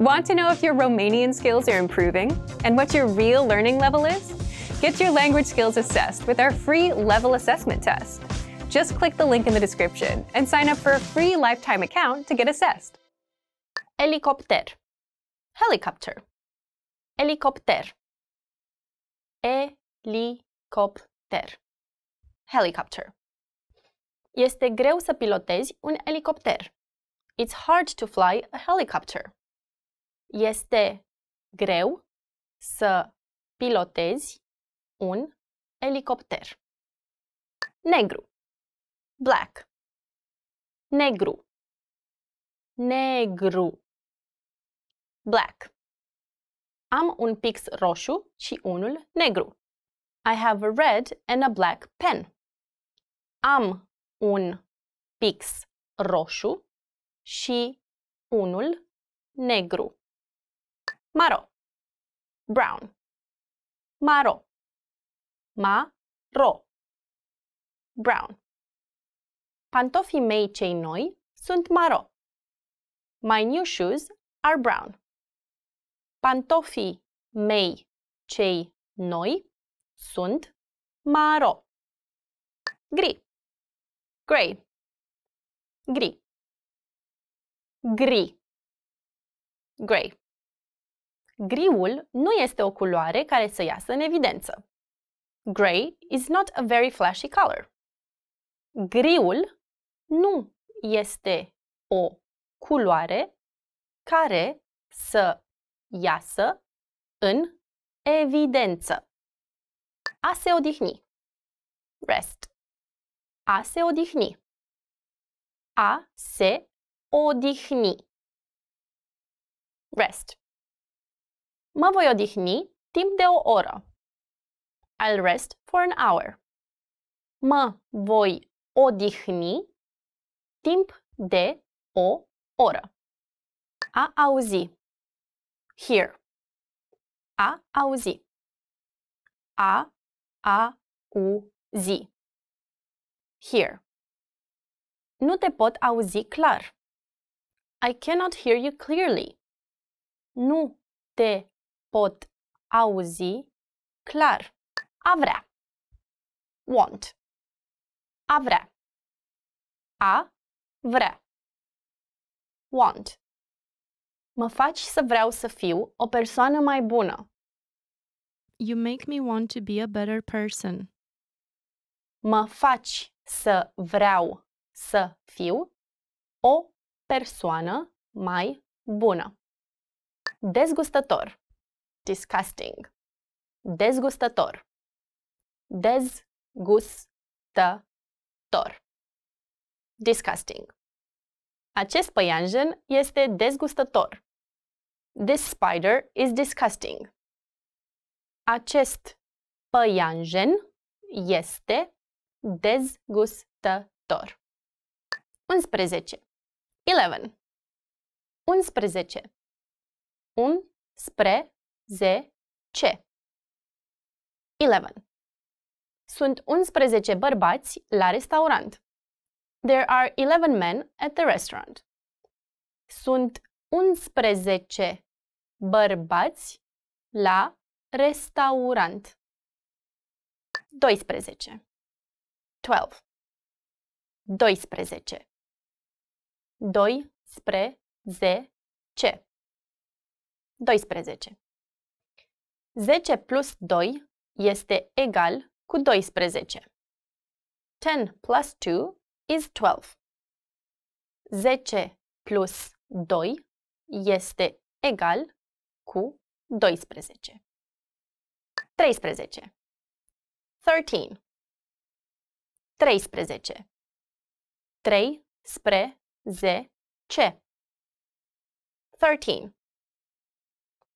Want to know if your Romanian skills are improving and what your real learning level is? Get your language skills assessed with our free level assessment test. Just click the link in the description and sign up for a free lifetime account to get assessed. Helicopter. Helicopter. Helicopter. Helicopter. Helicopter. Este greu să pilotezi un. It's hard to fly a helicopter. Este greu să pilotezi un elicopter. Negru. Black. Negru. Negru. Black. Am un pix roșu și unul negru. I have a red and a black pen. Am un pix roșu și unul negru. Maro. Brown. Maro. Ma-ro. Brown. Pantofii mei cei noi sunt maro. My new shoes are brown. Pantofii mei cei noi sunt maro. Gri. Grey. Gri. Gri. Grey. Griul nu este o culoare care să iasă în evidență. Grey is not a very flashy color. Griul nu este o culoare care să iasă în evidență. A se odihni. Rest. A se odihni. A se odihni. Rest. Mă voi odihni timp de o oră. I'll rest for an hour. Mă voi odihni timp de o oră. A auzi. Hear. A auzi. A a u zi. Hear. Nu te pot auzi clar. I cannot hear you clearly. Nu te pot auzi clar. A vrea. Want. A vrea. A vrea. Want. Mă faci să vreau să fiu o persoană mai bună. You make me want to be a better person. Mă faci să vreau să fiu o persoană mai bună. Dezgustător. Disgusting. Dezgustător. Dezgustător. Disgusting. Acest păianjen este dezgustător. This spider is disgusting. Acest păianjen este dezgustător. 11. 11. 11. Un spre ze ce. 11. Sunt 11 bărbați la restaurant. There are 11 men at the restaurant. Sunt 11 bărbați la restaurant. 12. 12. 12. 2 spre ze ce. 12. 10 plus 2 este egal cu 12. 10 plus 2 is 12. 10 plus 2 este egal cu 12. 13. 13. 13. 3 spre ze ce. 13.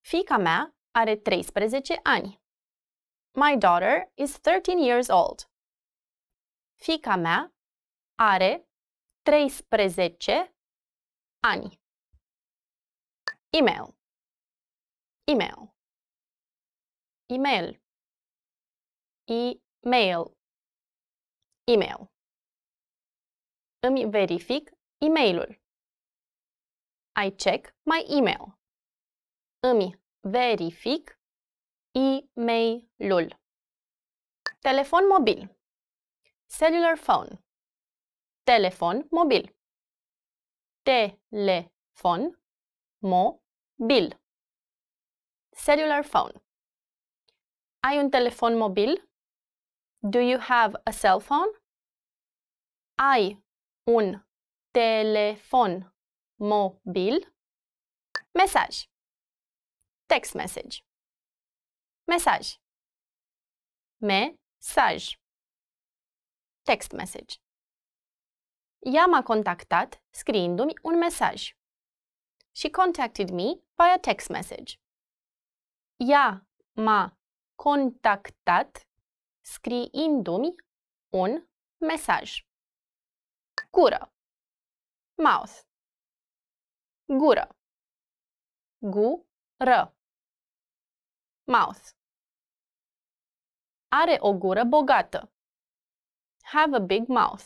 Fica mea are 13 ani. My daughter is 13 years old. Fica mea are 13 ani. Email. Email. Email. Email. Email. Îmi verific e-mailul. I check my email. îmi verific e-mailul. Telefon mobil. Cellular phone. Telefon mobil. Telefon mobil. Cellular phone. Ai un telefon mobil? Do you have a cell phone? Ai un telefon mobil? Mesaj. Text message. Mesaj. Mesaj. Text message. Ea m-a contactat scriindu-mi un mesaj. She contacted me via text message. Ea m-a contactat scriindu-mi un mesaj. Gură. Mouth. Gură. Gură. Mouth. Are o gură bogată. Have a big mouth.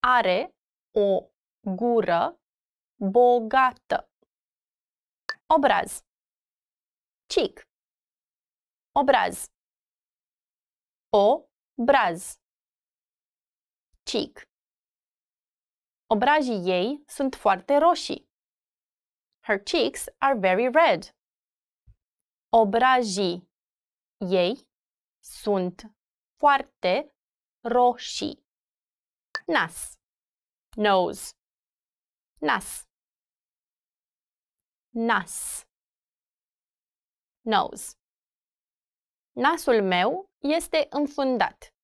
Are o gură bogată. Obraz. Cheek. Obraz. Obraz. Cheek. Obrajii ei sunt foarte roșii. Her cheeks are very red. Obrajii ei sunt foarte roșii. Nas. Nose. Nas. Nas. Nose. Nasul meu este înfundat.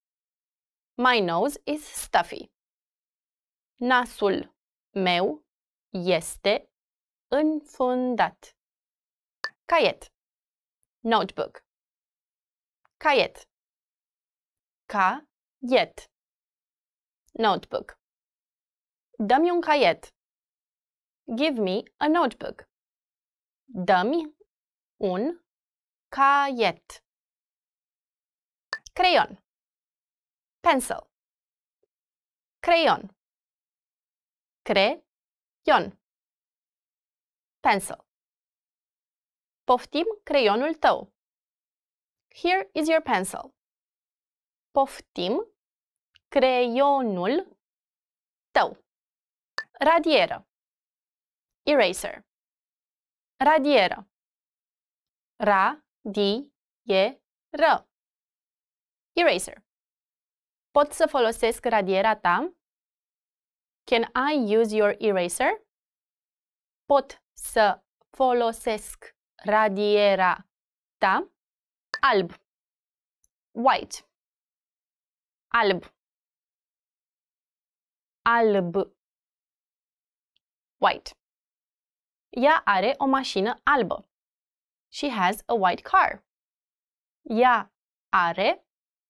My nose is stuffy. Nasul meu este înfundat. Caiet. Notebook. Caiet. Caiet. Notebook. Dă-mi un caiet. Give me a notebook. Dă-mi un caiet. Creion. Pencil. Creion. Creion. Pencil. Poftim creionul tău. Here is your pencil. Poftim creionul tău. Radieră. Eraser. Radieră. Ra, di, e, ră. Eraser. Pot să folosesc radiera ta? Can I use your eraser? Pot să folosesc radiera ta? Alb. White. Alb. Alb. White. Ea are o mașină albă. She has a white car. Ea are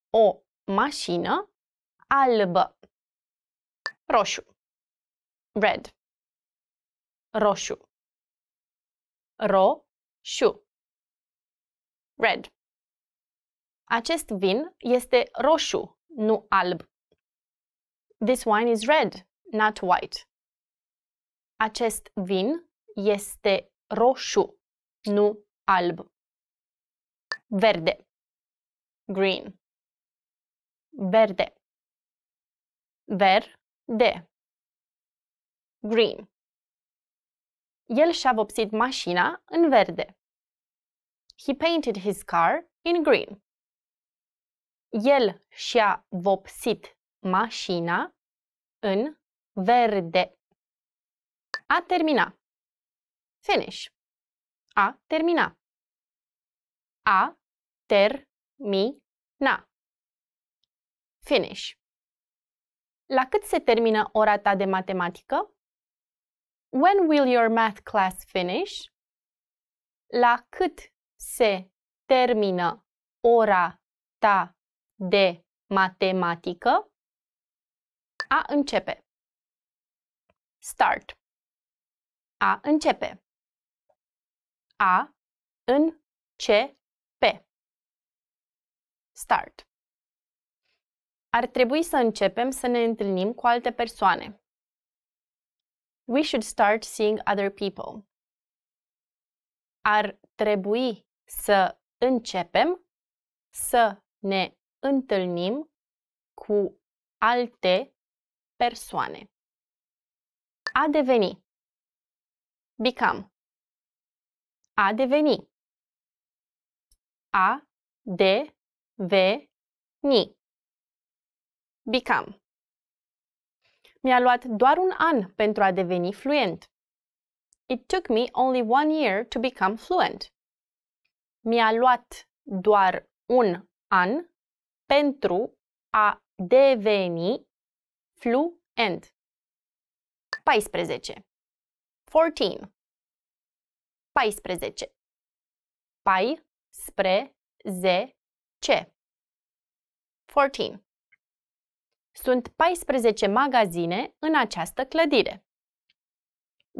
o mașină albă. Roșu. Red. Roșu. Roșu. Red. Acest vin este roșu, nu alb. This wine is red, not white. Acest vin este roșu, nu alb. Verde. Green. Verde. Verde. Green. El și-a vopsit mașina în verde. He painted his car in green. El și-a vopsit mașina în verde. A termina. Finish. A termina. A termina. Finish. La cât se termină ora ta de matematică? When will your math class finish? La cât se termină ora ta de matematică? A începe. Start. A începe. A începe. Start. Ar trebui să începem să ne întâlnim cu alte persoane. We should start seeing other people. ar trebui să începem să ne întâlnim cu alte persoane. A deveni. Become. A deveni. A de ve ni. Become. Mi-a luat doar un an pentru a deveni fluent. It took me only one year to become fluent. Mi-a luat doar un an pentru a deveni fluent. 14. 14. 14. Pai, spre, ze, ce. 14. Sunt 14 magazine în această clădire.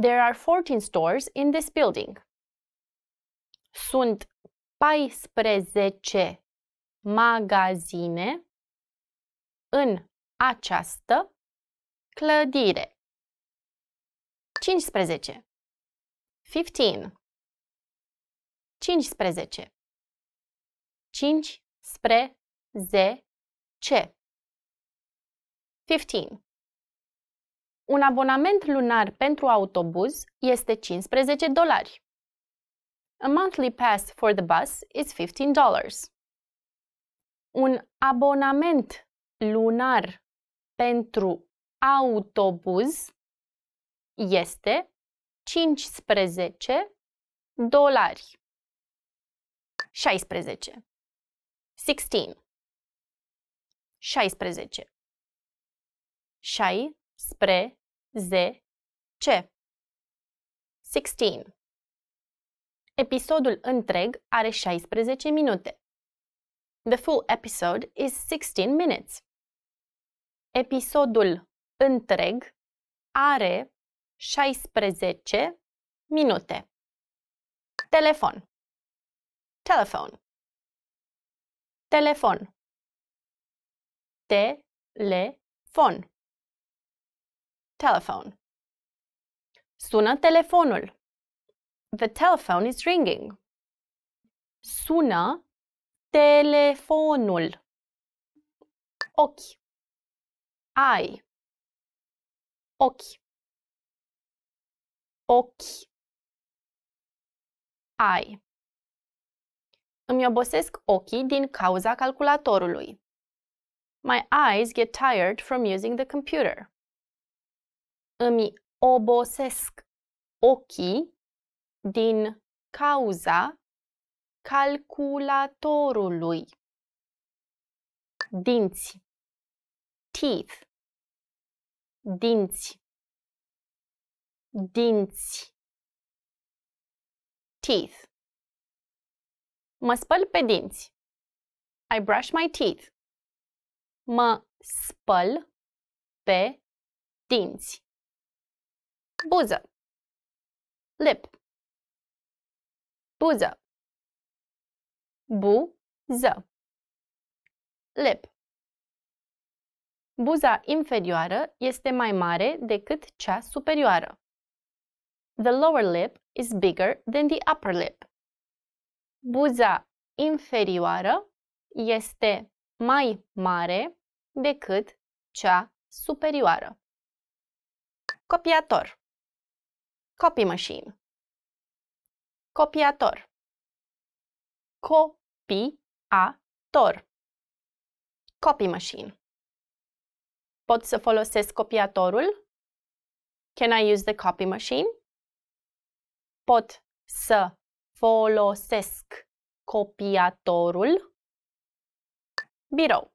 There are 14 stores in this building. Sunt 14 magazine în această clădire. 15. 15. 15. 5 spre ze ce. 15. Un abonament lunar pentru autobuz este 15 dolari. A monthly pass for the bus is $15. Un abonament lunar pentru autobuz este 15 dolari. 16. 16. 16. Șai spre ze ce. 16. Episodul întreg are 16 minute. The full episode is 16 minutes. Episodul întreg are 16 minute. Telefon. Telephone. Telefon. Telefon. Telephone. Sună telefonul. The telephone is ringing. Sună telefonul. Ochi. Ai. Ochi. Ochi. Ai. Îmi obosesc ochii din cauza calculatorului. My eyes get tired from using the computer. Îmi obosesc ochii din cauza calculatorului. Dinți. Teeth. Dinți. Dinți. Teeth. Mă spăl pe dinți. I brush my teeth. Mă spăl pe dinți. Buză. Lip. Buză. Bu-ză. Lip. Buza inferioară este mai mare decât cea superioară. The lower lip is bigger than the upper lip. Buza inferioară este mai mare decât cea superioară. Copiator. Copy machine. Copiator. Copiator. Copy machine. Pot să folosesc copiatorul? Can I use the copy machine? Pot să folosesc copiatorul? Birou.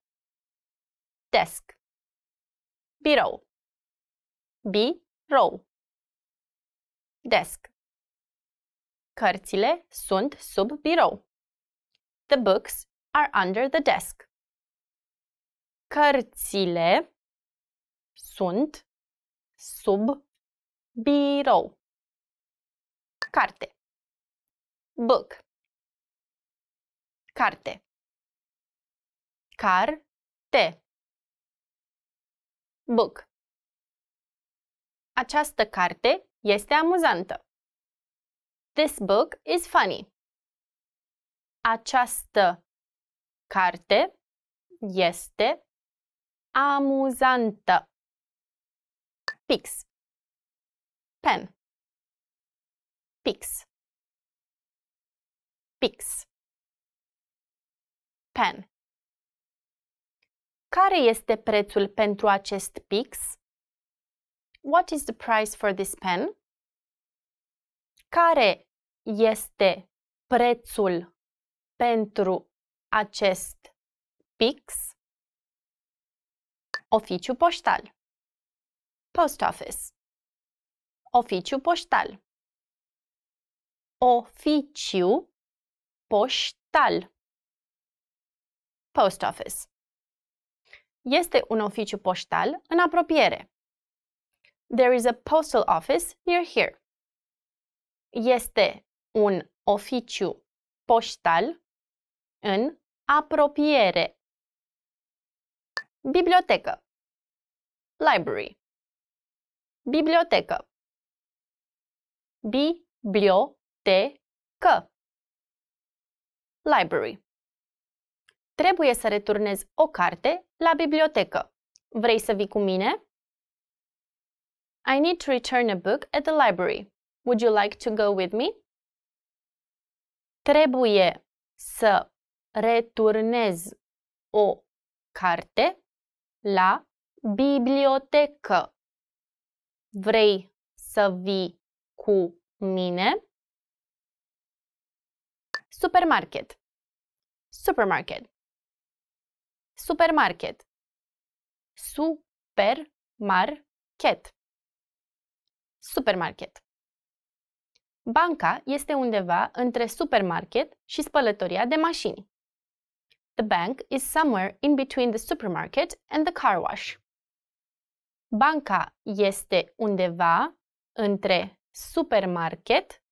Desk. Birou. Birou. Desk. Cărțile sunt sub birou. The books are under the desk. Cărțile sunt sub birou. Carte. Book. Carte. Carte. Book. Această carte este amuzantă. This book is funny. Această carte este amuzantă. Pix. Pen. Pix. Pix. Pen. Care este prețul pentru acest pix? What is the price for this pen? Care este prețul pentru acest pix? Oficiu poștal. Post office. Oficiu poștal. Oficiu poștal. Post office. Este un oficiu poștal în apropiere. There is a postal office near here. Este un oficiu poștal în apropiere. Bibliotecă. Library. Bibliotecă. Bibliotecă. Library. Trebuie să returnez o carte la bibliotecă. Vrei să vii cu mine? I need to return a book at the library. Would you like to go with me? Trebuie să returnez o carte la bibliotecă. Vrei să vii cu mine? Supermarket. Supermarket. Supermarket. Supermarket. Supermarket. Banca este undeva între supermarket și spălătoria de mașini. The bank is somewhere in between the supermarket and the car wash. Banca este undeva între supermarket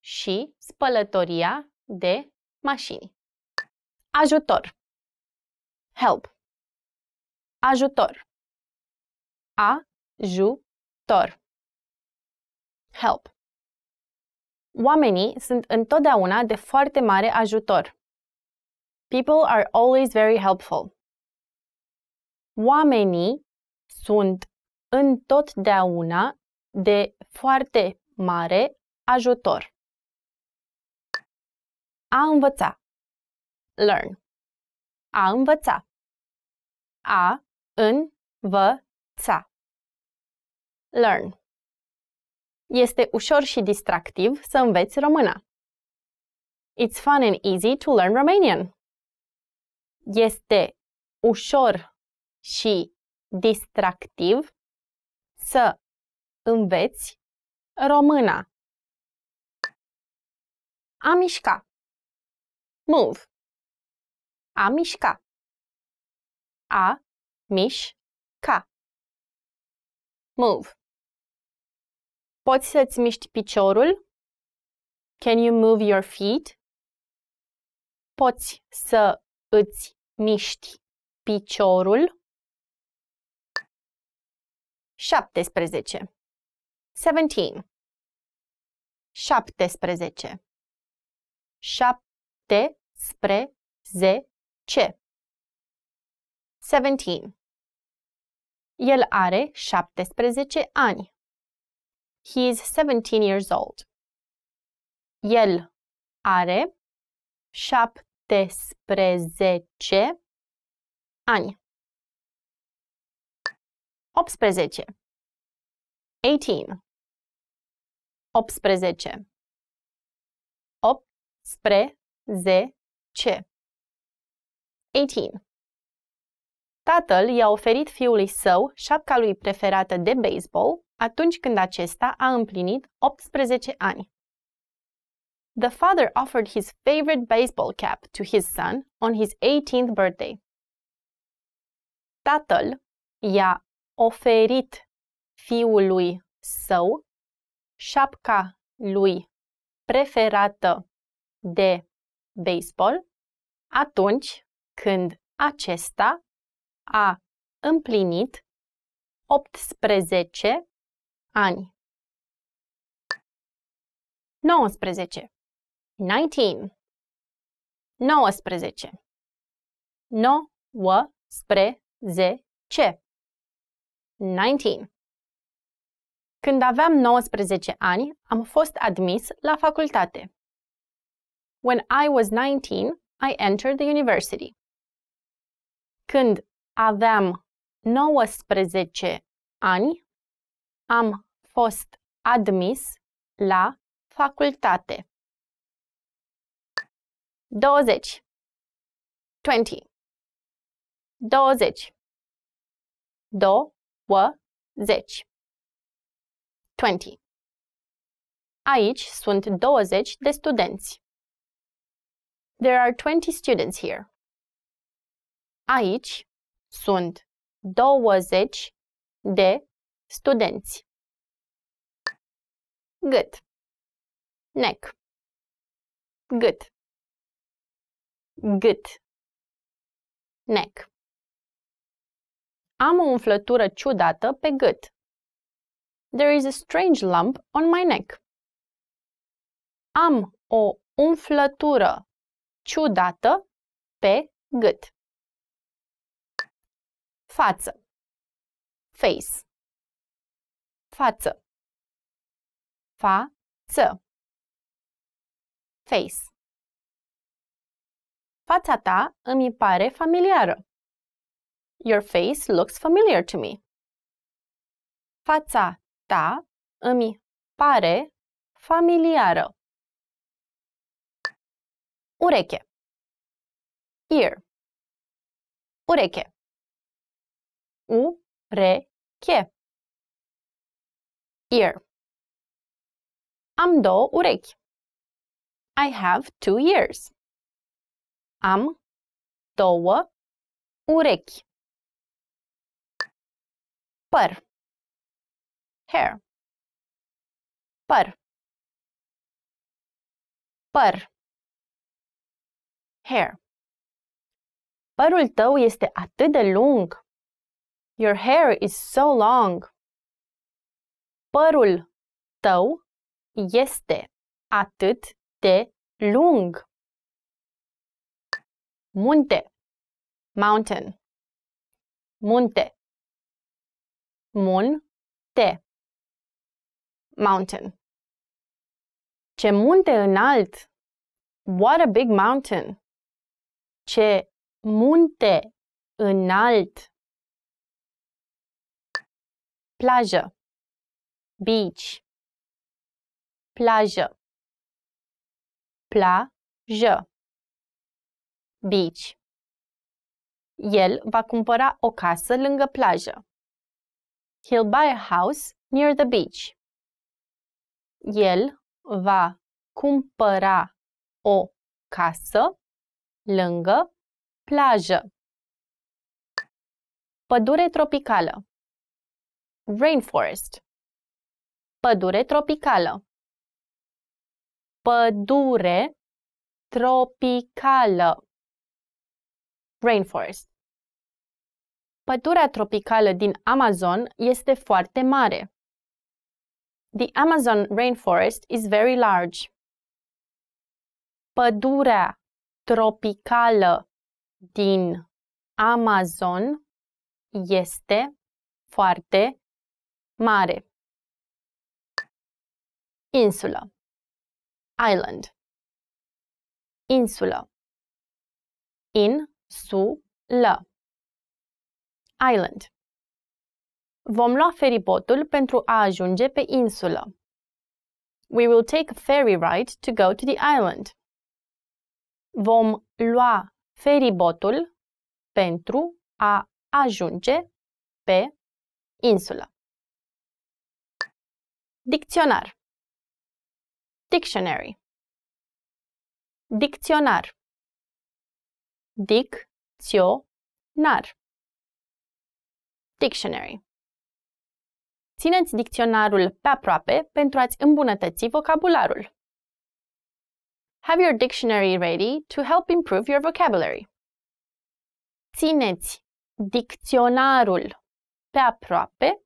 și spălătoria de mașini. Ajutor. Help. Ajutor. Ajutor. Help. Oamenii sunt întotdeauna de foarte mare ajutor. People are always very helpful. Oamenii sunt întotdeauna de foarte mare ajutor. A învăța. Learn. A învăța. A învăța. Learn. Este ușor și distractiv să înveți româna. It's fun and easy to learn Romanian. Este ușor și distractiv să înveți româna. A mișca. Move. A mișca. A mișca. Move. Poți să-ți miști piciorul? Can you move your feet? Poți să îți miști piciorul? 17. 17. 17. 17. 17. El are 17 ani. He is 17 years old. El are 17 ani. 18. 18. 18. 18. 18. Tatăl i-a oferit fiului său șapca lui preferată de baseball atunci când acesta a împlinit 18 ani. The father offered his favorite baseball cap to his son on his 18th birthday. Tatăl i-a oferit fiului său șapca lui preferată de baseball atunci când acesta a împlinit 18 ani. 19. 19. 19. No, wă, spre, ze, ce. 19. Când aveam 19 ani, am fost admis la facultate. When I was 19, I entered the university. Când aveam 19 ani, am fost admis la facultate. 20 20 20 20 20 Aici sunt 20 de studenți. There are 20 students here. Aici sunt 20 de studenți. Gât. Neck. Gât. Gât. Neck. Am o umflătură ciudată pe gât. There is a strange lump on my neck. Am o umflătură ciudată pe gât. Față. Face. Față. Față. Face. Fața ta îmi pare familiară. Your face looks familiar to me. Fața ta îmi pare familiară. Ureche. Ear. Ureche. U-re-che. Ear. Am două urechi. I have two ears. Am două urechi. Păr. Hair. Păr. Păr. Hair. Părul tău este atât de lung. Your hair is so long. Părul tău este atât de lung. Munte. Mountain. Munte. Munte. Mountain. Ce munte înalt! What a big mountain! Ce munte înalt! Plajă. Beach. Plajă. Plajă. Beach. El va cumpăra o casă lângă plajă. He'll buy a house near the beach. El va cumpăra o casă lângă plajă. Pădure tropicală. Rainforest. Pădure tropicală. Pădure tropicală. Rainforest. Pădurea tropicală din Amazon este foarte mare. The Amazon rainforest is very large. Pădurea tropicală din Amazon este foarte mare. Insulă. Island. Insulă. In-su-lă. Island. Vom lua feribotul pentru a ajunge pe insulă. We will take a ferry ride to go to the island. Vom lua feribotul pentru a ajunge pe insulă. Dicționar. Dictionary. Dicționar. Dicționar. Dictionary. Țineți dicționarul pe aproape pentru a-ți îmbunătăți vocabularul. Have your dictionary ready to help improve your vocabulary. Țineți dicționarul pe aproape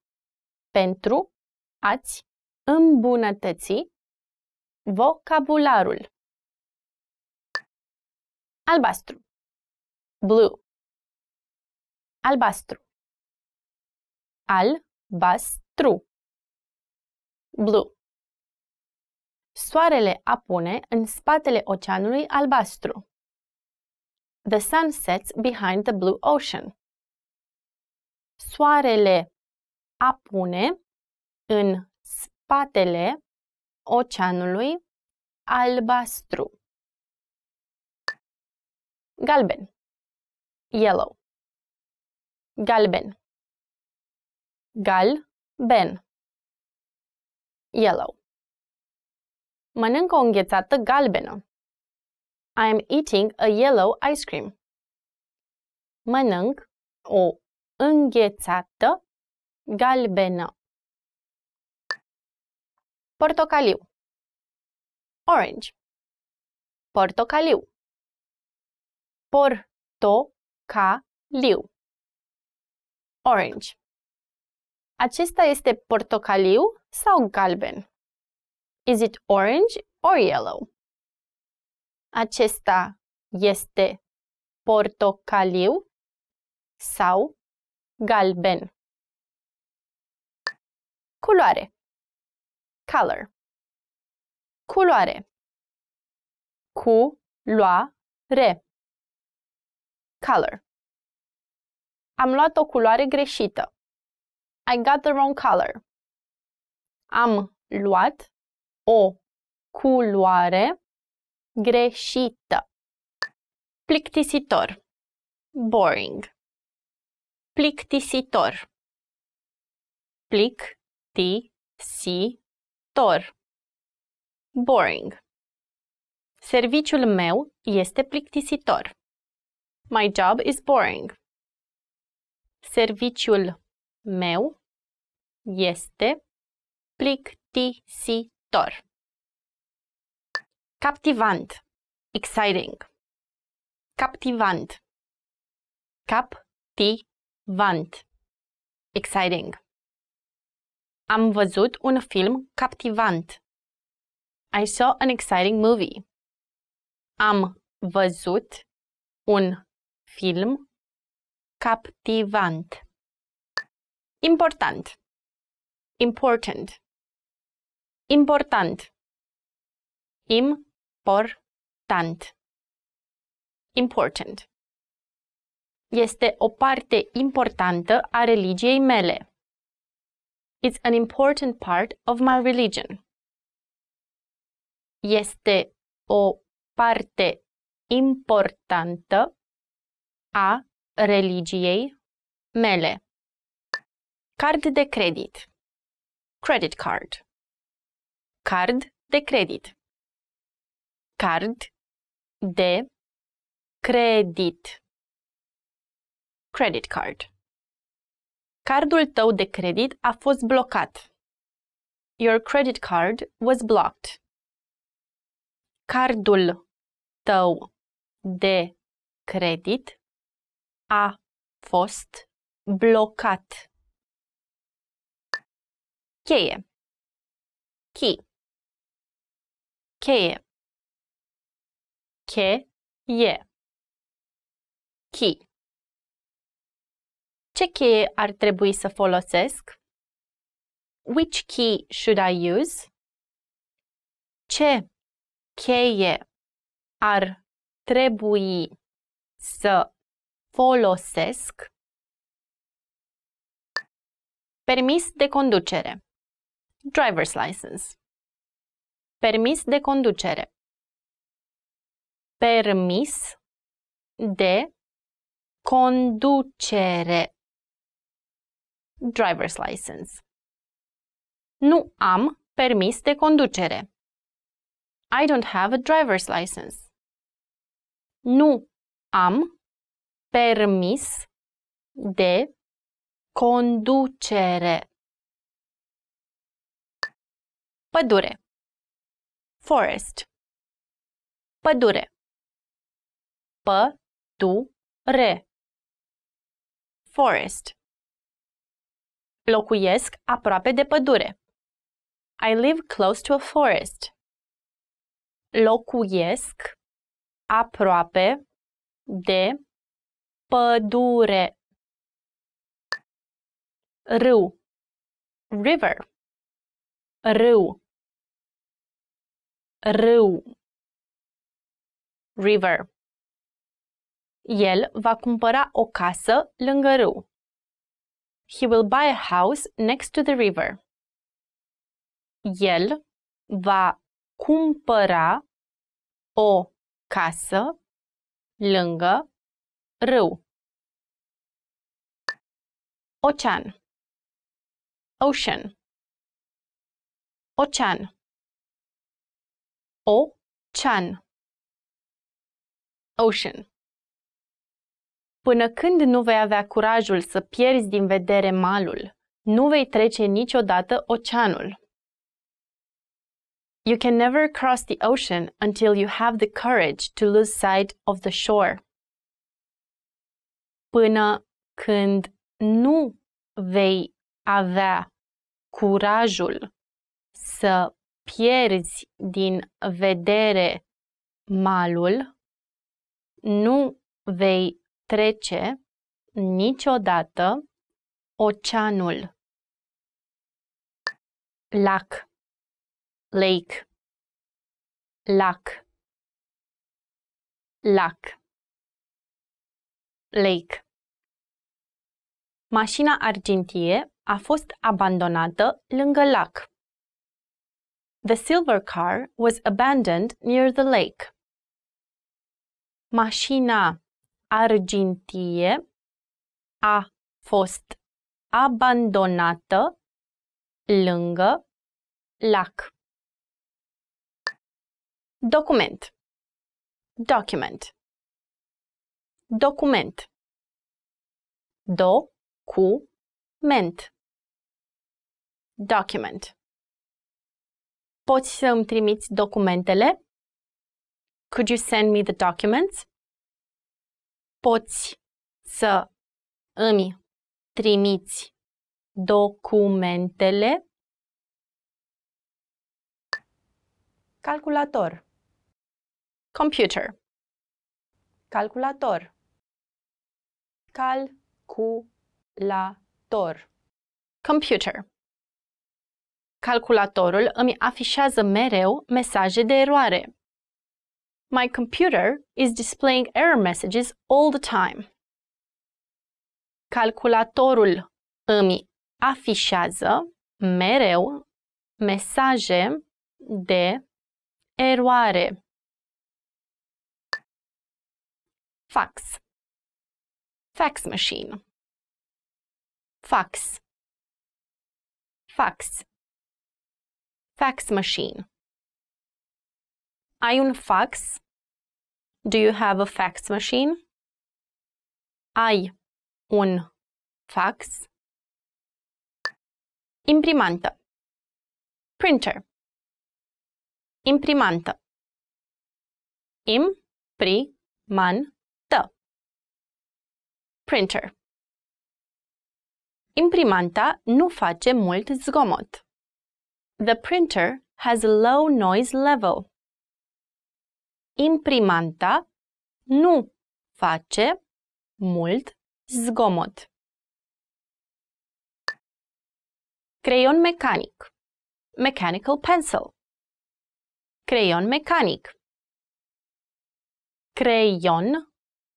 pentru a-ți îmbunătăți Vocabularul. Albastru. Blue. Albastru. Albastru. Blue. Soarele apune în spatele oceanului albastru. The sun sets behind the blue ocean. Soarele apune în spatele oceanului albastru. Galben. Yellow. Galben. Galben. Yellow. Mănânc o înghețată galbenă. I am eating a yellow ice cream. Mănânc o înghețată galbenă. Portocaliu. Orange. Portocaliu. Portocaliu. Orange. Acesta este portocaliu sau galben? Is it orange or yellow? Acesta este portocaliu sau galben? Culoare. Color. Culoare. Cu-lua-re. Color. Am luat o culoare greșită. I got the wrong color. Am luat o culoare greșită. Plictisitor. Boring. Plictisitor. Plictisitor. Boring. Serviciul meu este plictisitor. My job is boring. Serviciul meu este plictisitor. Captivant. Exciting. Captivant. Captivant. Exciting. Am văzut un film captivant. I saw an exciting movie. Am văzut un film captivant. Important. Important. Important. Important. Important. Este o parte importantă a religiei mele. It's an important part of my religion. Este o parte importantă a religiei mele. Card de credit. Credit card. Card de credit. Card de credit. Credit card. Cardul tău de credit a fost blocat. Your credit card was blocked. Cardul tău de credit a fost blocat. Cheie. Key. Cheie. Cheie. Key. Ce cheie ar trebui să folosesc? Which key should I use? Ce cheie ar trebui să folosesc? Permis de conducere. Driver's license. Permis de conducere. Permis de conducere. Driver's license. Nu am permis de conducere. I don't have a driver's license. Nu am permis de conducere. Pădure. Forest. Pădure. Pădure. Forest. Locuiesc aproape de pădure. I live close to a forest. locuiesc aproape de pădure. Râu. River. Râu. Râu. River. El va cumpăra o casă lângă râu. He will buy a house next to the river. El va cumpăra o casă lângă râu. Ocean. Ocean. Ocean. Ocean. Ocean. Până când nu vei avea curajul să pierzi din vedere malul, nu vei trece niciodată oceanul. You can never cross the ocean until you have the courage to lose sight of the shore. Până când nu vei avea curajul să pierzi din vedere malul, nu vei trece niciodată oceanul. Lac, lake, lac, lac, lake. Mașina argintie a fost abandonată lângă lac. The silver car was abandoned near the lake. Mașina argintie a fost abandonată lângă lac. Document. Document. Document. Do cu ment. Document. Poți să îmi trimiți documentele? Could you send me the documents? Poți să îmi trimiți documentele? Calculator. Computer. Calculator. Calculator. Computer. Calculatorul îmi afișează mereu mesaje de eroare. My computer is displaying error messages all the time. Calculatorul îmi afișează mereu mesaje de eroare. Fax. Fax machine. Fax. Fax. Fax machine. Ai un fax? Do you have a fax machine? Ai un fax? Imprimantă. Printer. Imprimantă. Imprimantă. Printer. Imprimanta nu face mult zgomot. The printer has a low noise level. Imprimanta nu face mult zgomot. Creion mecanic. Mechanical pencil. Creion mecanic. Creion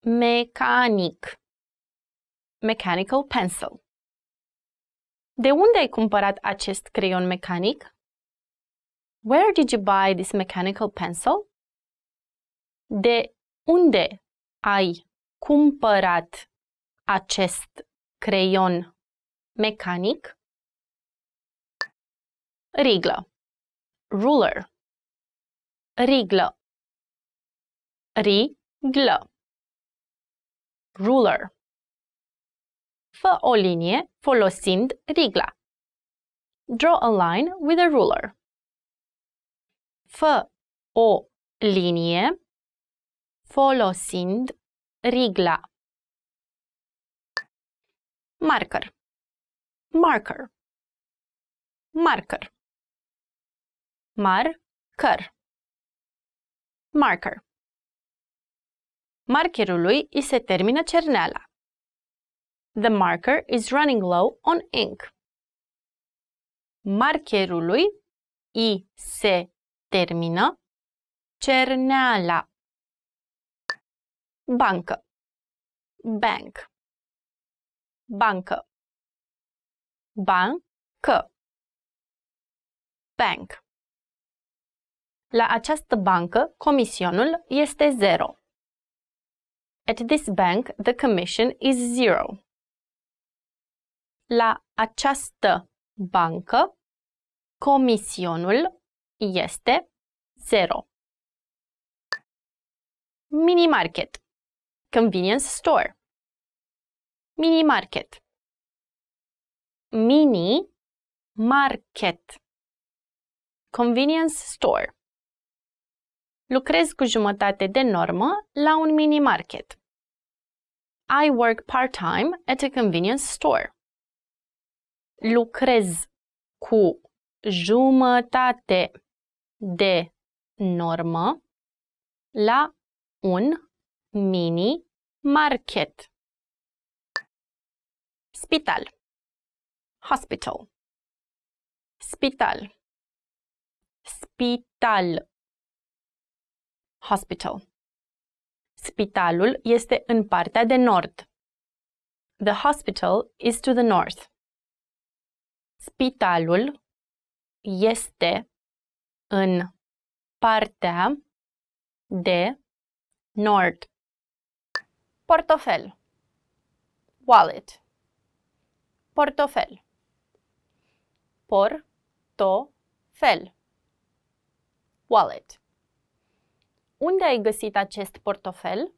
mecanic. Mechanical pencil. De unde ai cumpărat acest creion mecanic? Where did you buy this mechanical pencil? De unde ai cumpărat acest creion mecanic? Riglă. Ruler. Riglă. Riglă. Ruler. Fă o linie folosind rigla. Draw a line with a ruler. Fă o linie folosind rigla. Marker. Marker. Marker. Marker. Marker. Markerului îi se termină cerneala. The marker is running low on ink. Markerului îi se termină cerneala. Bancă. Bank. Bancă. Bancă. Bank. La această bancă, comisionul este zero. At this bank, the commission is zero. La această bancă, comisionul este zero. Mini market. Convenience store. Mini market. Mini market. Convenience store. Lucrez cu jumătate de normă la un mini market. I work part-time at a convenience store. Lucrez cu jumătate de normă la un mini market. Spital. Hospital. Spital. Spital. Hospital. Spitalul este în partea de nord. The hospital is to the north. Spitalul este în partea de nord. Portofel. Wallet. Portofel. Portofel. Wallet. Unde ai găsit acest portofel?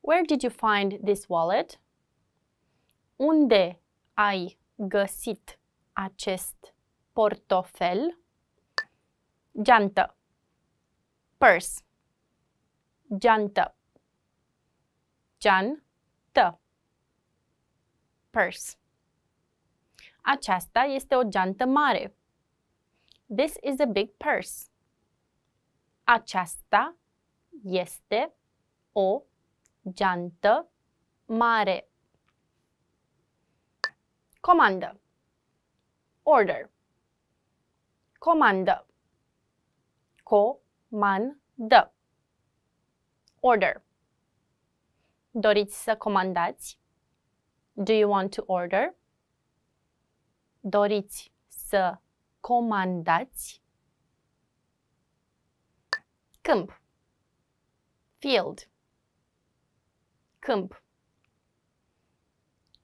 Where did you find this wallet? Unde ai găsit acest portofel? Geantă. Purse. Geantă. Geantă. Purse. Aceasta este o geantă mare. This is a big purse. Aceasta este o geantă mare. Comandă. Order. Comandă. Comandă. Order. Doriți să comandați? Do you want to order? Doriți să comandați? Câmp. Field. Câmp.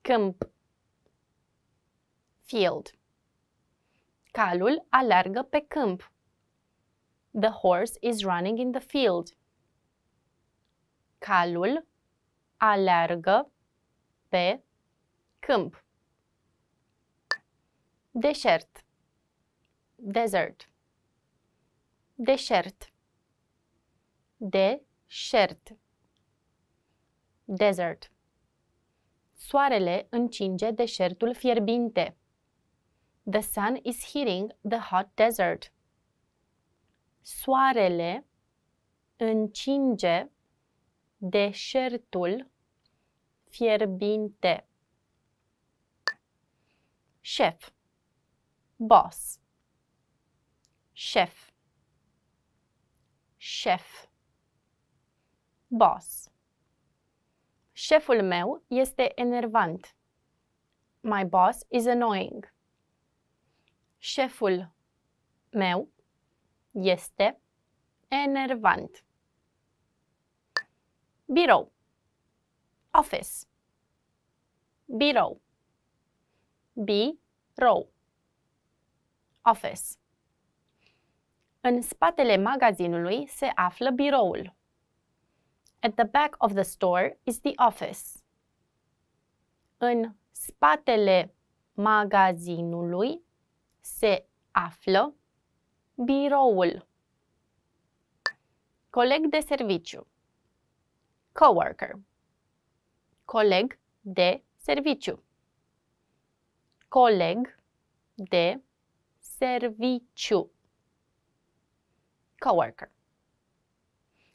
Câmp. Field. Calul alergă pe câmp. The horse is running in the field. Calul alergă pe câmp. Deșert. Desert. Deșert. Deșert. Desert. Soarele încinge deșertul fierbinte. The sun is heating the hot desert. Soarele încinge deșertul fierbinte. Șef. Boss. Șef. Șef. Boss. Șeful meu este enervant. My boss is annoying. Șeful meu este enervant. Birou. Office. Birou. Birou. Office. În spatele magazinului se află biroul. At the back of the store is the office. În spatele magazinului se află biroul. Coleg de serviciu. Coworker. Coleg de serviciu. Coleg de serviciu. Coworker.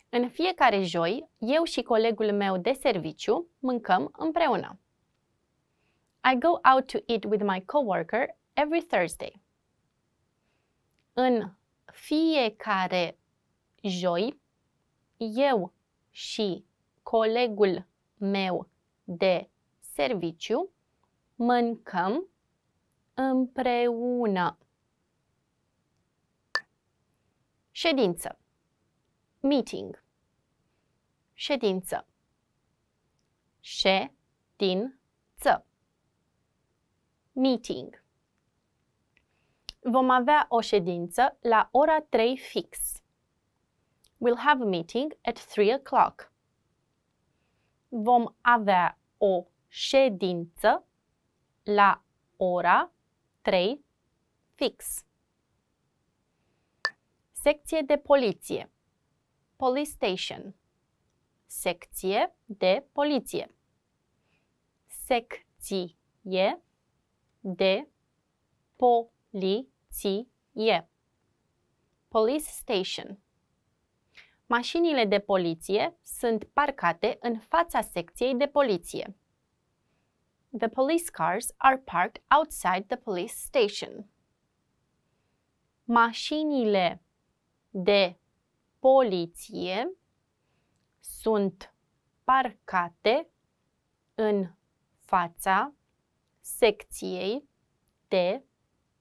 În fiecare joi, eu și colegul meu de serviciu mâncăm împreună. I go out to eat with my coworker every Thursday. În fiecare joi, eu și colegul meu de serviciu mâncăm împreună. Ședință. Meeting. Ședință. Ședință. Meeting. Vom avea o ședință la ora 3 fix. We'll have a meeting at 3 o'clock. Vom avea o ședință la ora 3 fix. Secție de poliție. Police station. Secție de poliție. Secție de poliție. Police station. Mașinile de poliție sunt parcate în fața secției de poliție. The police cars are parked outside the police station. Mașinile de poliție sunt parcate în fața secției de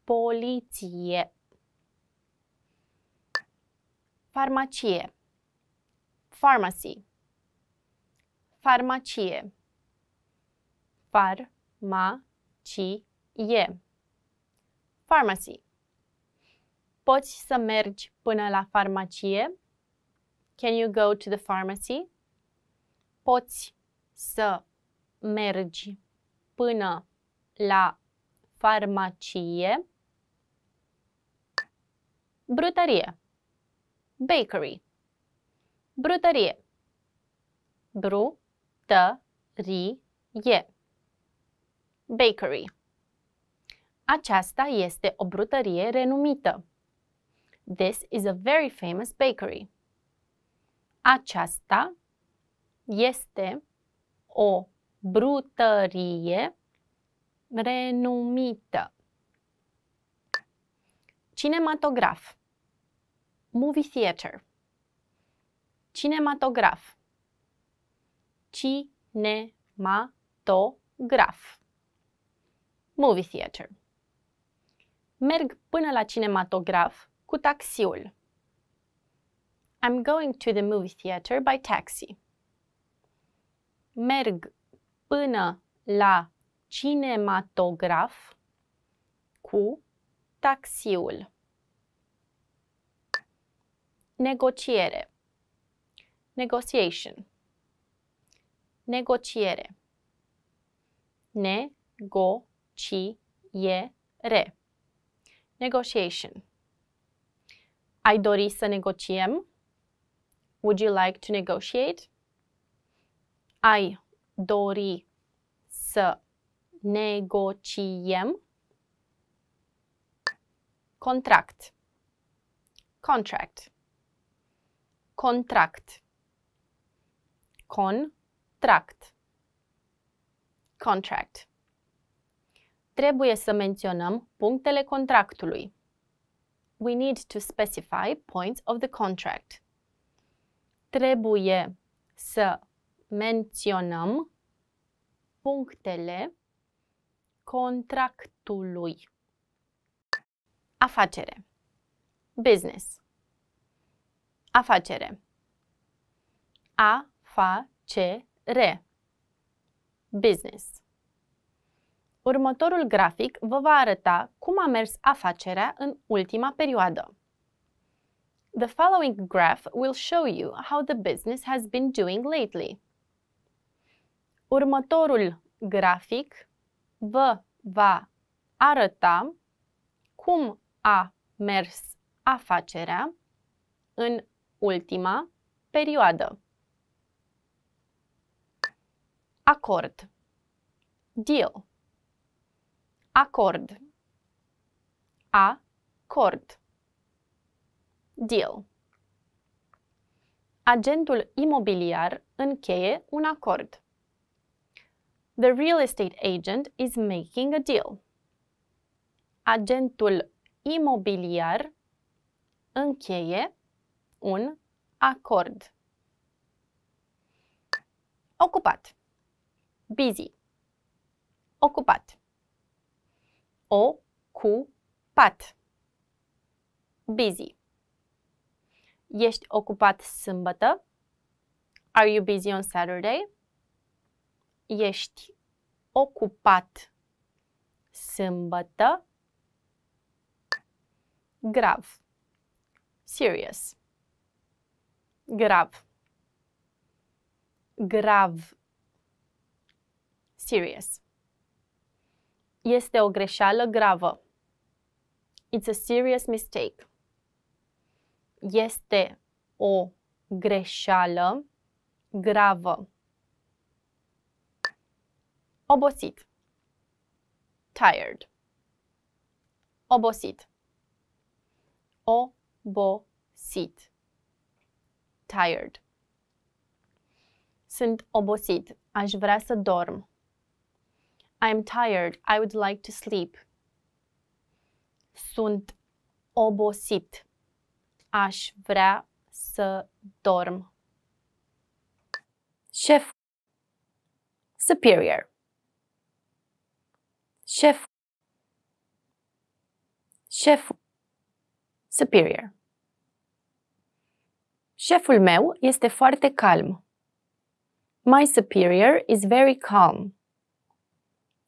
poliție. Farmacie. Pharmacy. Farmacie. Farmacie. Pharmacy. Poți să mergi până la farmacie? Can you go to the pharmacy? Poți să mergi până la farmacie? Brutărie. Bakery. Brutărie. Brutărie. Bakery. Aceasta este o brutărie renumită. This is a very famous bakery. Aceasta este o brutărie renumită. Cinematograf. Movie theater. Cinematograf. Cinematograf. Movie theater. Merg până la cinematograf cu taxiul. I'm going to the movie theater by taxi. Merg până la cinematograf cu taxiul. Negociere. Negotiation. Negociere. Negociere. Negotiation. Ai dori să negociem? Would you like to negotiate? Ai dori să negociem? Contract. Contract. Contract. Contract. Contract. Trebuie să menționăm punctele contractului we need to specify points of the contract. Trebuie să menționăm punctele contractului. Afacere. Business. Afacere. A-fa-ce-re. Business. Următorul grafic vă va arăta cum a mers afacerea în ultima perioadă. The following graph will show you how the business has been doing lately. Următorul grafic vă va arăta cum a mers afacerea în ultima perioadă. Acord. Deal. Acord. Acord. Deal. Agentul imobiliar încheie un acord. The real estate agent is making a deal. Agentul imobiliar încheie un acord. Ocupat. Busy. Ocupat. Ocupat. Busy. Ești ocupat sâmbătă? Are you busy on Saturday? Ești ocupat sâmbătă? Grav. Serious. Grav. Grav. Serious. Este o greșeală gravă. It's a serious mistake. Este o greșeală gravă. Obosit. Tired. Obosit. Obosit. Tired. Sunt obosit. Aș vrea să dorm. I'm tired. I would like to sleep. Sunt obosit. Aș vrea să dorm. Șef. Superior. Șef. Șef. Superior. Șeful meu este foarte calm. My superior is very calm.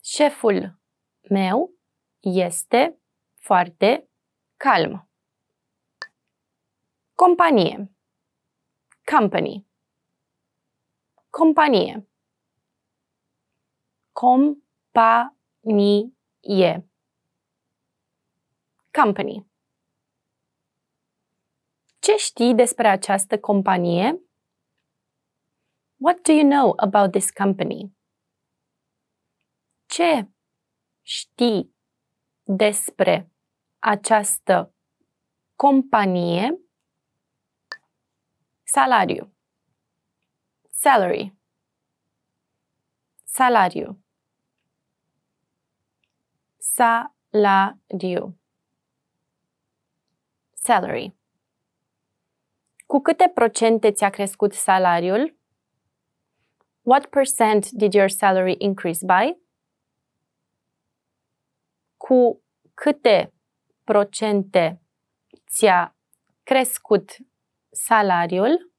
Șeful meu este foarte calm. Companie. Company. Companie. Companie. Company. Ce știi despre această companie? What do you know about this company? Ce știi despre această companie? Salariu. Salary. Salariu. Salariu. Salary. Cu câte procente ți-a crescut salariul? What percent did your salary increase by? Cu câte procente ți-a crescut salariul?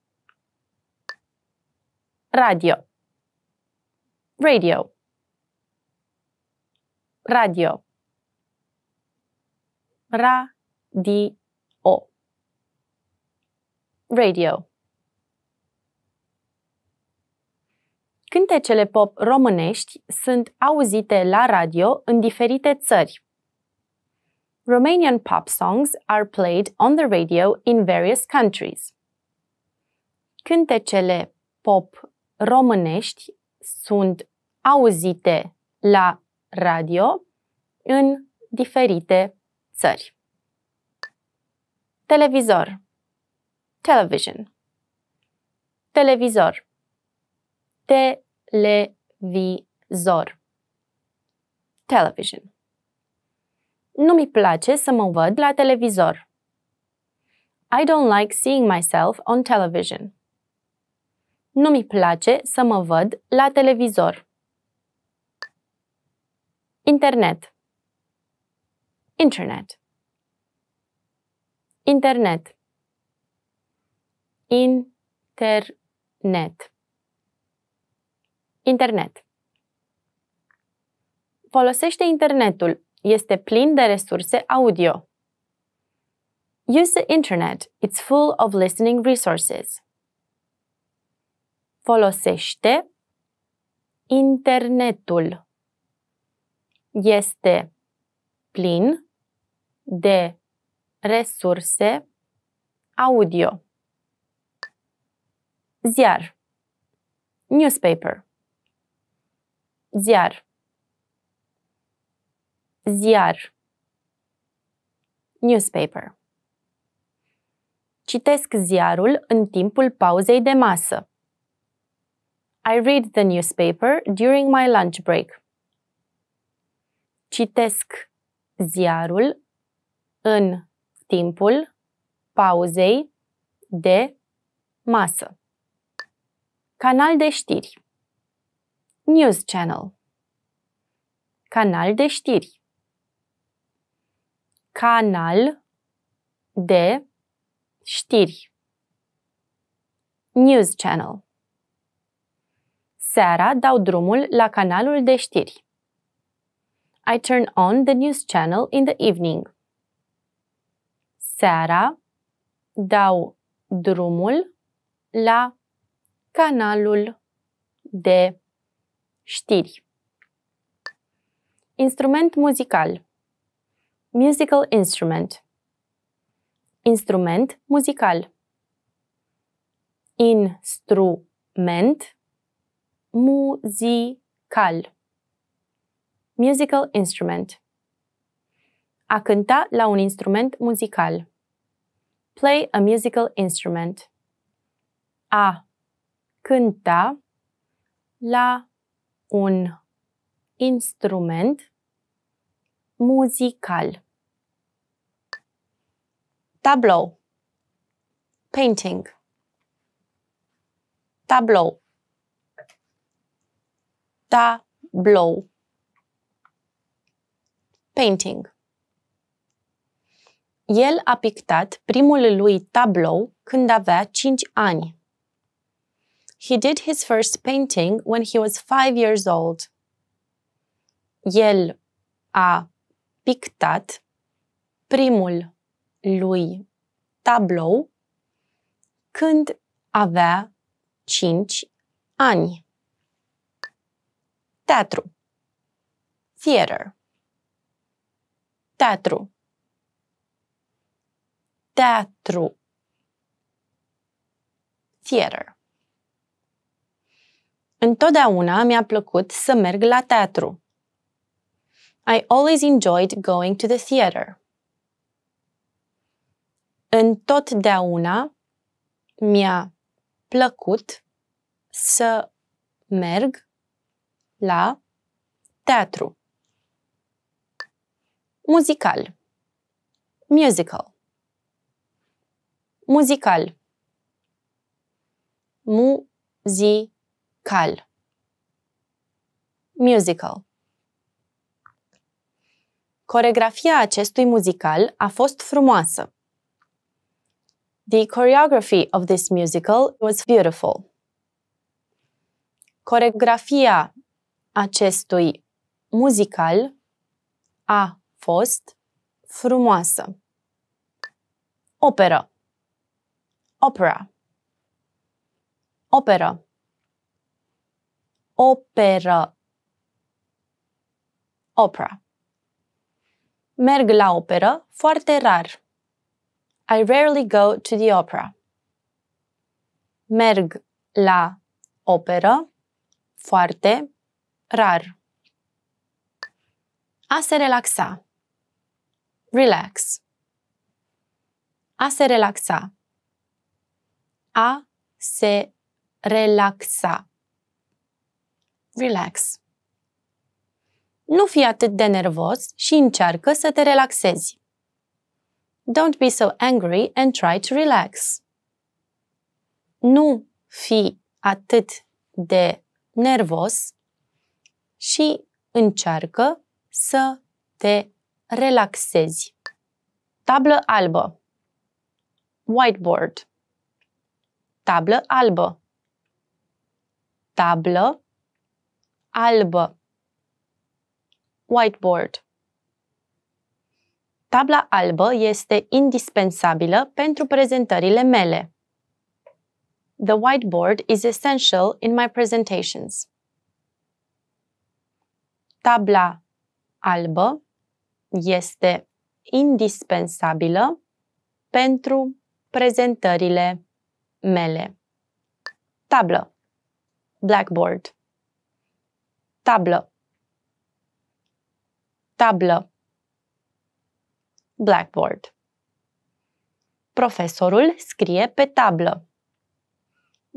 Radio. Radio. Radio. Radio. Radio. Cântecele pop românești sunt auzite la radio în diferite țări. Romanian pop songs are played on the radio in various countries. Cântecele pop românești sunt auzite la radio în diferite țări. Televizor television televizor televizor television Nu mi place să mă văd la televizor. I don't like seeing myself on television. Nu mi place să mă văd la televizor. Internet. Internet. Internet. Internet. Internet. Folosește internetul. Este plin de resurse audio. Use the internet. It's full of listening resources. Folosește internetul. Este plin de resurse audio. Ziar. Newspaper. Ziar. Ziar. Newspaper. Citesc ziarul în timpul pauzei de masă. I read the newspaper during my lunch break. Citesc ziarul în timpul pauzei de masă. Canal de știri. News channel. Canal de știri. Canal de știri. News channel. Seara dau drumul la canalul de știri. I turn on the news channel in the evening. Seara dau drumul la canalul de știri. Instrument muzical. Musical instrument. Instrument muzical. Instrument musical. Musical instrument. A cânta la un instrument muzical. Play a musical instrument. A cânta la un instrument musical. Tablou. Painting. Tablou. Tablou. Painting. El a pictat primul lui tablou când avea 5 ani. He did his first painting when he was 5 years old. El a pictat primul lui tablou când avea 5 ani. Teatru. Theater. Teatru. Teatru. Theater. Întotdeauna mi-a plăcut să merg la teatru. I always enjoyed going to the theater. Întotdeauna mi-a plăcut să merg la teatru. Muzical. Musical. Muzical. Muzical. Musical. Coregrafia acestui muzical a fost frumoasă. The choreography of this musical was beautiful. Coregrafia acestui muzical a fost frumoasă. Operă. Opera. Operă. Operă. Opera. Merg la operă foarte rar. I rarely go to the opera. Merg la operă foarte rar. A se relaxa. Relax. A se relaxa. A se relaxa. Relax. Nu fi atât de nervos și încearcă să te relaxezi. Don't be so angry and try to relax. Nu fi atât de nervos și încearcă să te relaxezi. Tablă albă. Whiteboard. Tablă albă. Tablă albă. Whiteboard. Tabla albă este indispensabilă pentru prezentările mele. The whiteboard is essential in my presentations. Tabla albă este indispensabilă pentru prezentările mele. Tablă. Blackboard. Tablă. Tablă. Blackboard. Profesorul scrie pe tablă.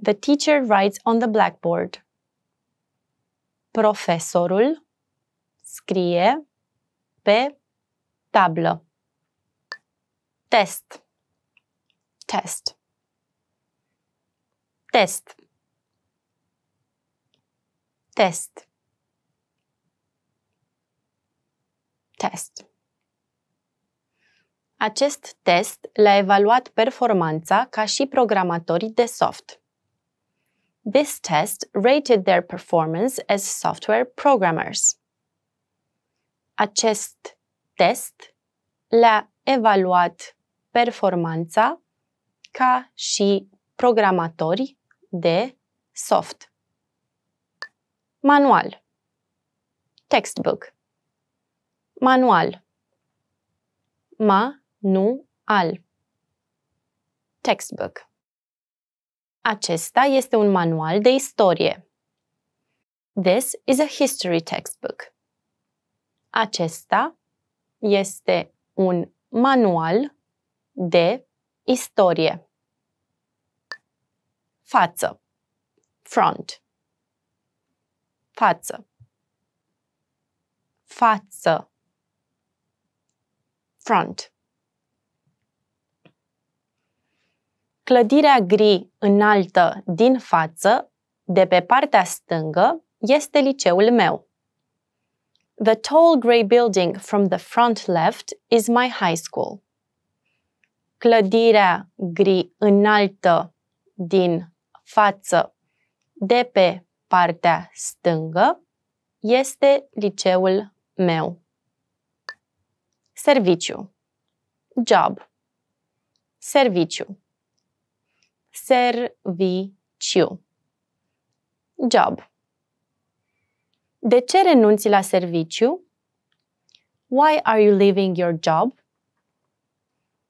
The teacher writes on the blackboard. Profesorul scrie pe tablă. Test. Test. Test. Test. Test. Acest test le-a evaluat performanța ca și programatorii de soft. This test rated their performance as software programmers. Acest test le-a evaluat performanța ca și programatori de soft. Manual. Textbook. Manual. Ma, nu, al. Textbook. Acesta este un manual de istorie. This is a history textbook. Acesta este un manual de istorie. Față. Front. Față. Față. Front. Clădirea gri înaltă din față, de pe partea stângă, este liceul meu. The tall grey building from the front left is my high school. Clădirea gri înaltă din față, de pe partea stângă, este liceul meu. Serviciu. Job. Serviciu. Serviciu. Job. De ce renunți la serviciu? Why are you leaving your job?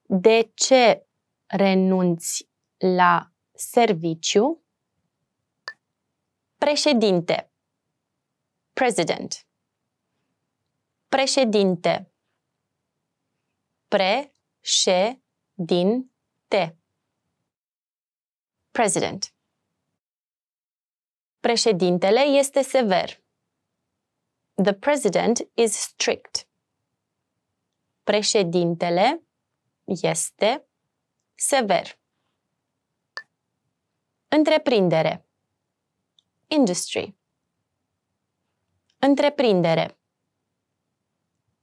De ce renunți la serviciu? Președinte. President. Președinte. Pre-șe-din-te. President. Președintele este sever. The president is strict. Președintele este sever. Întreprindere. Industry. Întreprindere.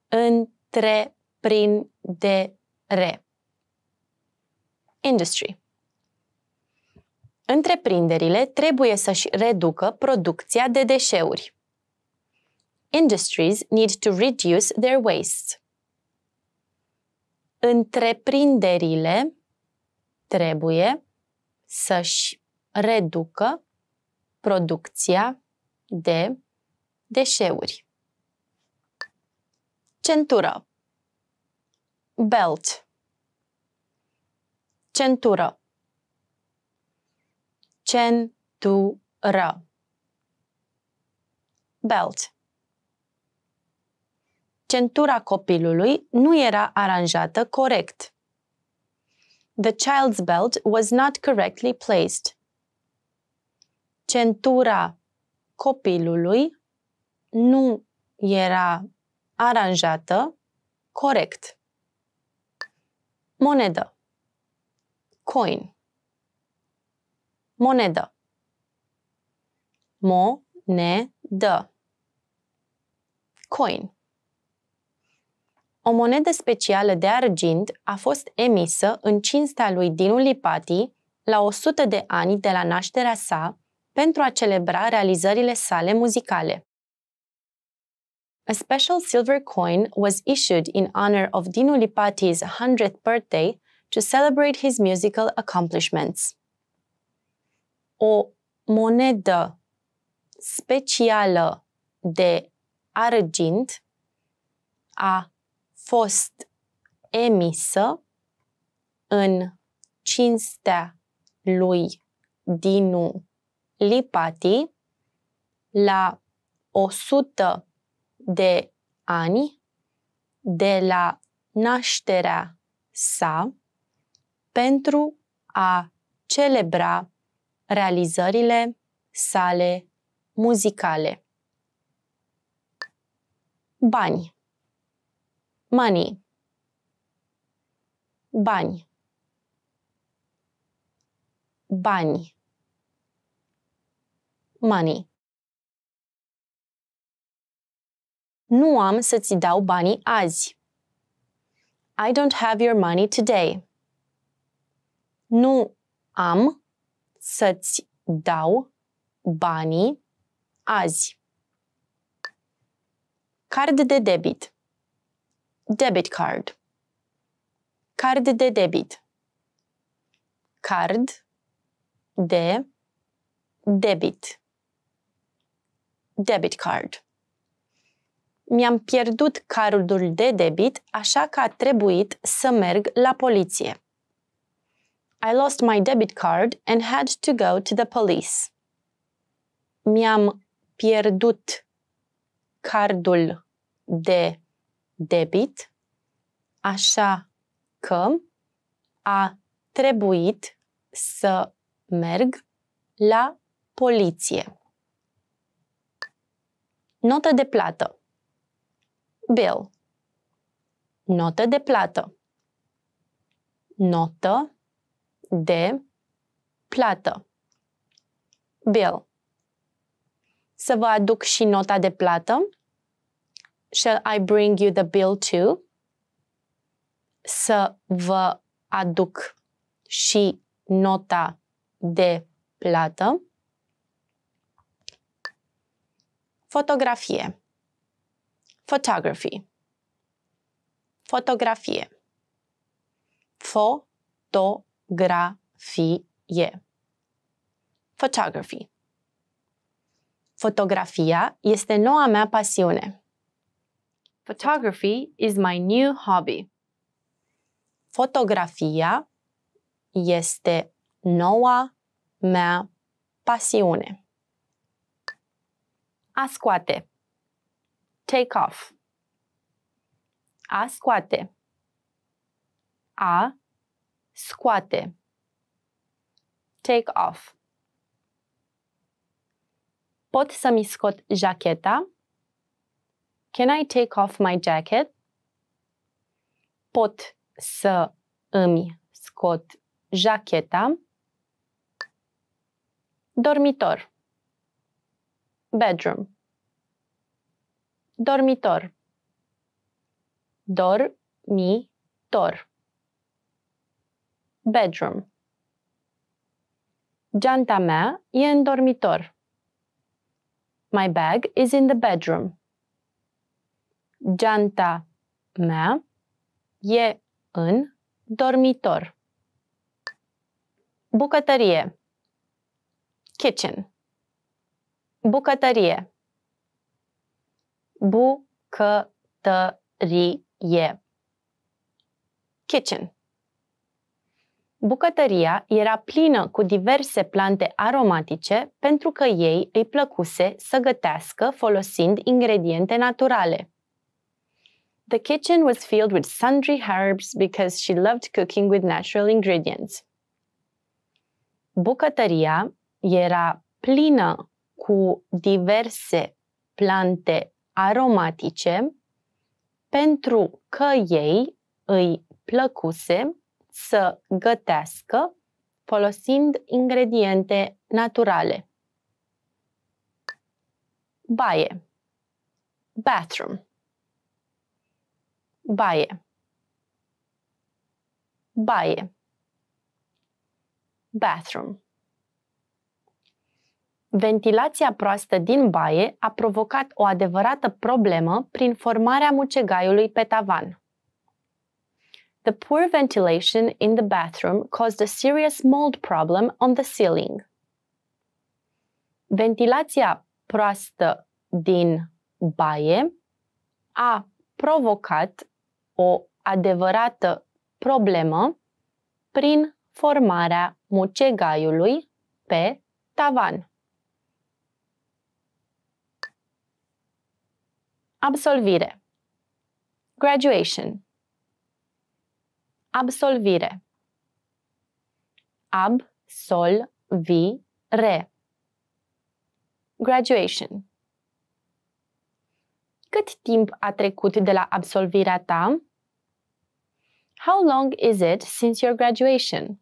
Întreprindere. Industry. Întreprinderile trebuie să-și reducă producția de deșeuri. Industries need to reduce their wastes. Întreprinderile trebuie să-și reducă producția de deșeuri. Centură. Belt. Centură. Centură. Belt. Centura copilului nu era aranjată corect. The child's belt was not correctly placed. Centura copilului nu era aranjată corect. Monedă. Coin. Monedă. Mo-ne-dă. Coin. O monedă specială de argint a fost emisă în cinstea lui Dinu Lipati la 100 de ani de la nașterea sa pentru a celebra realizările sale muzicale. A special silver coin was issued in honor of Dinu Lipati's 100th birthday to celebrate his musical accomplishments. O monedă specială de argint a fost emisă în cinstea lui Dinu Lipati la 100 de ani de la nașterea sa pentru a celebra realizările sale muzicale. Bani. Money. Bani. Bani. Money. Nu am să-ți dau banii azi. I don't have your money today. Nu am să-ți dau banii azi. Card de debit. Debit card. Card de debit. Card de debit. Debit card. Mi-am pierdut cardul de debit, așa că a trebuit să merg la poliție. I lost my debit card and had to go to the police. Mi-am pierdut cardul de debit, așa că a trebuit să merg la poliție. Notă de plată. Bill. Notă de plată. Notă de plată. Bill. Să vă aduc și nota de plată? Shall I bring you the bill too? Să vă aduc și nota de plată. Fotografie. Photography. Fotografie. Fotografie. Photography. Fotografia este noua mea pasiune. Photography is my new hobby. Fotografia este noua mea pasiune. A scoate. Take off. A scoate. A scoate. Take off. Pot să-mi scot jacheta? Can I take off my jacket? Pot să îmi scot jacheta? Dormitor. Bedroom. Dormitor. Dormitor. Bedroom. Geanta mea e în dormitor. My bag is in the bedroom. Geanta mea e în dormitor. Bucătărie. Kitchen. Bucătărie. Bucătărie. Kitchen. Bucătăria era plină cu diverse plante aromatice pentru că ei îi plăcuse să gătească folosind ingrediente naturale. The kitchen was filled with sundry herbs because she loved cooking with natural ingredients. Bucătăria era plină cu diverse plante aromatice pentru că ei îi plăcuse să gătească folosind ingrediente naturale. Baie. Bathroom. Baie. Baie. Bathroom Ventilația proastă din baie a provocat o adevărată problemă prin formarea mucegaiului pe tavan. The poor ventilation in the bathroom caused a serious mold problem on the ceiling. Ventilația proastă din baie a provocat o adevărată problemă prin formarea mucegaiului pe tavan. Absolvire. Graduation. Absolvire. Ab, sol, vi, re. Graduation. Cât timp a trecut de la absolvirea ta? How long is it since your graduation?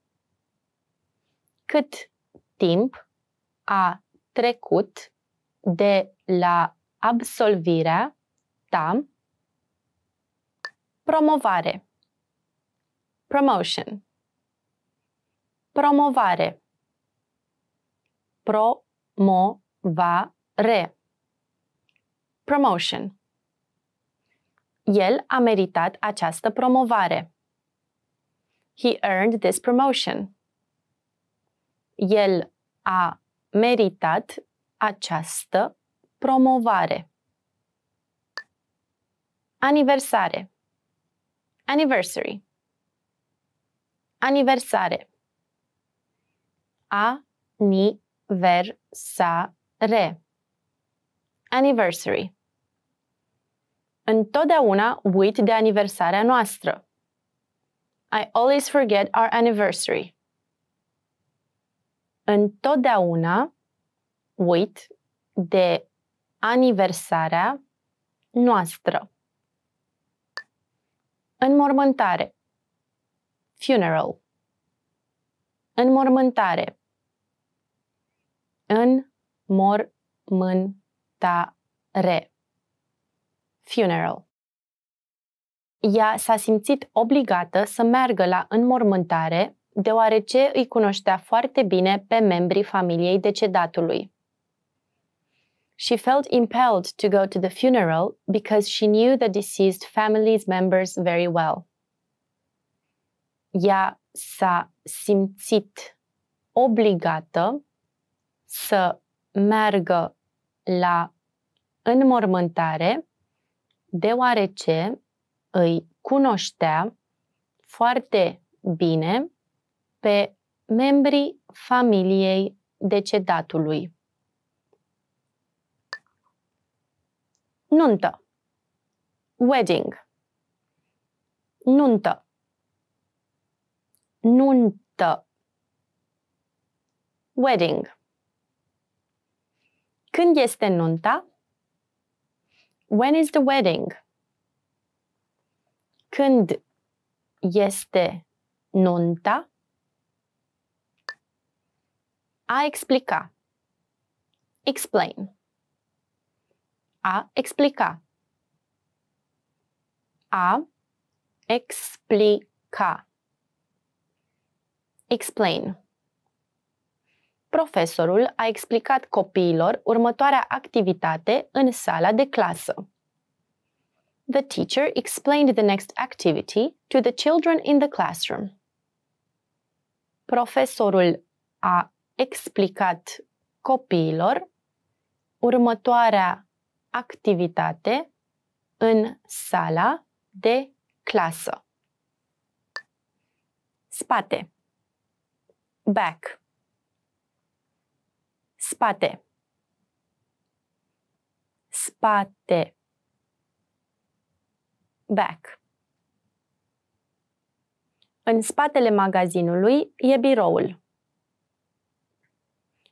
Cât timp a trecut de la absolvirea ta? Promovare. Promotion. Promovare. Promovare. Promotion. El a meritat această promovare. He earned this promotion. El a meritat această promovare. Aniversare. Anniversary. Aniversare. A-ni-ver-sa-re. Anniversary. Întotdeauna uit de aniversarea noastră. I always forget our anniversary. Întotdeauna uit de aniversarea noastră. Înmormântare. Funeral. Înmormântare. Înmormântare. Funeral. Ea s-a simțit obligată să meargă la înmormântare deoarece îi cunoștea foarte bine pe membrii familiei decedatului. She felt impelled to go to the funeral because she knew the deceased family's members very well. Ea s-a simțit obligată să meargă la înmormântare deoarece îi cunoștea foarte bine pe membrii familiei decedatului. Nuntă. Wedding. Nuntă. Nuntă. Wedding. Când este nunta? When is the wedding? Când este nunta? A explica. Explain. A explica. A explica. Explain. Profesorul a explicat copiilor următoarea activitate în sala de clasă. The teacher explained the next activity to the children in the classroom. Profesorul a explicat copiilor următoarea activitate în sala de clasă. Spate. Back. Spate. Spate. Back. În spatele magazinului e biroul.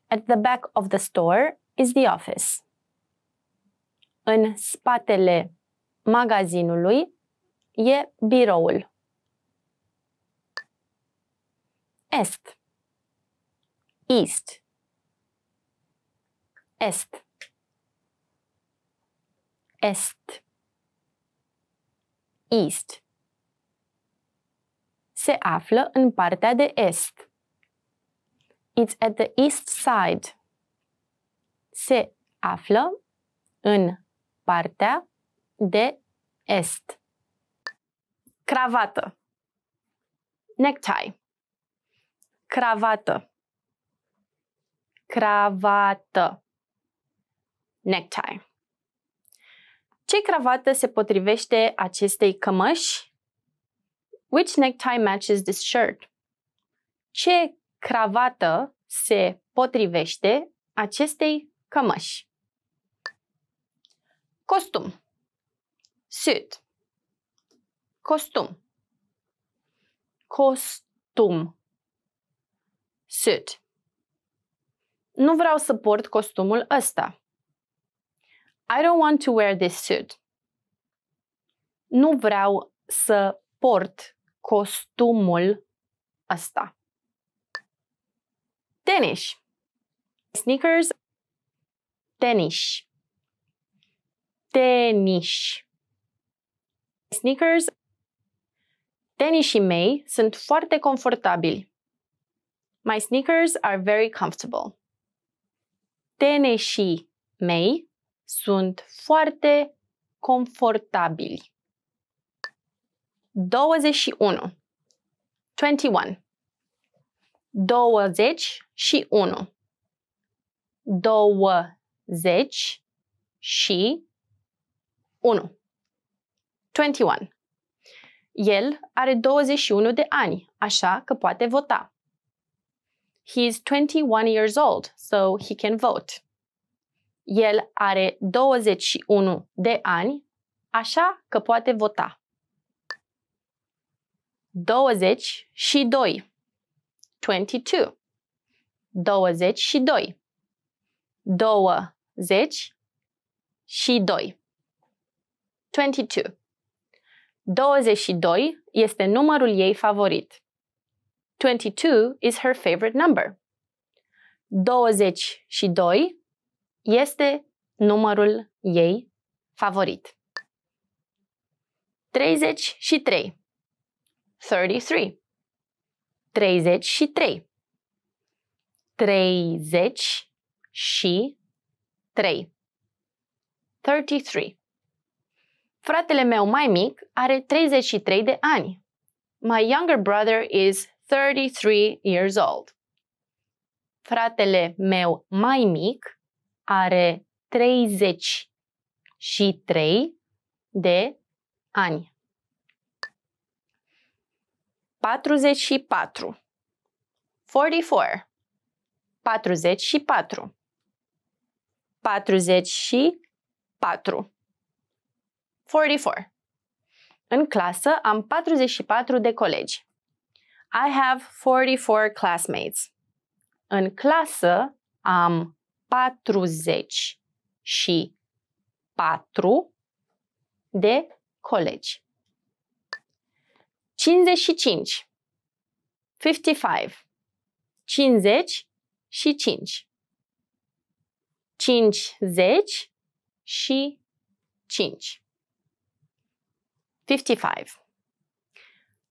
At the back of the store is the office. În spatele magazinului e biroul. Est. East. Est. Est. East. Se află în partea de est. It's at the east side. Se află în partea de est. Cravată. Necktie. Cravată. Cravată. Necktie. Ce cravată se potrivește acestei cămăși? Which necktie matches this shirt? Ce cravată se potrivește acestei cămăși? Costum. Suit. Costum. Costum. Suit. Nu vreau să port costumul ăsta. I don't want to wear this suit. Nu vreau să port costumul ăsta. Tenis. Sneakers. Tenis. Tenis. Sneakers. Tenisii mei sunt foarte confortabili. My sneakers are very comfortable. Tenisii mei sunt foarte confortabili. 21. 21. 21. 20 și 1. 21. El are 21 de ani, așa că poate vota. He is 21 years old, so he can vote. El are 21 de ani, așa că poate vota. 20 și 2. 22. 22. 20 și 2. 22. 22 este numărul ei favorit. 22 is her favorite number. 22 este numărul ei favorit. 33. 33. 33. 33. 33. Fratele meu mai mic are 33 de ani. My younger brother is 33 years old. Fratele meu mai mic are 33 de ani. 44 44 44 44 44 În clasă am 44 de colegi. I have 44 classmates. În clasă am 44 de colegi. 55 55 50 și 5 50 și 5 55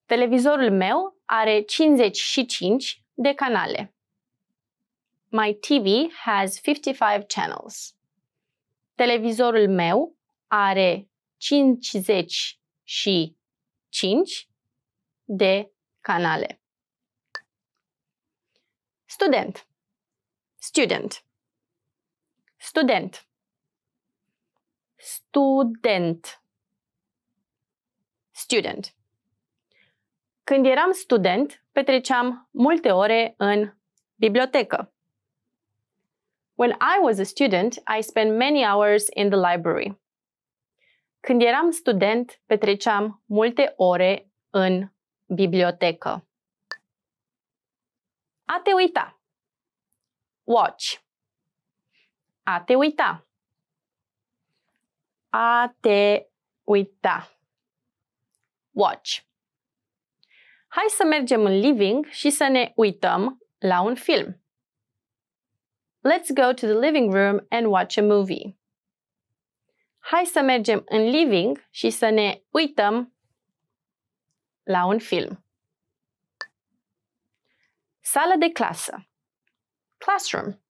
Televizorul meu are 55 de canale. My TV has 55 channels. Televizorul meu are 55 de canale. Student. Student. Student. Student. Student. Când eram student, petreceam multe ore în bibliotecă. When I was a student, I spent many hours in the library. Când eram student, petreceam multe ore în bibliotecă. A te uita. Watch. A te uita. A te uita. Watch. Hai să mergem în living și să ne uităm la un film. Let's go to the living room and watch a movie. Hai să mergem în living și să ne uităm la un film. Sală de clasă. Classroom.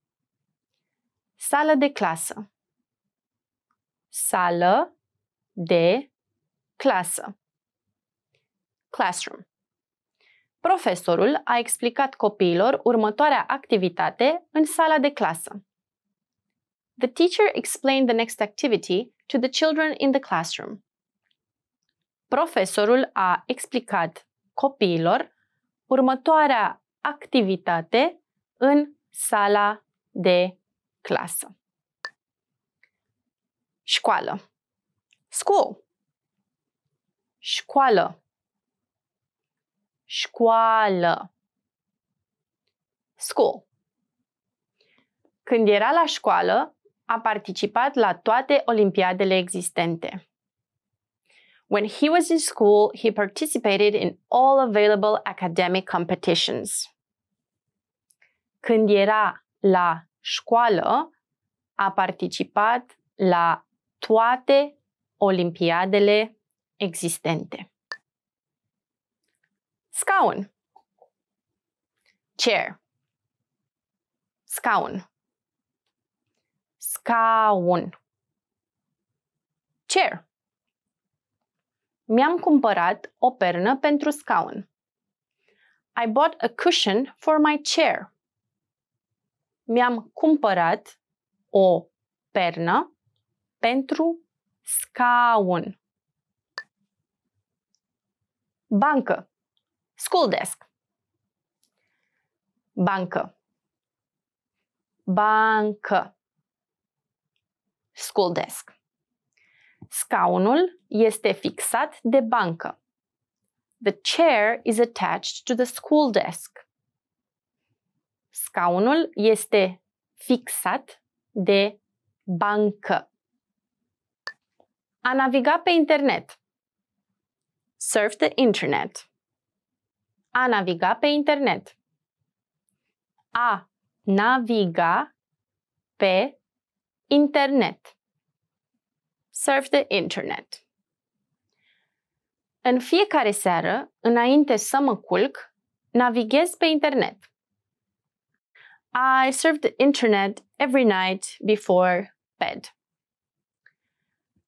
Sală de clasă. Sală de clasă. Classroom. Profesorul a explicat copiilor următoarea activitate în sala de clasă. The teacher explained the next activity to the children in the classroom. Profesorul a explicat copiilor următoarea activitate în sala de clasă. Școală. School. Școală. Școală. School. Când era la școală, a participat la toate olimpiadele existente. When he was in school, he participated in all available academic competitions. Când era la școală, a participat la toate olimpiadele existente. Scaun. Chair. Scaun. Scaun. Chair. Mi-am cumpărat o pernă pentru scaun. I bought a cushion for my chair. Mi-am cumpărat o pernă pentru scaun. Bancă. School desk. Bancă. Bancă. School desk. Scaunul este fixat de bancă. The chair is attached to the school desk. Scaunul este fixat de bancă. A naviga pe internet. Surf the internet. A naviga pe internet. A naviga pe internet. Surf the internet. În fiecare seară, înainte să mă culc, navighez pe internet. I surf the internet every night before bed.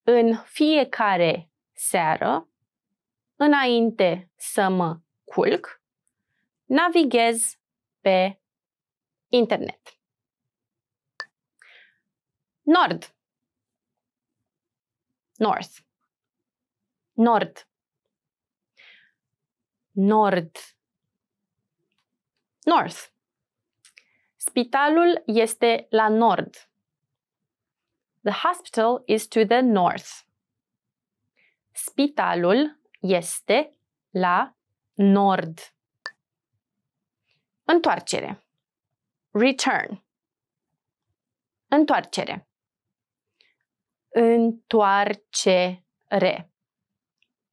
În fiecare seară, înainte să mă culc, navighez pe internet. Nord. North. Nord. Nord. North. Spitalul este la nord. The hospital is to the north. Spitalul este la nord. Întoarcere. Return. Întoarcere. Întoarcere.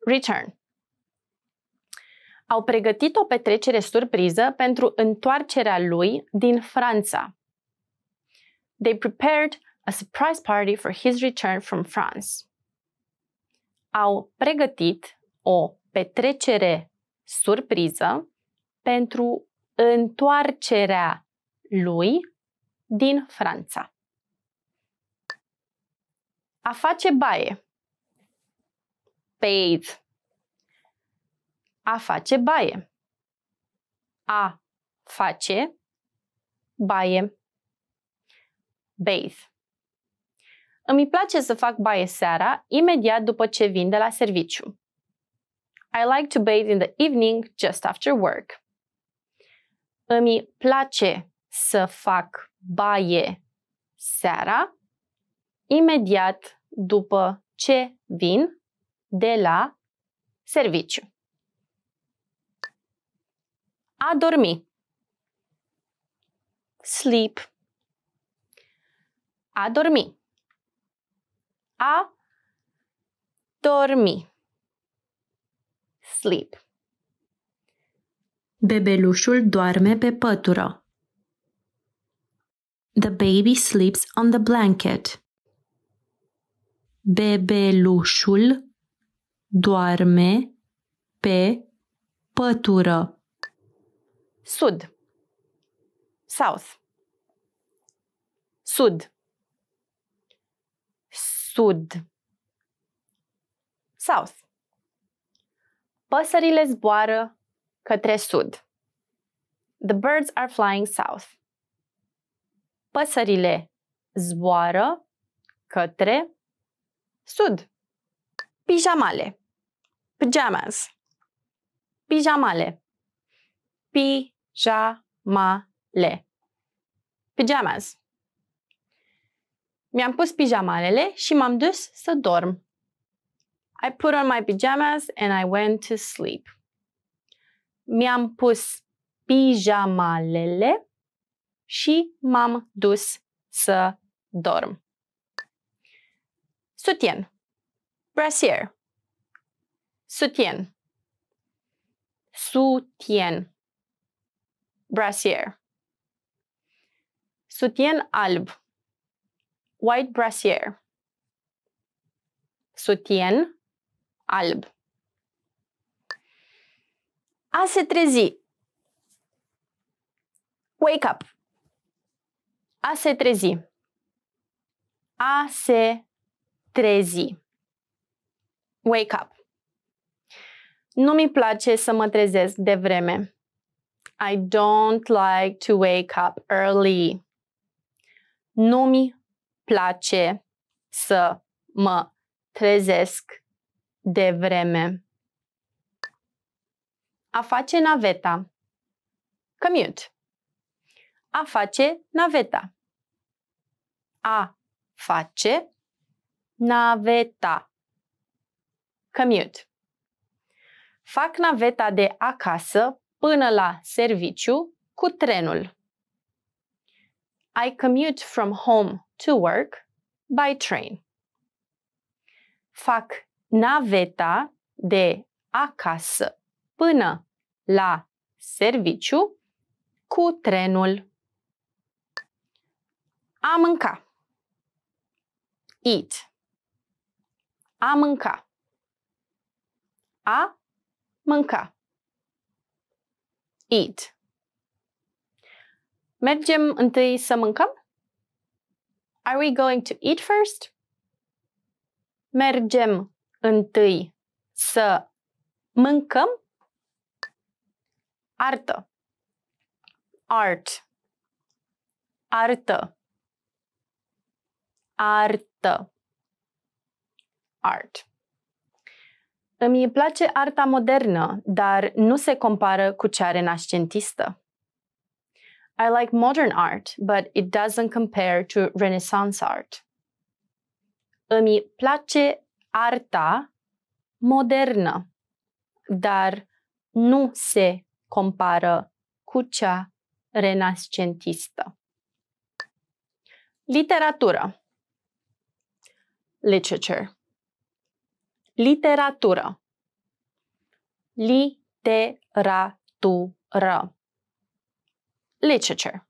Return. Au pregătit o petrecere surpriză pentru întoarcerea lui din Franța. They prepared a surprise party for his return from France. Au pregătit o petrecere surpriză pentru întoarcerea lui din Franța. A face baie. Bathe. A face baie. A face baie. Bathe. Îmi place să fac baie seara, imediat după ce vin de la serviciu. I like to bathe in the evening just after work. Îmi place să fac baie seara, imediat după ce vin de la serviciu. A dormi. Sleep. A dormi a dormi. Sleep. Bebelușul doarme pe pătură. The baby sleeps on the blanket. Bebelușul doarme pe pătură. Sud. South. Sud sud. South. Păsările zboară către sud. The birds are flying south. Păsările zboară către sud. Pijamale. Pajamas. Pijamale. Pijamale. Pajamas. Mi-am pus pijamalele și m-am dus să dorm. I put on my pajamas and I went to sleep. Mi-am pus pijamalele și m-am dus să dorm. Sutien. Brasier. Sutien. Sutien. Brasier. Sutien alb. White brasier. Sutien alb. A se trezi. Wake up. A se trezi. A se trezi. Wake up. Nu mi place să mă trezesc de vreme. I don't like to wake up early. Nu mi place să mă trezesc de vreme. A face naveta. Commute. A face naveta. A face naveta. Commute. Fac naveta de acasă până la serviciu cu trenul. I commute from home to work by train. Fac naveta de acasă până la serviciu cu trenul. A mânca. Eat. A mânca. A mânca. Eat. Mergem întâi să mâncăm? Are we going to eat first? Mergem întâi să mâncăm? Artă. Art. Artă. Artă. Art. Îmi place arta modernă, dar nu se compară cu cea renascentistă. I like modern art, but it doesn't compare to Renaissance art. Îmi place arta modernă, dar nu se compară cu cea renascentistă. Literatură. Literature. Literatură. Literatură. Literature.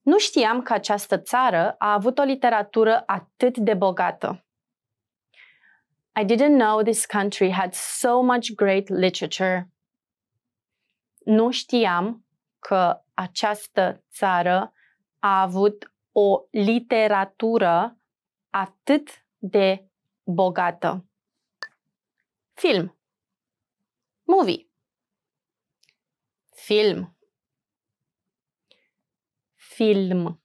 Nu știam că această țară a avut o literatură atât de bogată. I didn't know this country had so much great literature. Nu știam că această țară a avut o literatură atât de bogată. Film. Movie. Film film.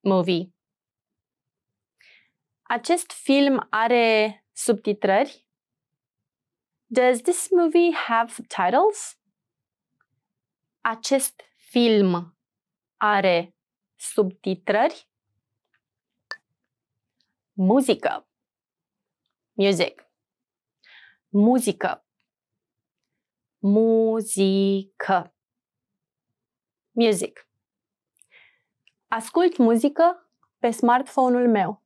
Movie. Acest film are subtitrări? Does this movie have titles? Acest film are subtitrări? Muzică. Music. Muzică. Muzică. Music. Ascult muzică pe smartphone-ul meu.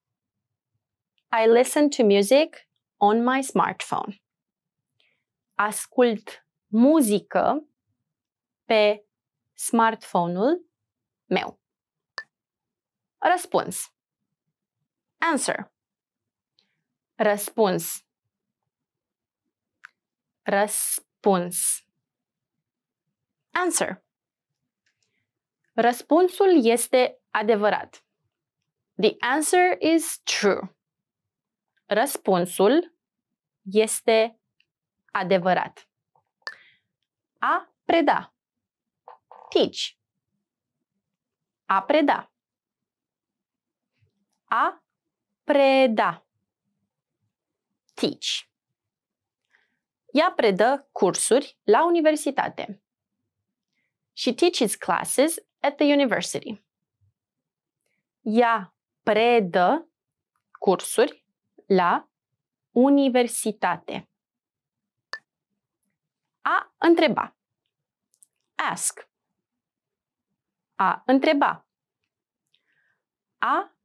I listen to music on my smartphone. Ascult muzică pe smartphone-ul meu. Răspuns. Answer. Răspuns. Răspuns. Answer. Răspunsul este adevărat. The answer is true. Răspunsul este adevărat. A preda. Teach. A preda. A preda. Teach. Ea predă cursuri la universitate. She teaches classes at the university. Ea predă cursuri la universitate. A întreba. Ask. A întreba. A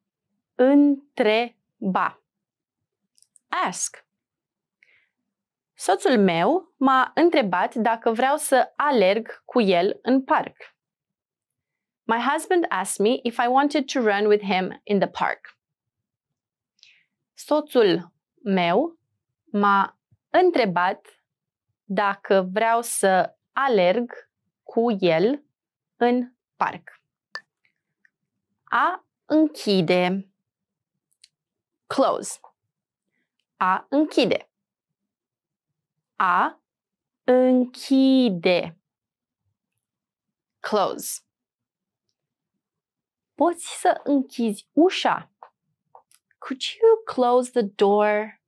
întreba. Ask. Soțul meu m-a întrebat dacă vreau să alerg cu el în parc. My husband asked me if I wanted to run with him in the park. Soțul meu m-a întrebat dacă vreau să alerg cu el în parc. A închide. Close. A închide. A închide. Close. Poți să închizi ușa? Could you close the door?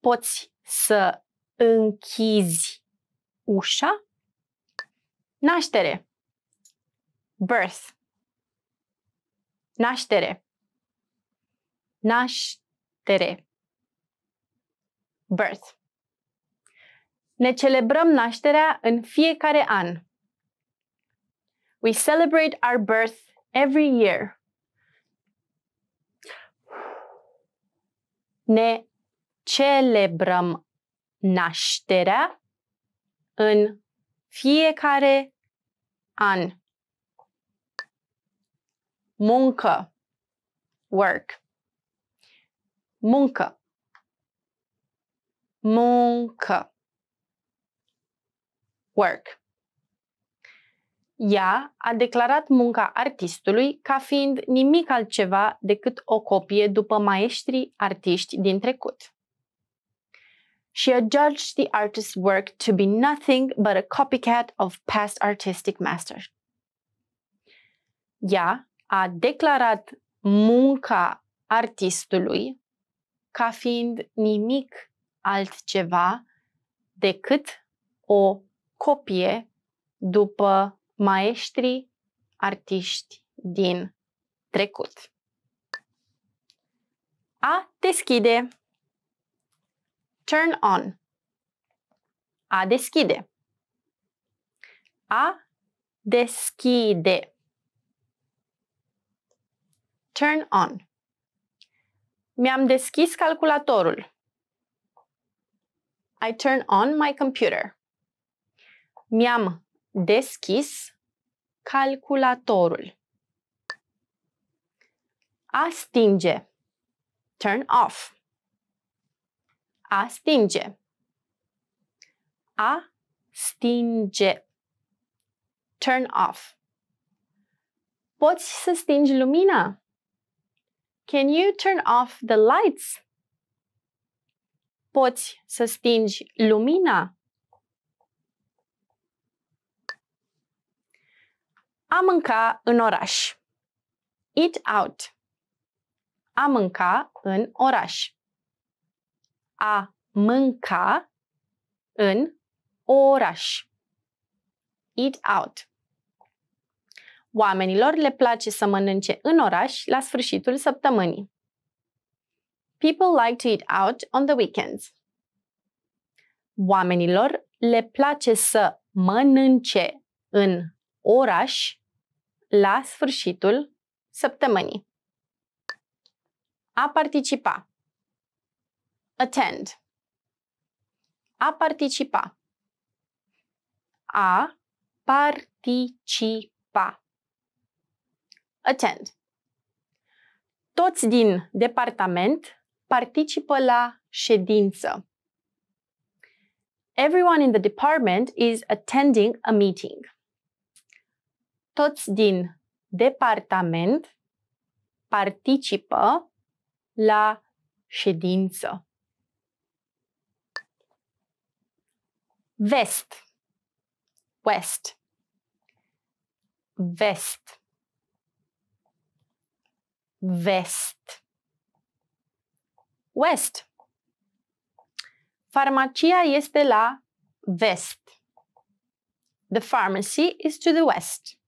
Poți să închizi ușa? Naștere. Birth. Naștere. Naștere. Birth. Ne celebrăm nașterea în fiecare an. We celebrate our birth every year. Ne celebrăm nașterea în fiecare an. Muncă. Work. Muncă. Muncă. Work. Ea a declarat munca artistului ca fiind nimic altceva decât o copie după maestrii artiști din trecut. She adjudged the artist's work to be nothing but a copycat of past artistic masters. Ea a declarat munca artistului ca fiind nimic altceva decât o copie după maestrii artiști din trecut. A deschide. Turn on. A deschide. A deschide. Turn on. Mi-am deschis calculatorul. I turn on my computer. Mi-am deschis calculatorul. A stinge. Turn off. A stinge. A stinge. Turn off. Poți să stingi lumina? Can you turn off the lights? Poți să stingi lumina? A mânca în oraș. Eat out. A mânca în oraș. A mânca în oraș. Eat out. Oamenilor le place să mănânce în oraș la sfârșitul săptămânii. People like to eat out on the weekends. Oamenilor le place să mănânce în oraș la sfârșitul săptămânii. A participa. Attend. A participa. A participa. Attend. Toți din departament participă la ședință. Everyone in the department is attending a meeting toți din departament participă la ședință. Vest. West. Vest. Vest. West. Farmacia este la vest. The pharmacy is to the west.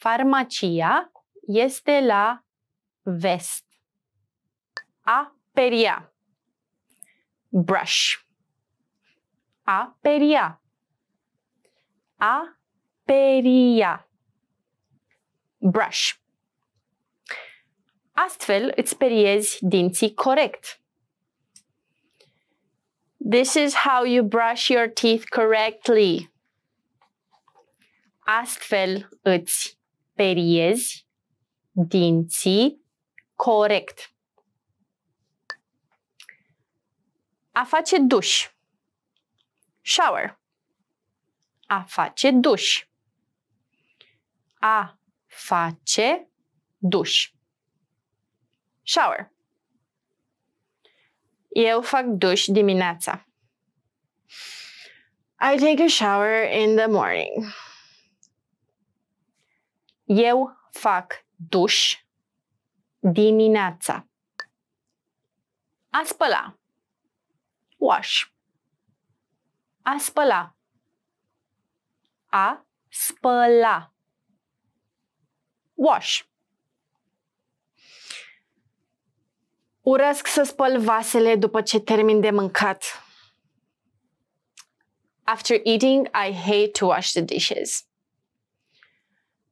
Farmacia este la vest. A peria. Brush. A peria. A speria. Brush. Astfel îți speriezi dinții corect. This is how you brush your teeth correctly. Astfel îți speriezi dinții corect. A face duș. Shower. A face duș. A face duș. Shower. Eu fac duș dimineața. I take a shower in the morning. Eu fac duș dimineața. A spăla. Wash. A spăla. A spăla. Wash. Urăsc să spăl vasele după ce termin de mâncat. After eating, I hate to wash the dishes.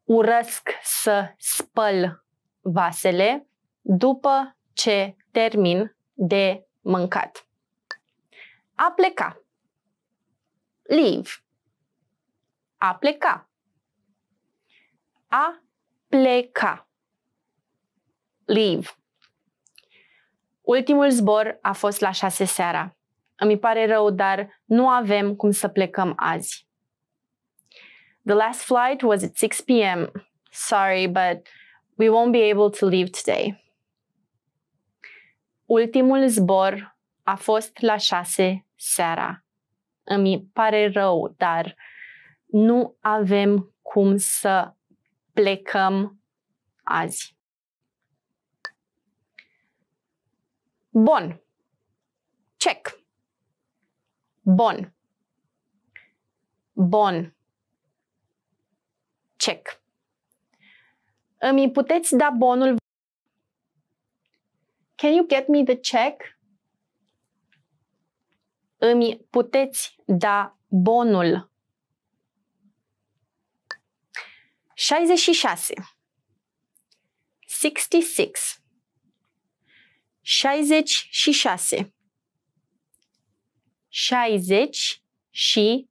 Urăsc să spăl vasele după ce termin de mâncat. A pleca. Leave. A pleca. A pleca. Leave. Ultimul zbor a fost la șase seara. Îmi pare rău, dar nu avem cum să plecăm azi. The last flight was at 6 p.m. Sorry, but we won't be able to leave today. Ultimul zbor a fost la șase seara. Îmi pare rău, dar nu avem cum să plecăm azi. Bun. Check. Bun. Bun. Check. Îmi puteți da bonul? Can you get me the check? Îmi puteți da bonul? 66 66 66 60 și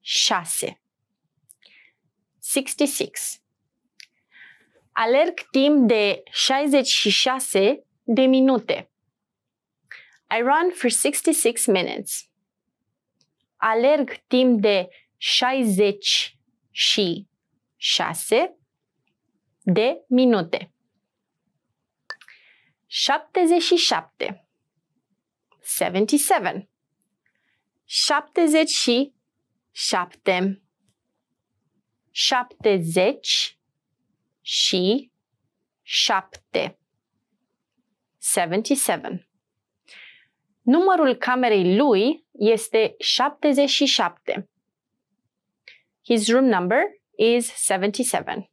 6 66 Alerg timp de 66 de minute. I run for 66 minutes. Alerg timp de 66 de minute. 77 77 77 70 și 7 77 Numărul camerei lui este 77. His room number is 77.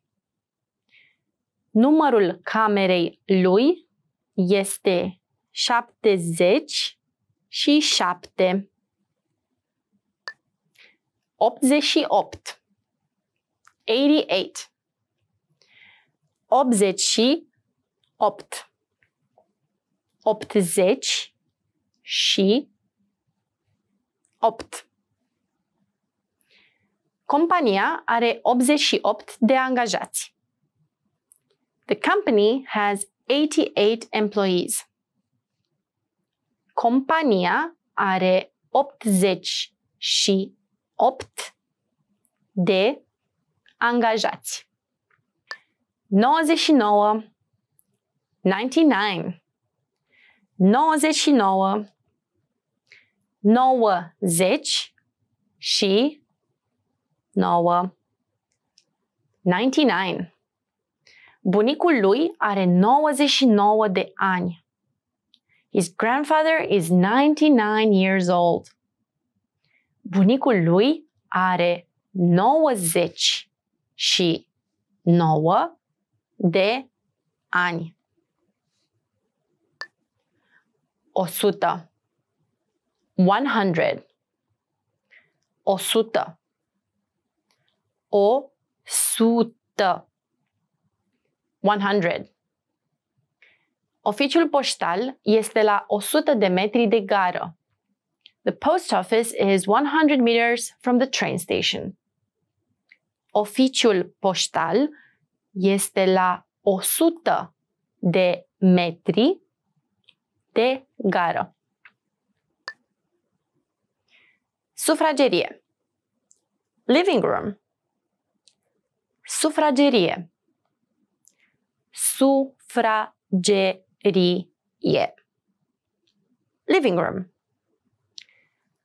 Numărul camerei lui este 70 și 7. 88. 88. 88. 80 și 8. Compania are 88 de angajați. The company has 88 employees. Compania are 88 de angajați. 99 99 99 90 și 9 99 Bunicul lui are 99 de ani. His grandfather is 99 years old. Bunicul lui are 90 și 9 de ani. 100 100 100 o Sută. 100. Oficiul poștal este la 100 de metri de gară. The post office is 100 meters from the train station. Oficiul poștal este la 100 de metri de gară. Sufragerie. Living room. Sufragerie. Sufragerie. Living room.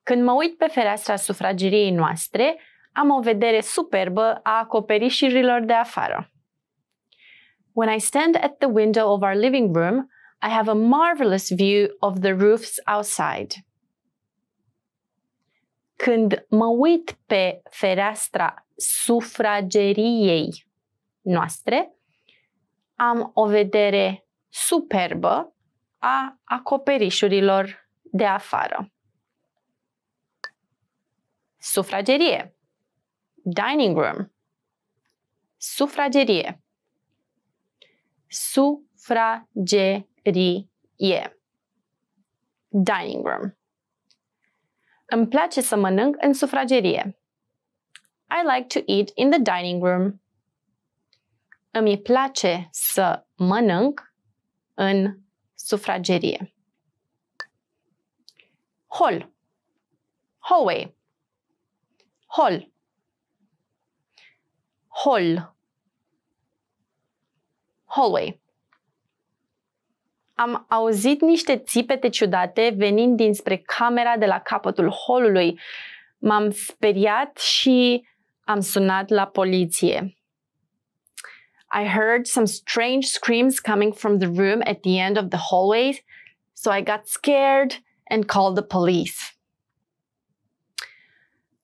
Când mă uit pe fereastra sufrageriei noastre, am o vedere superbă a acoperișurilor de afară. When I stand at the window of our living room, I have a marvelous view of the roofs outside. Când mă uit pe fereastra sufrageriei noastre, am o vedere superbă a acoperișurilor de afară. Sufragerie. Dining room. Sufragerie. Sufragerie. Dining room. Îmi place să mănânc în sufragerie. I like to eat in the dining room. Îmi place să mănânc în sufragerie. Hall. Hallway. Hall. Hall. Hallway. Am auzit niște țipete ciudate venind dinspre camera de la capătul holului. M-am speriat și am sunat la poliție. I heard some strange screams coming from the room at the end of the hallway, so I got scared and called the police.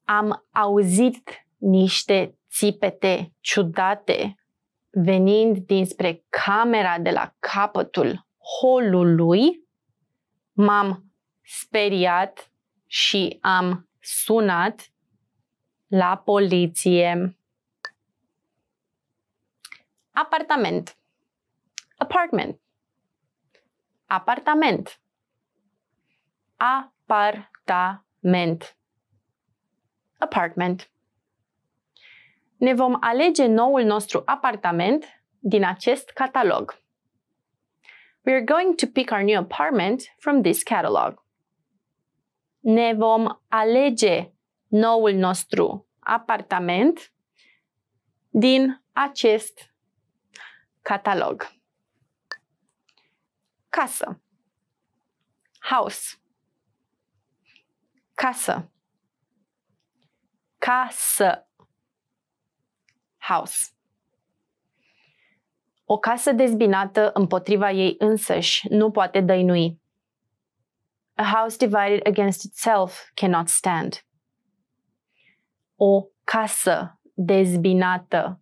Am auzit niște țipete ciudate venind dinspre camera de la capătul holului, m-am speriat și am sunat la poliție. Apartament. Apartment. Apartament. Apartament. Apartment. Ne vom alege noul nostru apartament din acest catalog. We are going to pick our new apartment from this catalog. Ne vom alege noul nostru apartament din acest catalog. Casă. House. Casă. Casă. House. O casă dezbinată împotriva ei însăși nu poate dăinui. A house divided against itself cannot stand. O casă dezbinată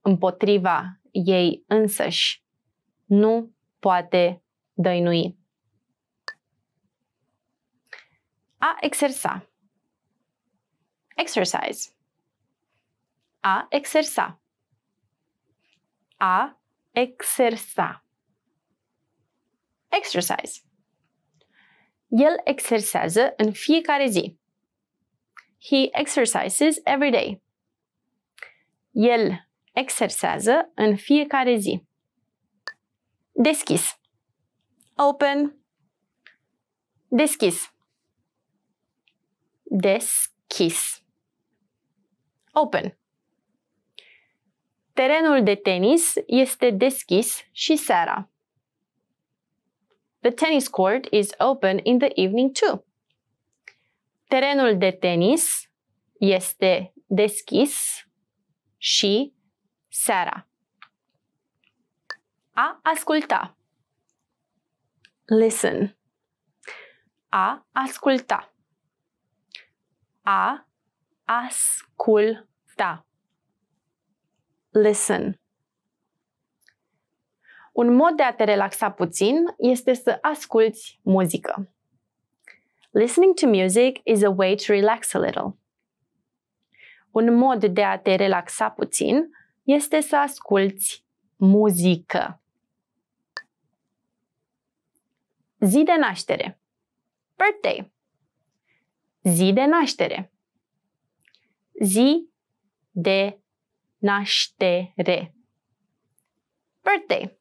împotriva ei însăși nu poate dăinui. A exersa. Exercise. A exersa. A exersa. Exercise. El exersează în fiecare zi. He exercises every day. El exersează în fiecare zi. Deschis. Open. Deschis. Deschis. Open. Terenul de tenis este deschis și seara. The tennis court is open in the evening too. Terenul de tenis este deschis și seara. A asculta. Listen. A asculta. A asculta. Listen. Un mod de a te relaxa puțin este să asculți muzică. Listening to music is a way to relax a little. Un mod de a te relaxa puțin este să asculți muzică. Zi de naștere. Birthday. Zi de naștere. Zi de naștere. Birthday.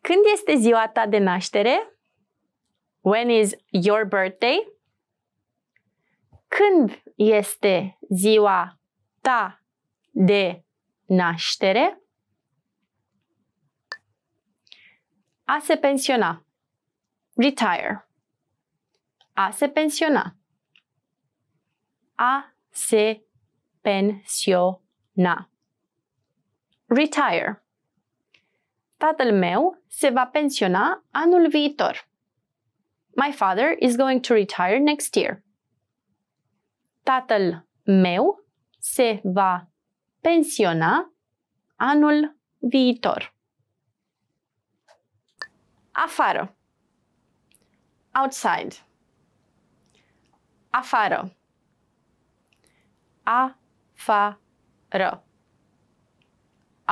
Când este ziua ta de naștere? When is your birthday? Când este ziua ta de naștere? A se pensiona. Retire. A se pensiona. A se pensiona. Retire. Tatăl meu se va pensiona anul viitor. My father is going to retire next year. Tatăl meu se va pensiona anul viitor. Afară. Outside. Afară. Afară.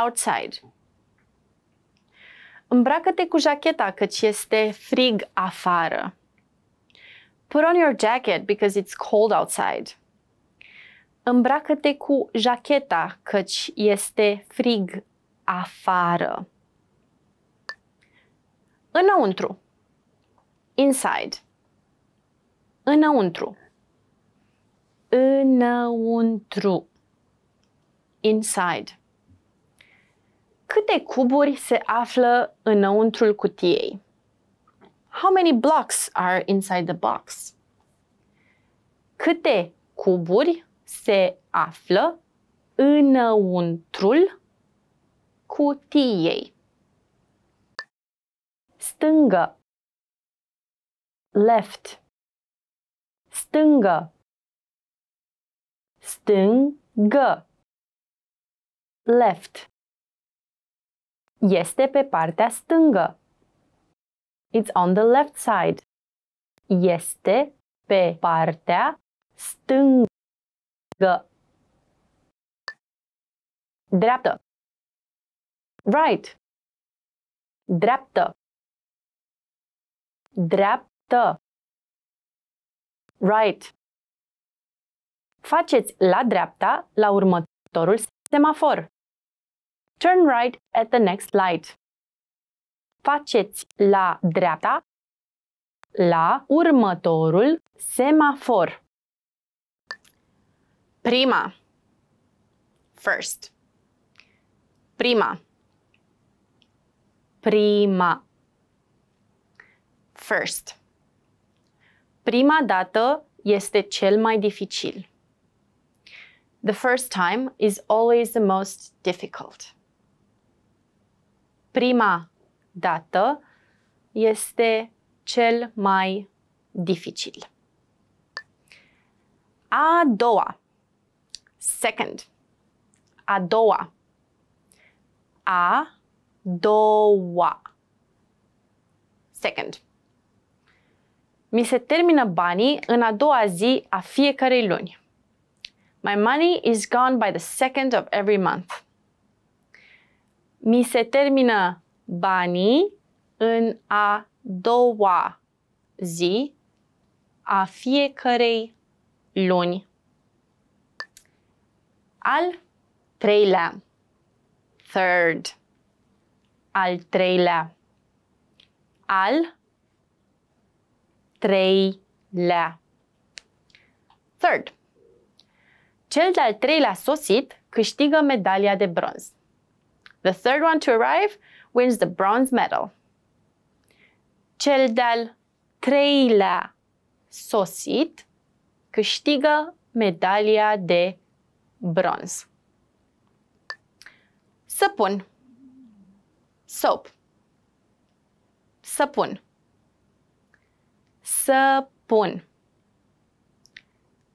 Outside. Îmbracă-te cu jacheta căci este frig afară. Put on your jacket because it's cold outside. Îmbracă-te cu jacheta căci este frig afară. Înăuntru. Inside. Înăuntru. Înăuntru. Inside. Câte cuburi se află înăuntrul cutiei? How many blocks are inside the box? Câte cuburi se află înăuntrul cutiei? Stângă. Left. Stângă. Stângă. Left. Este pe partea stângă. It's on the left side. Este pe partea stângă. Dreaptă. Right. Dreaptă. Dreaptă. Right. Faceți la dreapta la următorul semafor. Turn right at the next light. Faceți la dreapta la următorul semafor. Prima. First. Prima. Prima. First. Prima dată este cel mai dificil. The first time is always the most difficult prima dată este cel mai dificil. A doua. Second. A doua. A doua. Second. Mi se termină banii în a doua zi a fiecarei luni. My money is gone by the second of every month mi se termină banii în a doua zi a fiecarei luni. Al treilea. Third. Al treilea. Al treilea. Third. Cel de-al treilea sosit câștigă medalia de bronz. The third one to arrive wins the bronze medal. Cel de-al treilea sosit câștigă medalia de bronz. Săpun. Soap. Săpun. Săpun.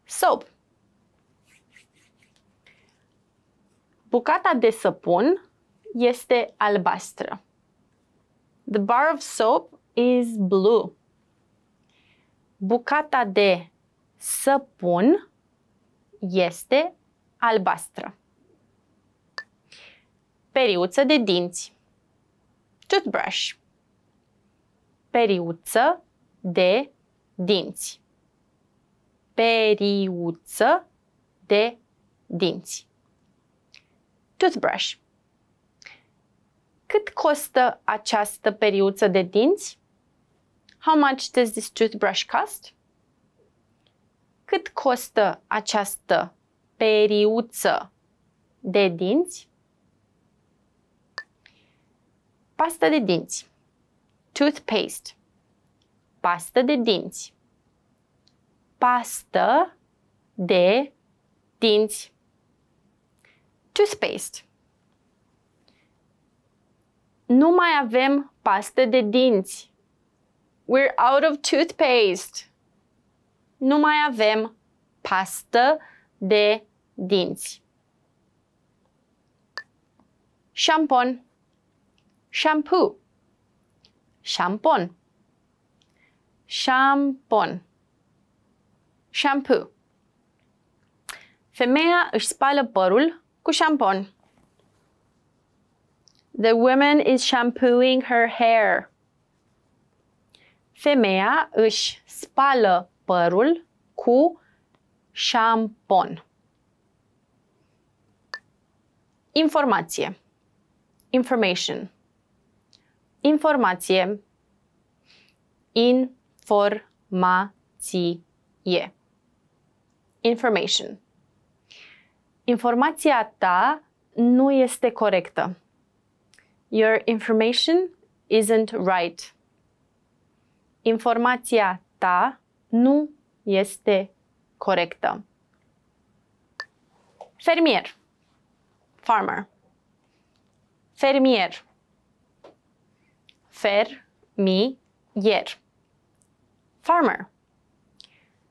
Soap. Bucata de săpun este albastră. The bar of soap is blue. Bucata de săpun este albastră. Periuță de dinți. Toothbrush. Periuță de dinți. Periuță de dinți. Toothbrush. Cât costă această periuță de dinți? How much does this toothbrush cost? Cât costă această periuță de dinți? Pasta de dinți. Toothpaste. Pastă de dinți. Pastă de dinți. Toothpaste. Nu mai avem pastă de dinți. We're out of toothpaste. Nu mai avem pastă de dinți. Șampon. Shampoo. Șampon. Șampon. Shampoo. Femeia își spală părul cu șampon. The woman is shampooing her hair. Femeia își spală părul cu șampon. Informație. Information. Informație. Informație. Information. Informația ta nu este corectă. Your information isn't right. Informația ta nu este corectă. Fermier. Farmer. Fermier. Fermier. Farmer.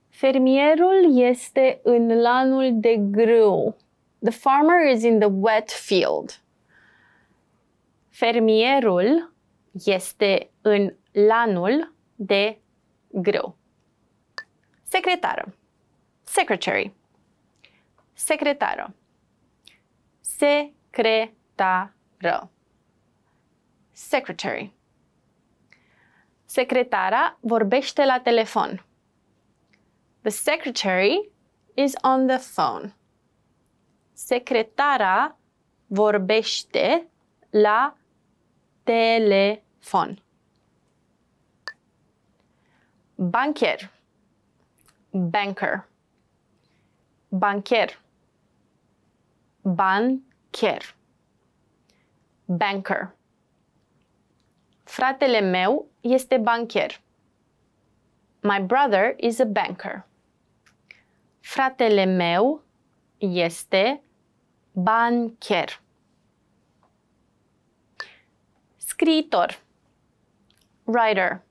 Fermierul este în lanul de grâu. The farmer is in the wet field. Fermierul este în lanul de grâu. Secretară. Secretary. Secretară. Secretară. Secretary. Secretara vorbește la telefon. The secretary is on the phone. Secretara vorbește la telefon. Bancher. Banker. Bancher. Bancher. Banker. Fratele meu este bancher. My brother is a banker. Fratele meu este bancher. Scriitor. Writer.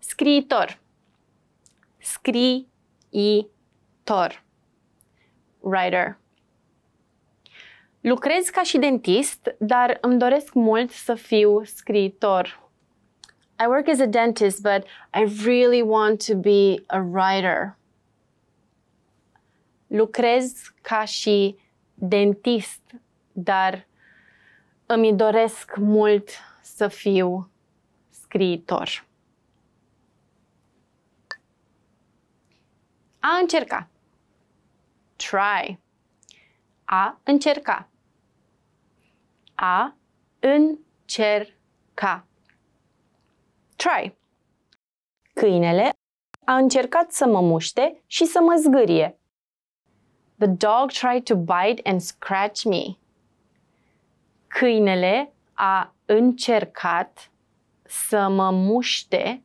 Scriitor. Scriitor. Writer. Lucrez ca și dentist, dar îmi doresc mult să fiu scriitor. I work as a dentist, but I really want to be a writer. Lucrez ca și dentist, dar îmi doresc mult să fiu scriitor. A încerca. Try. A încerca. A încerca. Try. Câinele a încercat să mă muște și să mă zgârie. The dog tried to bite and scratch me. Câinele a încercat să mă muște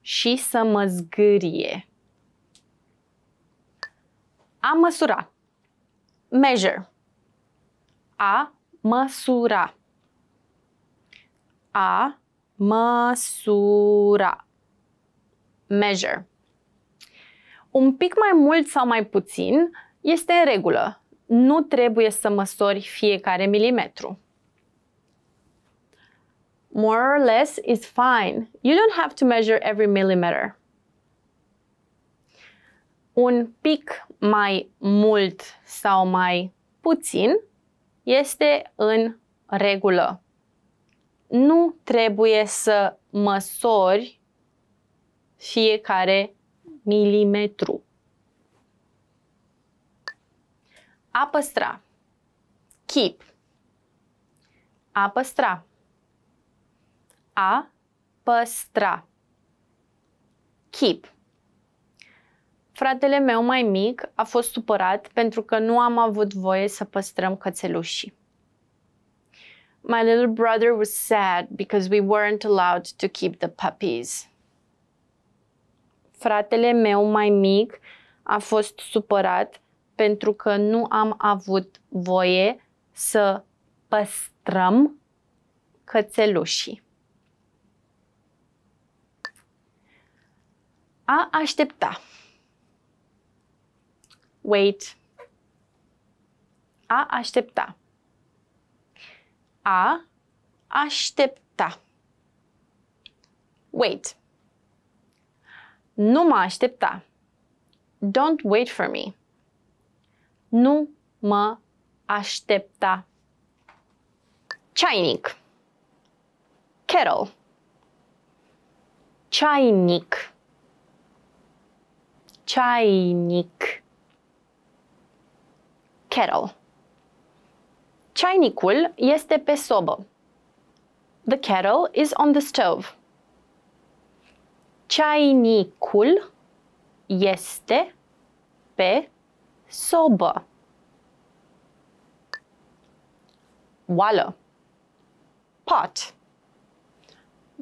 și să mă zgârie. A măsura. Measure. A măsura. A măsura. Measure. Un pic mai mult sau mai puțin este în regulă. Nu trebuie să măsori fiecare milimetru. More or less is fine. You don't have to measure every millimeter. un pic mai mult sau mai puțin este în regulă. Nu trebuie să măsori fiecare milimetru. A păstra. Keep. A păstra. A păstra. Keep. Fratele meu mai mic a fost supărat pentru că nu am avut voie să păstrăm cățelușii. My little brother was sad because we weren't allowed to keep the puppies. Fratele meu mai mic a fost supărat pentru că nu am avut voie să păstrăm cățelușii. A aștepta. Wait. A aștepta. A aștepta. Wait. Nu mă aștepta. Don't wait for me. Nu mă aștepta. Ceainic. Kettle. Ceainic. Ceainic. Kettle. Ceainicul este pe sobă. The kettle is on the stove. Ceainicul este pe sobă. Oală. Pot.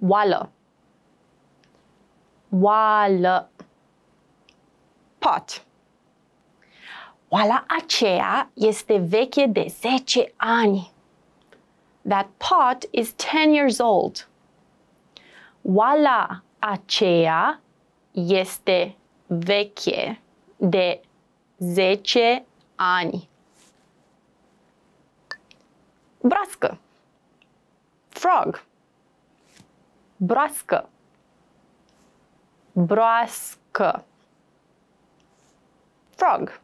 Oală. Oală. Pot. Oala aceea este veche de 10 ani. That pot is 10 years old. Oala aceea este veche de 10 ani. Brască. Frog. Broască. Broască. Frog.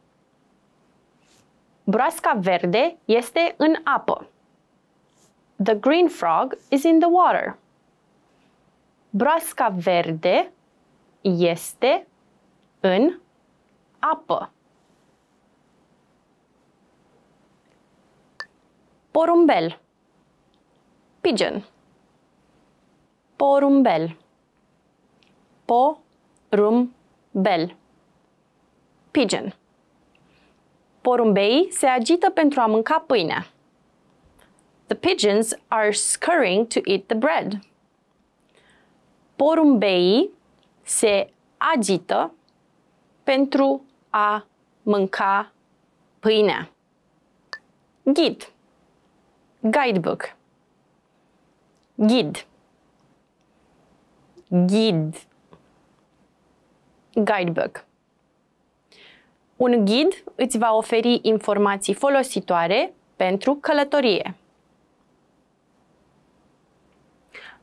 Broasca verde este în apă. The green frog is in the water. Broasca verde este în apă. Porumbel. Pigeon. Porumbel. Porumbel. Pigeon. Porumbeii se agită pentru a mânca pâinea. The pigeons are scurrying to eat the bread. Porumbeii se agită pentru a mânca pâinea. Ghid. Guidebook. Ghid. Ghid. Guidebook. Un ghid îți va oferi informații folositoare pentru călătorie.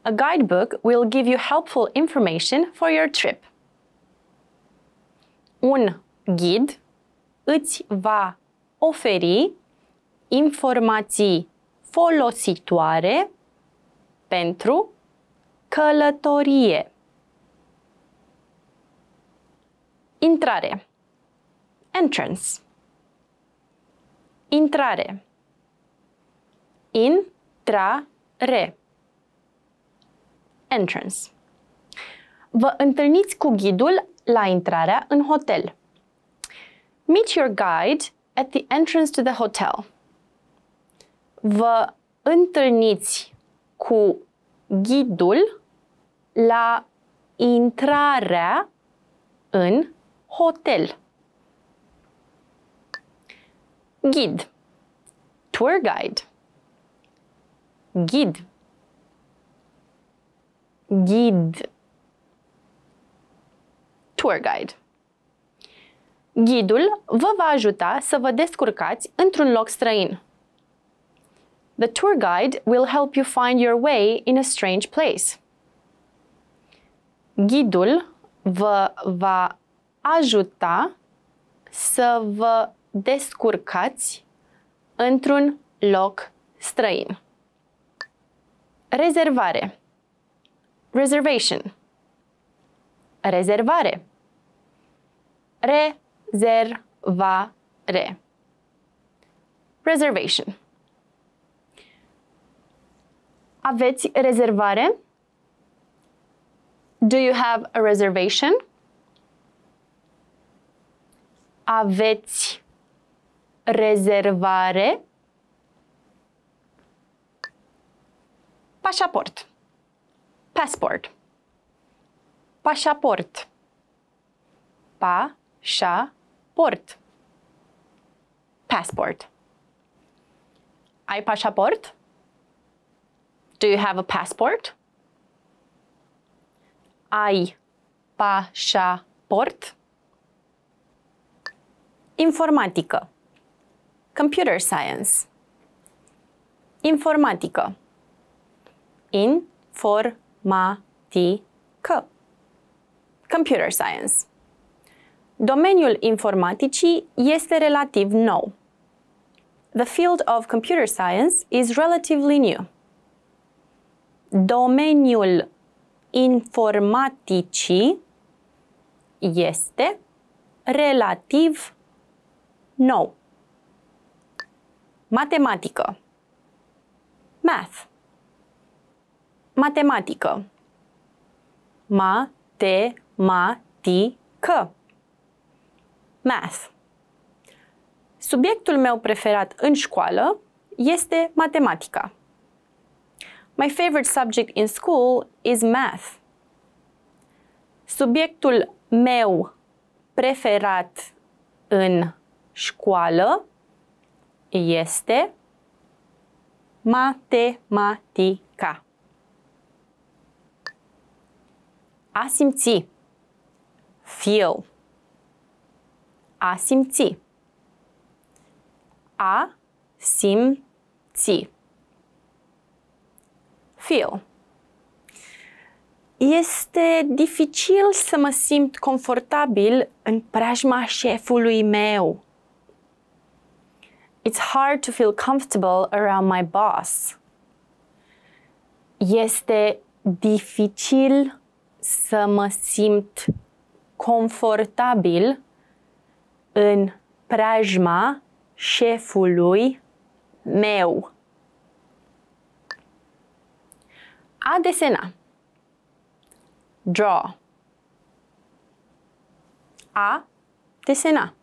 A guidebook will give you helpful information for your trip. Un ghid îți va oferi informații folositoare pentru călătorie. Intrare. Entrance. Intrare. Intrare. Entrance. Vă întâlniți cu ghidul la intrarea în hotel. Meet your guide at the entrance to the hotel. Vă întâlniți cu ghidul la intrarea în hotel. Ghid. Tour guide. guide, guide, Tour guide. Ghidul vă va ajuta să vă descurcați într-un loc străin. The tour guide will help you find your way in a strange place. Ghidul vă va ajuta să vă descurcați într-un loc străin. Rezervare. Reservation. Rezervare. Rezervare. Reservation. Aveți rezervare? Do you have a reservation? Aveți rezervare? Pașaport. Passport. Pașaport. Pa-șa-port. Passport. Ai pașaport? Do you have a passport? Ai pașaport? Informatică. Computer science. Informatică. Informatică. Computer science. Domeniul informaticii este relativ nou. The field of computer science is relatively new. Domeniul informaticii este relativ nou. Matematică. Math. Matematică. Ma-te-ma-ti-că. Math. Subiectul meu preferat în școală este matematica. My favorite subject in school is math. Subiectul meu preferat în școală este matematica. A simți. Feel. A simți. A simți. Feel. Este dificil să mă simt confortabil în preajma șefului meu. It's hard to feel comfortable around my boss. Este dificil să mă simt confortabil în preajma șefului meu. A desena. Draw. A desena.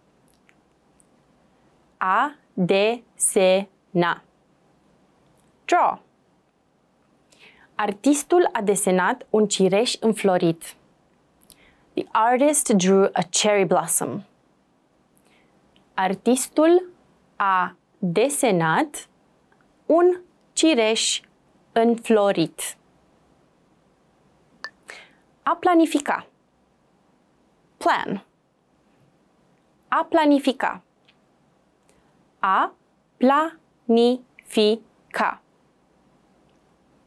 A desena. Draw. Artistul a desenat un cireș înflorit. The artist drew a cherry blossom. Artistul a desenat un cireș înflorit. A planifica. Plan. A planifica. A planifica.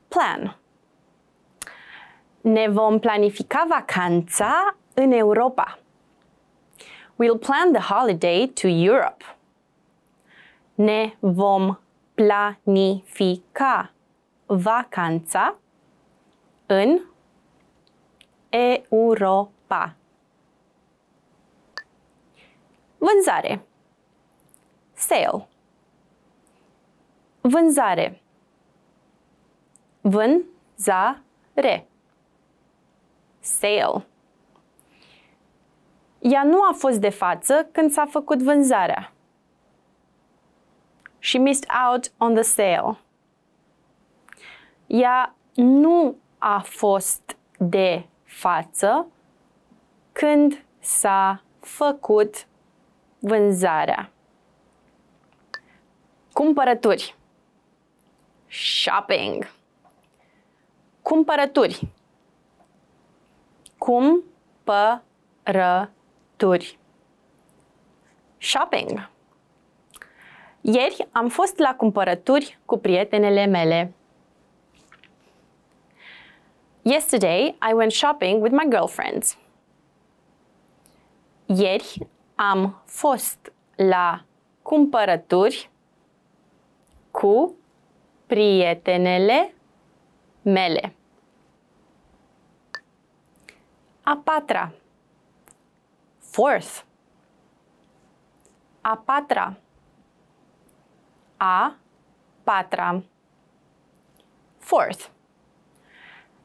Plan. Ne vom planifica vacanța în Europa. We'll plan the holiday to Europe. Ne vom planifica vacanța în Europa. Vânzare. Sale. Vânzare. Vânzare. Sale. Ea nu a fost de față când s-a făcut vânzarea. She missed out on the sale. Ea nu a fost de față când s-a făcut vânzarea. Cumpărături. Shopping. Cumpărături. Cumpărături. Shopping. Ieri am fost la cumpărături cu prietenele mele. Yesterday, I went shopping with my girlfriends. Ieri Am fost la cumpărături cu prietenele mele. A patra. Fourth. A patra. A patra. Fourth.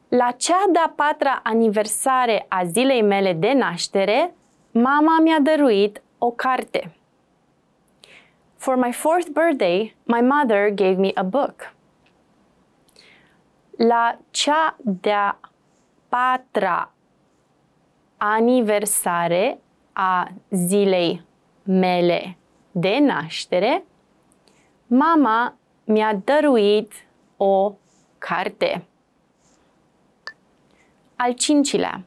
La cea de-a patra aniversare a zilei mele de naștere, mama mi-a dăruit o carte. For my fourth birthday, my mother gave me a book. La cea de-a patra aniversare a zilei mele de naștere, mama mi-a dăruit o carte. Al cincilea.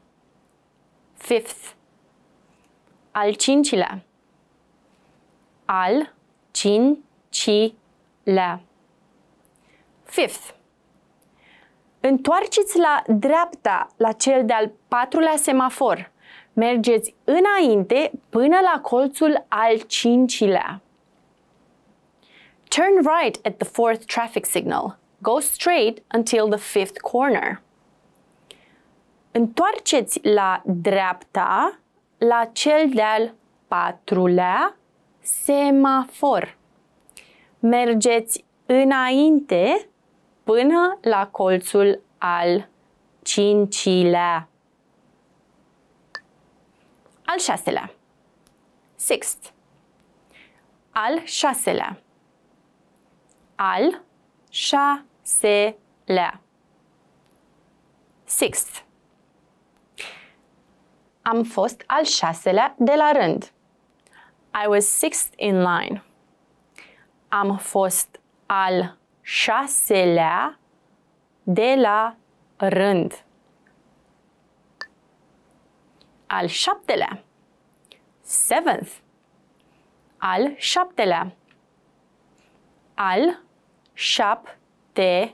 Fifth. Al cincilea. Al cincilea. Fifth. Întoarceți la dreapta la cel de-al patrulea semafor. Mergeți înainte până la colțul al cincilea. Turn right at the fourth traffic signal. Go straight until the fifth corner. Întoarceți la dreapta la cel de-al patrulea semafor. Mergeți înainte până la colțul al cincilea. Al șaselea. Sixth. Al șaselea. Al șaselea. Sixth. Am fost al șaselea de la rând. I was sixth in line. Am fost al șaselea de la rând. Al șaptelea. Seventh. Al șaptelea. Al șaptelea.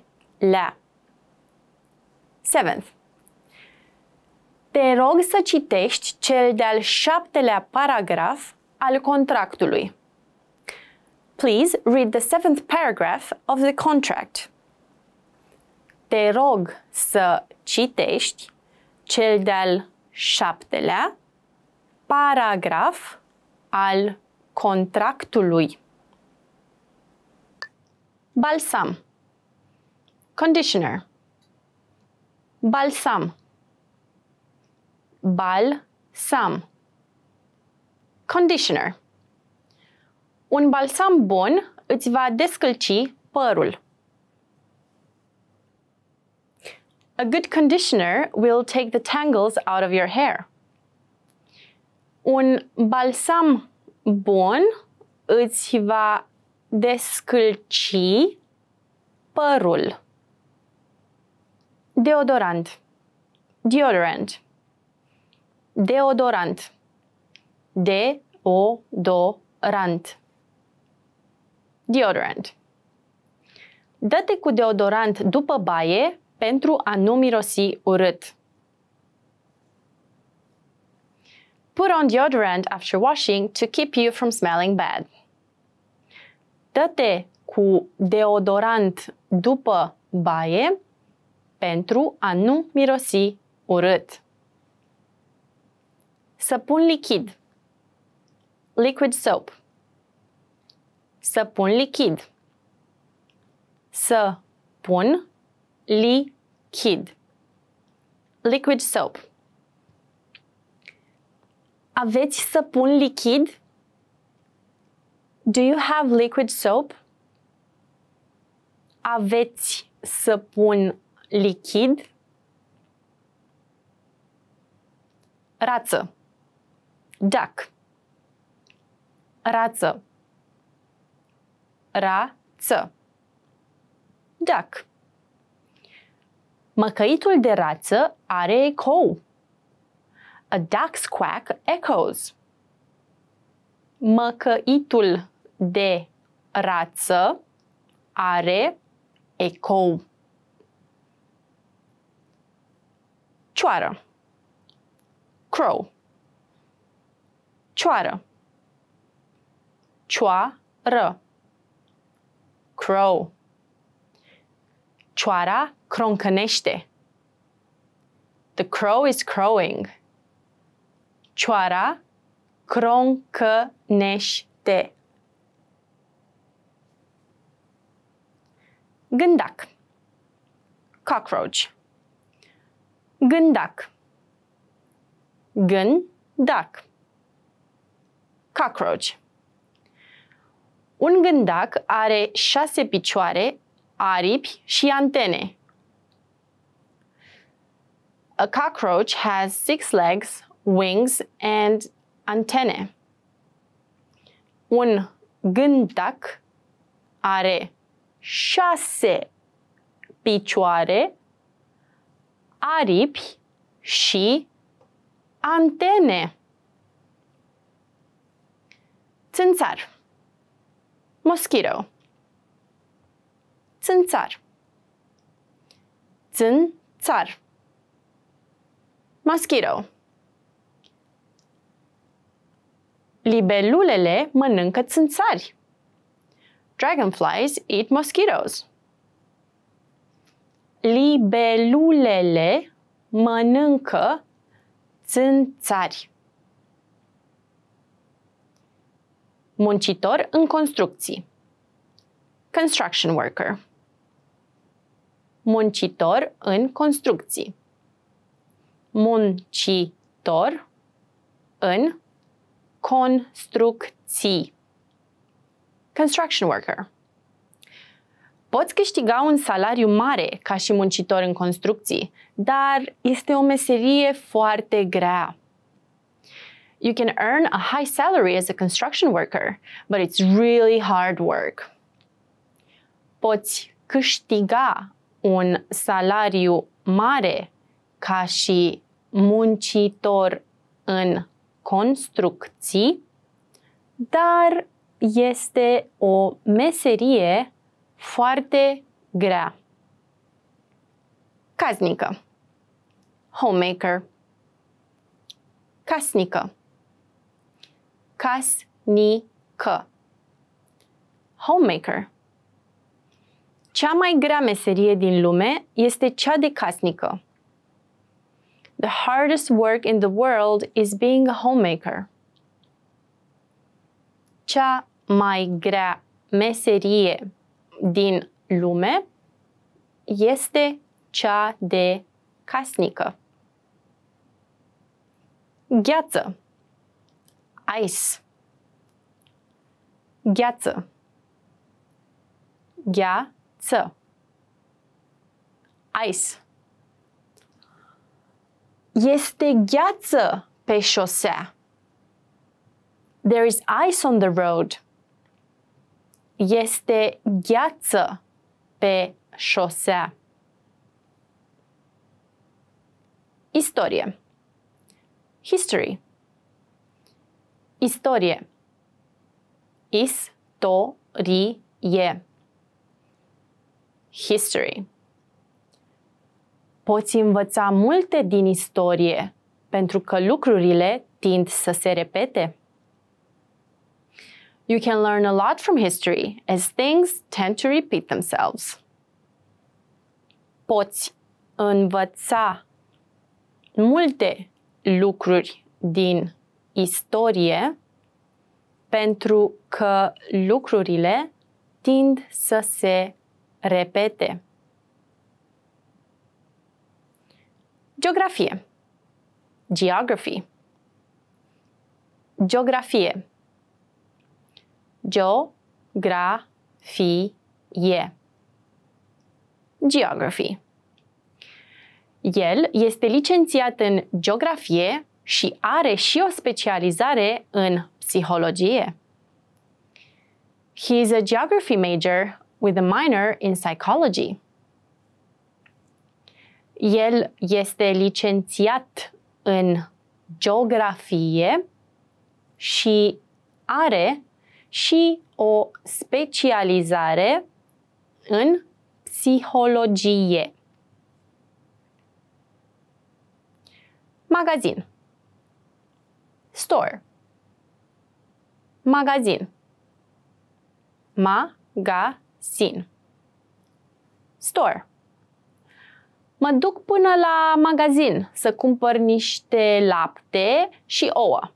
Seventh. Te rog să citești cel de-al șaptelea paragraf al contractului. Please read the seventh paragraph of the contract. Te rog să citești cel de-al șaptelea paragraf al contractului. Balsam. Conditioner. Balsam. Balsam. Conditioner. Un balsam bun îți va descălci părul. A good conditioner will take the tangles out of your hair. Un balsam bun îți va descălci părul. Deodorant. Deodorant. Deodorant. Deodorant. Deodorant. Dă-te cu deodorant după baie pentru a nu mirosi urât. Put on deodorant after washing to keep you from smelling bad. Dă-te cu deodorant după baie pentru a nu mirosi urât. Săpun lichid. Liquid soap. Săpun lichid. Săpun lichid. Liquid soap. Aveți săpun lichid? Do you have liquid soap? Aveți săpun lichid? Rață. Duck. Rață. Rață. Duck. Măcăitul de rață are ecou. A duck's quack echoes. Măcăitul de rață are ecou. Cioară. Crow. Cioară. Cioară. Crow. Cioara croncănește. The crow is crowing. Cioara croncănește. Gândac. Cockroach. Gândac. Gândac. Cockroach. Un gândac are șase picioare, aripi și antene. A cockroach has six legs, wings and antene. Un gândac are șase picioare, aripi și antene. Țânțar. Mosquito. Țânțar. Țânțar. Mosquito. Libelulele mănâncă țânțari. Dragonflies eat mosquitoes. Libelulele mănâncă țânțari. Muncitor în construcții. Construction worker. Muncitor în construcții. Muncitor în construcții. Construction worker. Poți câștiga un salariu mare ca și muncitor în construcții, dar este o meserie foarte grea. You can earn a high salary as a construction worker, but it's really hard work. Poți câștiga un salariu mare ca și muncitor în construcții, dar este o meserie foarte grea. Casnică. Homemaker. Casnică. Casnică. Homemaker. Cea mai grea meserie din lume este cea de casnică. The hardest work in the world is being a homemaker. Cea mai grea meserie din lume este cea de casnică. Gheață. Ice. Gheață. Gheață. Ice. Este gheață pe șosea. There is ice on the road. Este gheață pe șosea. Istorie. History. Istorie. Istorie. History. Poți învăța multe din istorie pentru că lucrurile tind să se repete. You can learn a lot from history as things tend to repeat themselves. Poți învăța multe lucruri din istorie pentru că lucrurile tind să se repete. Geografie. Geography. Geografie. Geografie. Geography. El este licențiat în geografie și are și o specializare în psihologie. He is a geography major with a minor in psychology. El este licențiat în geografie și are și o specializare în psihologie. Magazin. Store. Magazin. Magazin. Store. Mă duc până la magazin să cumpăr niște lapte și ouă.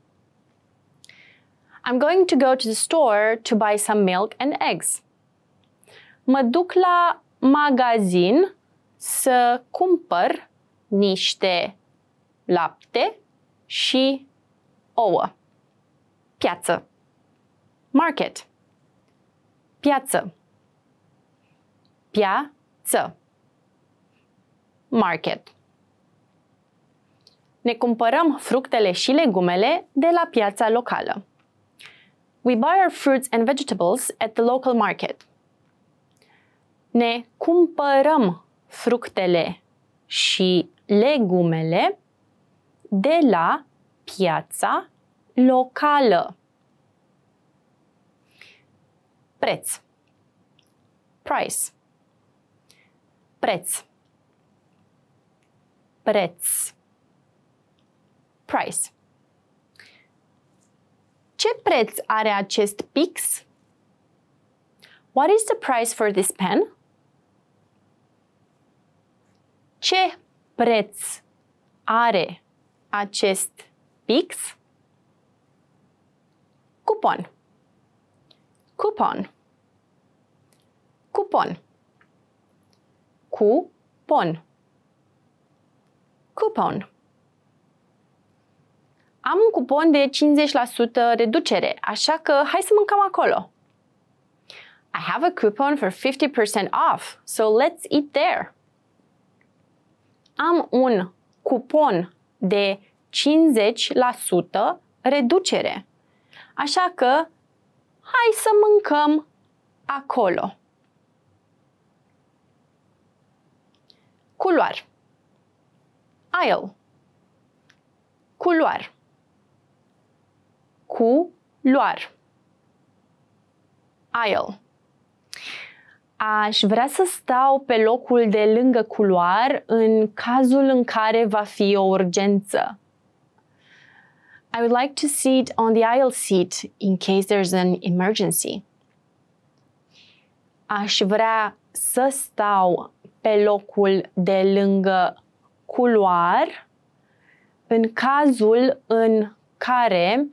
I'm going to go to the store to buy some milk and eggs. Mă duc la magazin să cumpăr niște lapte și ouă. Piață. Market. Piață. Piață. Market. Ne cumpărăm fructele și legumele de la piața locală. We buy our fruits and vegetables at the local market. Ne cumpărăm fructele și legumele de la piața locală. Preț. Price. Preț. Preț. Price. Ce preț are acest pix? What is the price for this pen? Ce preț are acest pix? Cupon. Cupon. Cupon. Cupon. Coupon. Am un cupon de 50% reducere, așa că hai să mâncăm acolo. I have a coupon for 50% off, so let's eat there. Am un cupon de 50% reducere, așa că hai să mâncăm acolo. Culoar. Aisle. Culoar. Culoar. Aisle. Aș vrea să stau pe locul de lângă culoar în cazul în care va fi o urgență. I would like to sit on the aisle seat in case there's an emergency. Aș vrea să stau pe locul de lângă culoar în cazul în care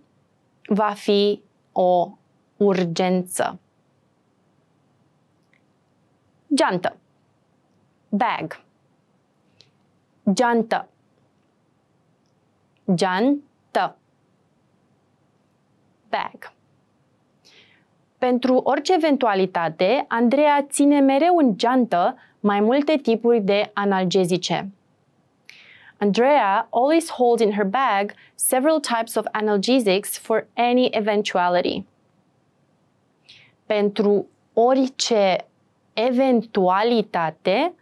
va fi o urgență. Geantă. Bag. Geantă. Geantă. Bag. Pentru orice eventualitate, Andreea ține mereu în geantă mai multe tipuri de analgezice. Andrea always holds in her bag several types of analgesics for any eventuality. Pentru orice eventualitate,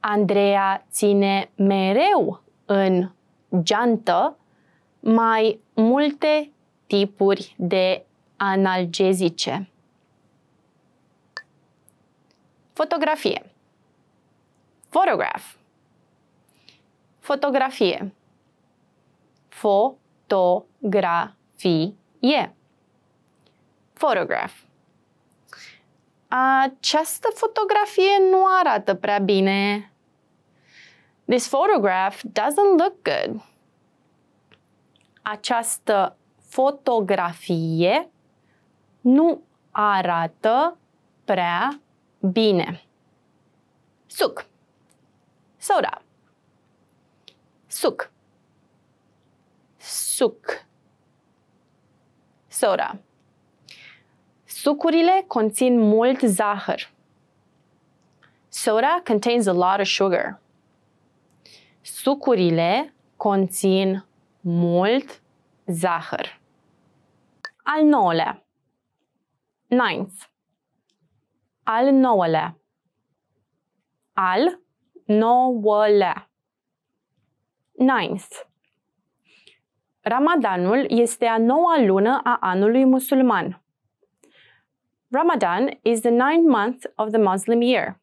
Andrea ține mereu în geantă mai multe tipuri de analgezice. Fotografie. Photograph. Fotografie. Fotografie. Photograph. Această fotografie nu arată prea bine. This photograph doesn't look good. Această fotografie nu arată prea bine. Suc. Soda. Suc. Suc. Soda. Sucurile conțin mult zahăr. Soda contains a lot of sugar. Sucurile conțin mult zahăr. Al nouălea. Ninth. Al nouălea. Al nouălea. Ninth. Ramadanul este a noua lună a anului musulman. Ramadan is the ninth month of the Muslim year.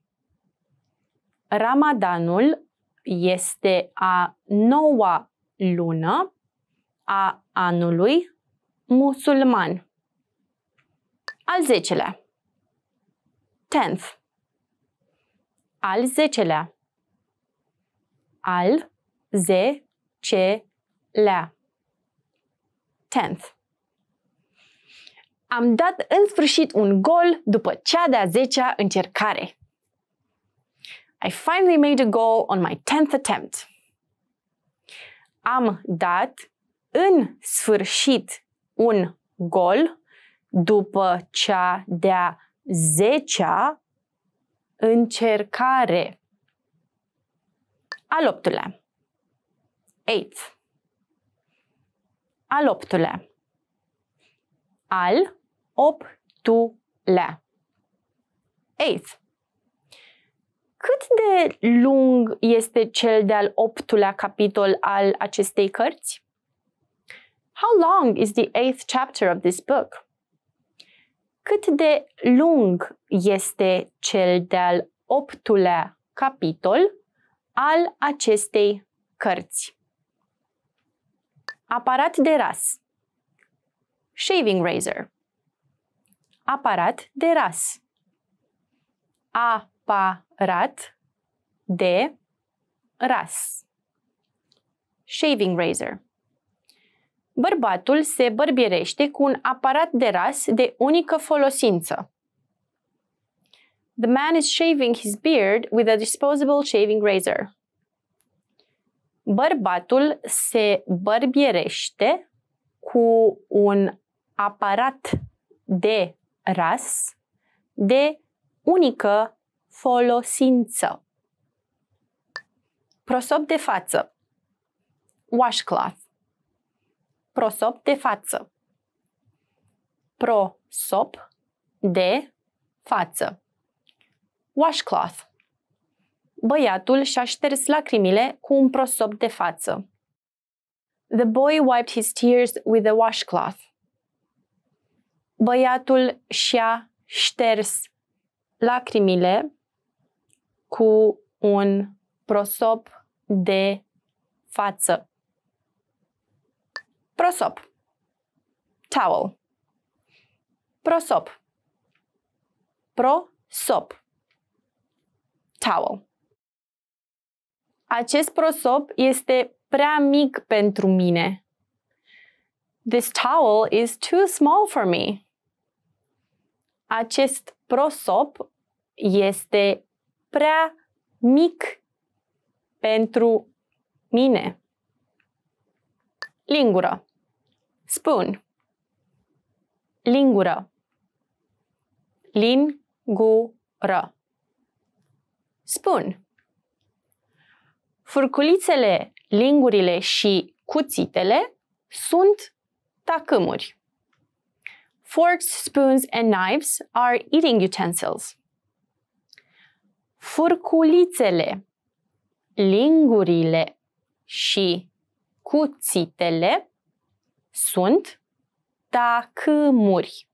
Ramadanul este a noua lună a anului musulman. Al zecelea. tenth. Al zecelea. Al zecelea. Tenth. Am dat în sfârșit un gol după cea de-a zecea încercare. I finally made a goal on my 10th attempt. Am dat în sfârșit un gol după cea de-a zecea încercare. Al optulea. Eighth. Al optulea. Al optulea. Eighth. Cât de lung este cel de-al optulea capitol al acestei cărți? How long is the eighth chapter of this book? Cât de lung este cel de-al optulea capitol al acestei cărți? Aparat de ras. Shaving razor. Aparat de ras. Aparat de ras. Shaving razor. Bărbatul se bărbierește cu un aparat de ras de unică folosință. The man is shaving his beard with a disposable shaving razor. Bărbatul se bărbierește cu un aparat de ras de unică folosință. Prosop de față. Washcloth. Prosop de față. Prosop de față. Washcloth. Băiatul și-a șters lacrimile cu un prosop de față. The boy wiped his tears with a washcloth. Băiatul și-a șters lacrimile cu un prosop de față. Prosop. Towel. Prosop. Prosop. Towel. Acest prosop este prea mic pentru mine. This towel is too small for me. Acest prosop este prea mic pentru mine. Lingură. Spoon. Lingură. Lingură. Spoon. Furculițele, lingurile și cuțitele sunt tacâmuri. Forks, spoons and knives are eating utensils. Furculițele, lingurile și cuțitele sunt tacâmuri.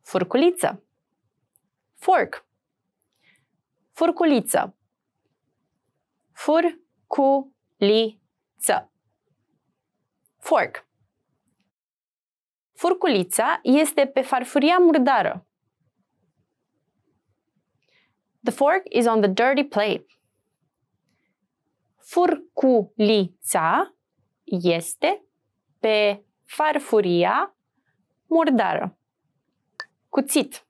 Furculiță. Fork. Furculiță. Furculiță. Fork. Furculița este pe farfuria murdară. The fork is on the dirty plate. Furculița este pe farfuria murdară. Cuțit.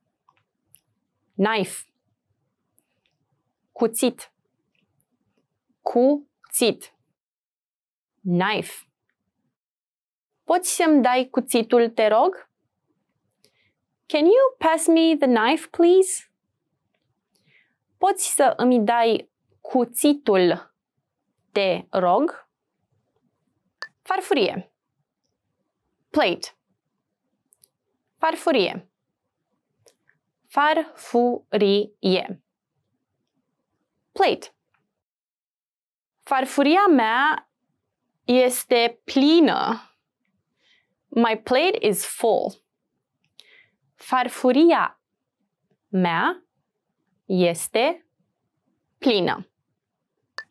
Knife. Cuțit. Cuțit. Knife. Poți să-mi dai cuțitul, te rog? Can you pass me the knife, please? Poți să îmi dai cuțitul, te rog? Farfurie. Plate. Farfurie. Farfurie. Plate. Farfuria mea este plină. My plate is full. Farfuria mea este plină.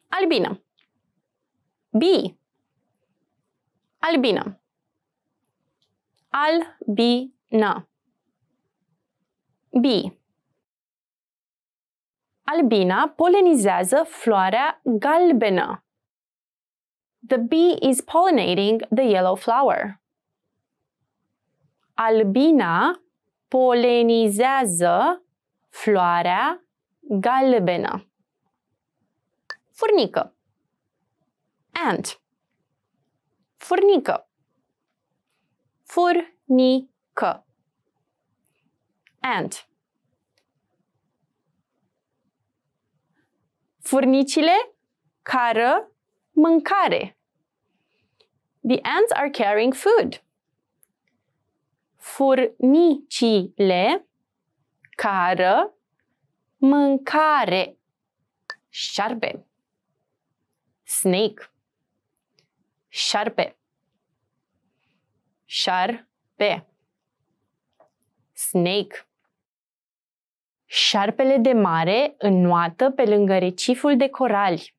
Albină. B. Albină. Albină. B. Albina polenizează floarea galbenă. The bee is pollinating the yellow flower. Albina polenizează floarea galbenă. Furnică. Ant. Furnică. Furnică. Ant. Furnicile cară mâncare. The ants are carrying food. Furnicile cară mâncare. Șarpe. Snake. Șarpe. Șarpe. Snake. Șarpele de mare înnoată pe lângă reciful de corali.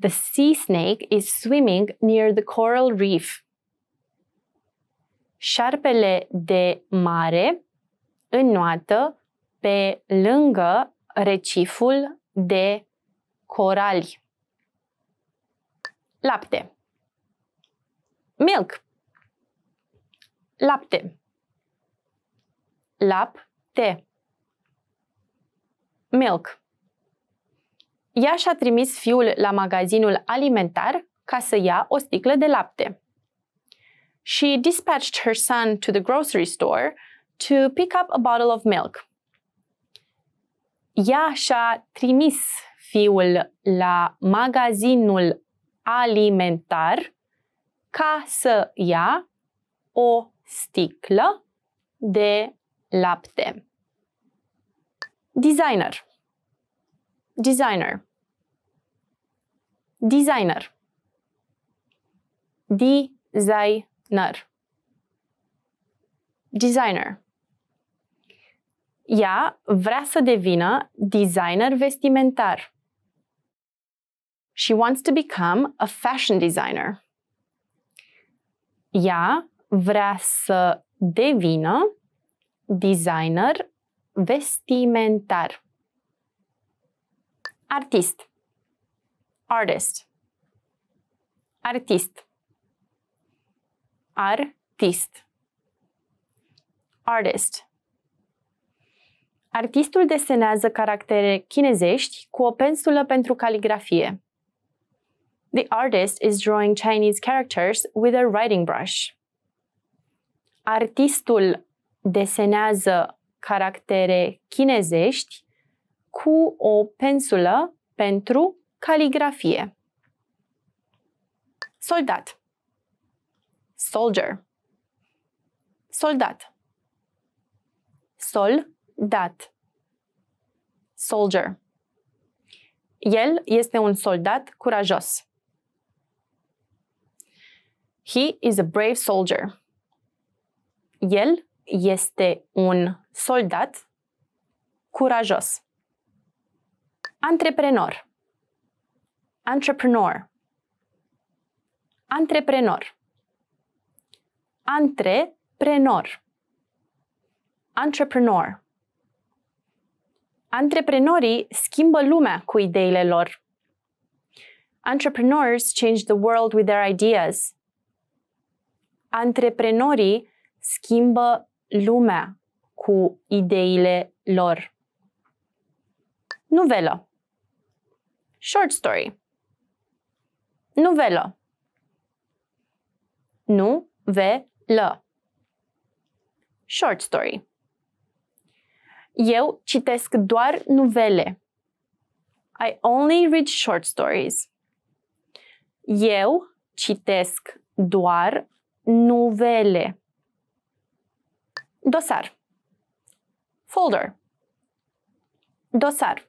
The sea snake is swimming near the coral reef. Șarpele de mare înnoată pe lângă reciful de corali. Lapte. Milk. Lapte. Lapte. Milk. Ea și-a trimis fiul la magazinul alimentar ca să ia o sticlă de lapte. She dispatched her son to the grocery store to pick up a bottle of milk. Ea și-a trimis fiul la magazinul alimentar ca să ia o sticlă de lapte. Designer. Designer. Designer. Designer. Designer. Ea vrea să devină designer vestimentar. She wants to become a fashion designer. Ea vrea să devină designer vestimentar. Artist. Artist. Artist. Artist. Artist. Artistul desenează caractere chinezești cu o pensulă pentru caligrafie. The artist is drawing Chinese characters with a writing brush. Artistul desenează caractere chinezești cu o pensulă pentru caligrafie. Soldat. Soldier. Soldat. Soldat. Soldier. El este un soldat curajos. He is a brave soldier. El este un soldat curajos. Antreprenor. Entrepreneur. Antreprenor. Antreprenor. Entrepreneur. Antreprenorii schimbă lumea cu ideile lor. Entrepreneurs change the world with their ideas. Antreprenorii schimbă lumea cu ideile lor. Nuvelă. Short story. Nuvelă. Nu ve lă. Short story. Eu citesc doar nuvele. I only read short stories. Eu citesc doar nuvele. Dosar. Folder. Dosar.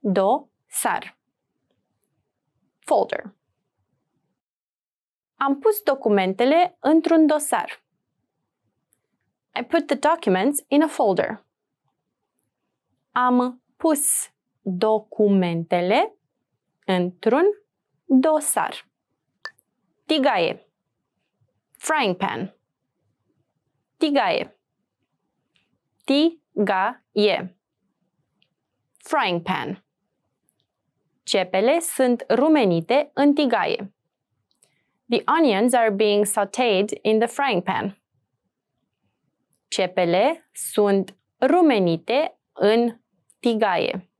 Dosar. Folder. Am pus documentele într-un dosar. I put the documents in a folder. Am pus documentele într-un dosar. Tigaie. Frying pan. Tigaie. Tigaie. frying pan. Cepele sunt rumenite în tigaie. The onions are being sautéed in the frying pan. Cepele sunt rumenite în tigaie.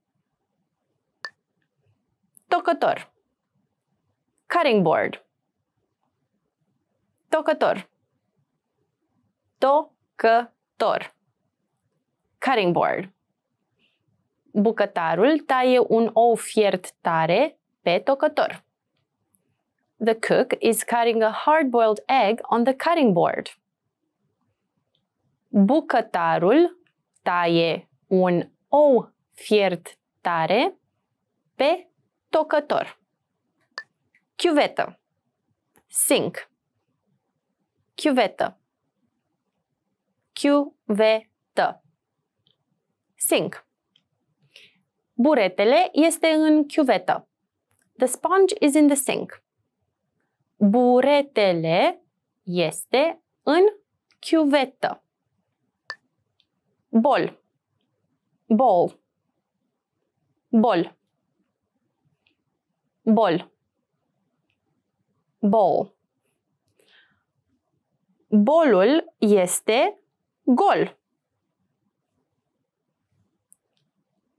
Tocător. Cutting board. Tocător. Tocător. Cutting board. Bucătarul taie un ou fiert tare pe tocător. The cook is cutting a hard-boiled egg on the cutting board. Bucătarul taie un ou fiert tare pe tocător. Chiuvetă. Sink. Chiuvetă. Chiuvetă. Sink. Buretele este în chiuvetă. The sponge is in the sink. Buretele este în chiuvetă. Bol. Bol. Bol. Bol. Bol. Bolul este gol.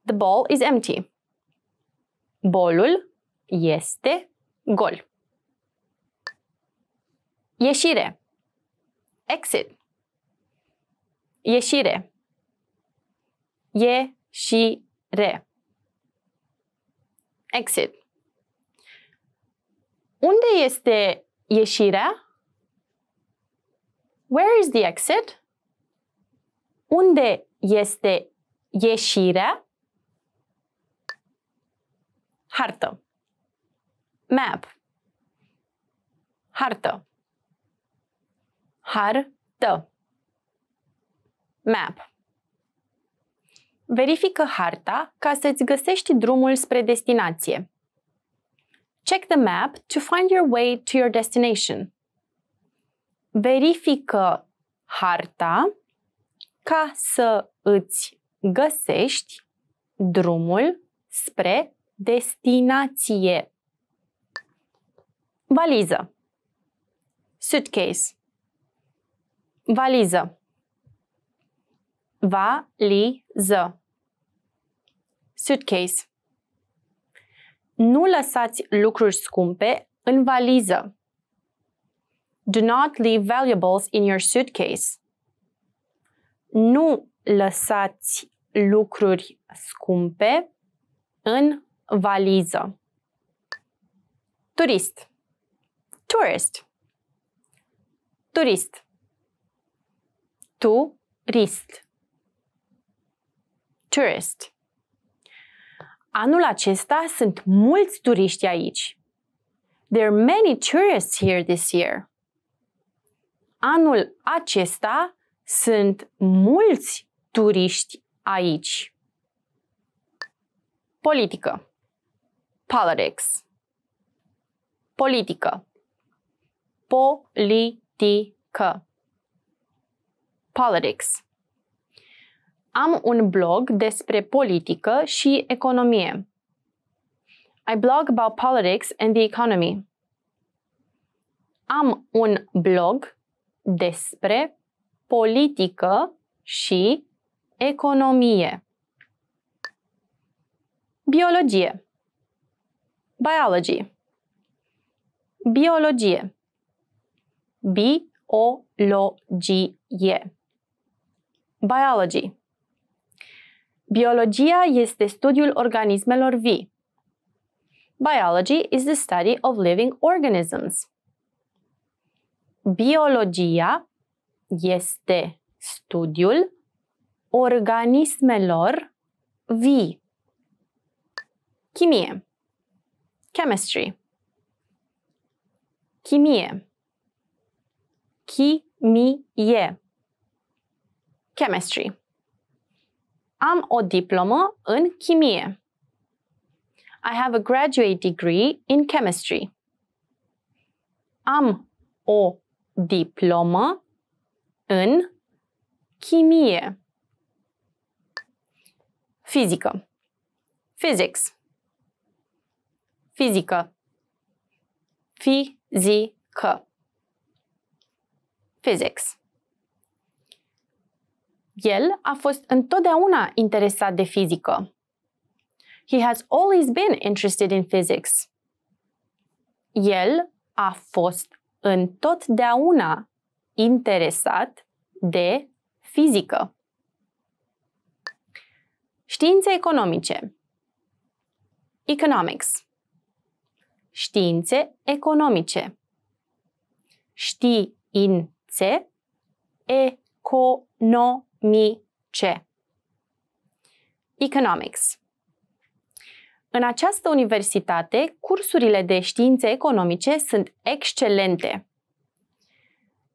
The bowl is empty. Bolul este gol. Ieșire. Exit. Ieșire. Ieșire. Exit. Unde este ieșirea? Where is the exit? Unde este ieșirea? Hartă. Map. Hartă. Hartă. Map. Verifică harta ca să-ți găsești drumul spre destinație. Check the map to find your way to your destination. Verifică harta ca să îți găsești drumul spre destinație. Valiză. Suitcase. Valiză. Valiză. Suitcase. Nu lăsați lucruri scumpe în valiză. Do not leave valuables in your suitcase. Nu lăsați lucruri scumpe în valiză. Turist. Tourist. Turist. Turist. Tourist. Anul acesta sunt mulți turiști aici. There are many tourists here this year. Anul acesta sunt mulți turiști aici. Politică. Politics. Politică. Politică. Politics. Am un blog despre politică și economie. I blog about politics and the economy. Am un blog despre politică și economie. Biologie. Biology. Biologie. Biologie. Biology. Biologia este studiul organismelor vii. Biology is the study of living organisms. Biologia este studiul organismelor vii. Chimie. Chemistry. Chimie. Chimie. Chemistry. Am o diplomă în chimie. I have a graduate degree in chemistry. Am o diplomă în chimie. Fizică. Physics. Fizică. Fizică. Physics. El a fost întotdeauna interesat de fizică. He has always been interested in physics. El a fost întotdeauna interesat de fizică. Științe economice. Economics. Științe economice. Științe economice. Economics. În această universitate, cursurile de științe economice sunt excelente.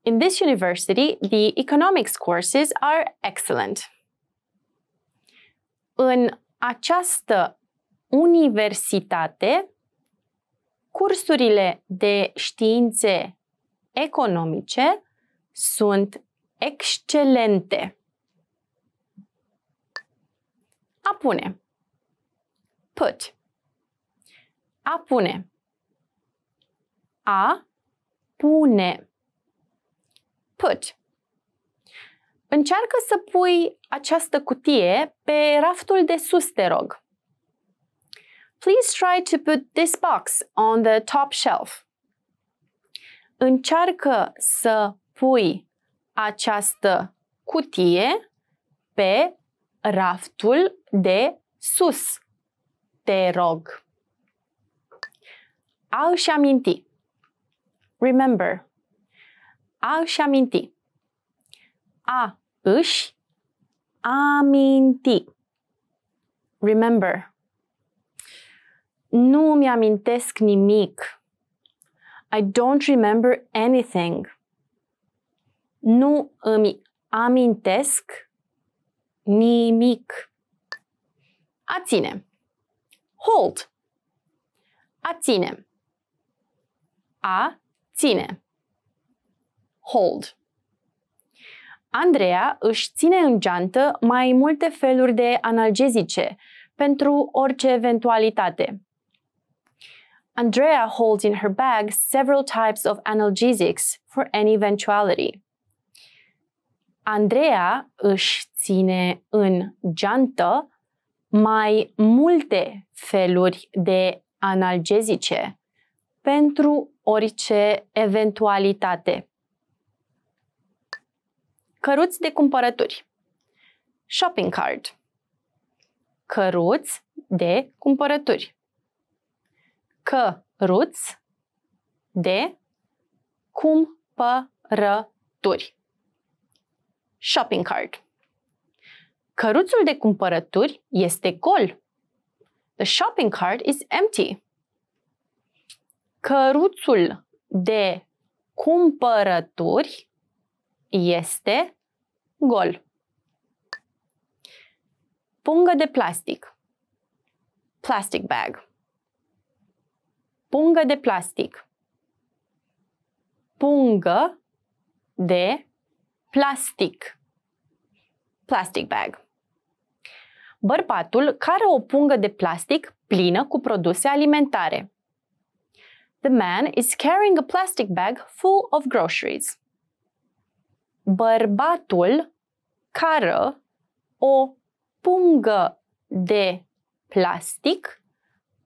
In this university, the economics courses are excellent. În această universitate, cursurile de științe economice sunt excelente. A pune. Put. A pune. A pune. Put. Încearcă să pui această cutie pe raftul de sus, te rog. Please try to put this box on the top shelf. Încearcă să pui această cutie pe raftul de sus. Te rog. A își aminti. Remember. A își aminti. A își aminti. Remember. Nu mi amintesc nimic. I don't remember anything. Nu îmi amintesc nimic. A ține. Hold. A ține. A ține. Hold. Andreea își ține în geantă mai multe feluri de analgezice pentru orice eventualitate. Andrea holds in her bag several types of analgesics for any eventuality. Andrea își ține în geantă mai multe feluri de analgezice pentru orice eventualitate. Căruți de cumpărături. Shopping cart. Căruți de cumpărături. Căruți de cumpărături. Shopping cart. Căruțul de cumpărături este gol. The shopping cart is empty. Căruțul de cumpărături este gol. Pungă de plastic. Plastic bag. Pungă de plastic. Pungă de plastic. Plastic bag. Bărbatul care o pungă de plastic plină cu produse alimentare. The man is carrying a plastic bag full of groceries. Bărbatul care o pungă de plastic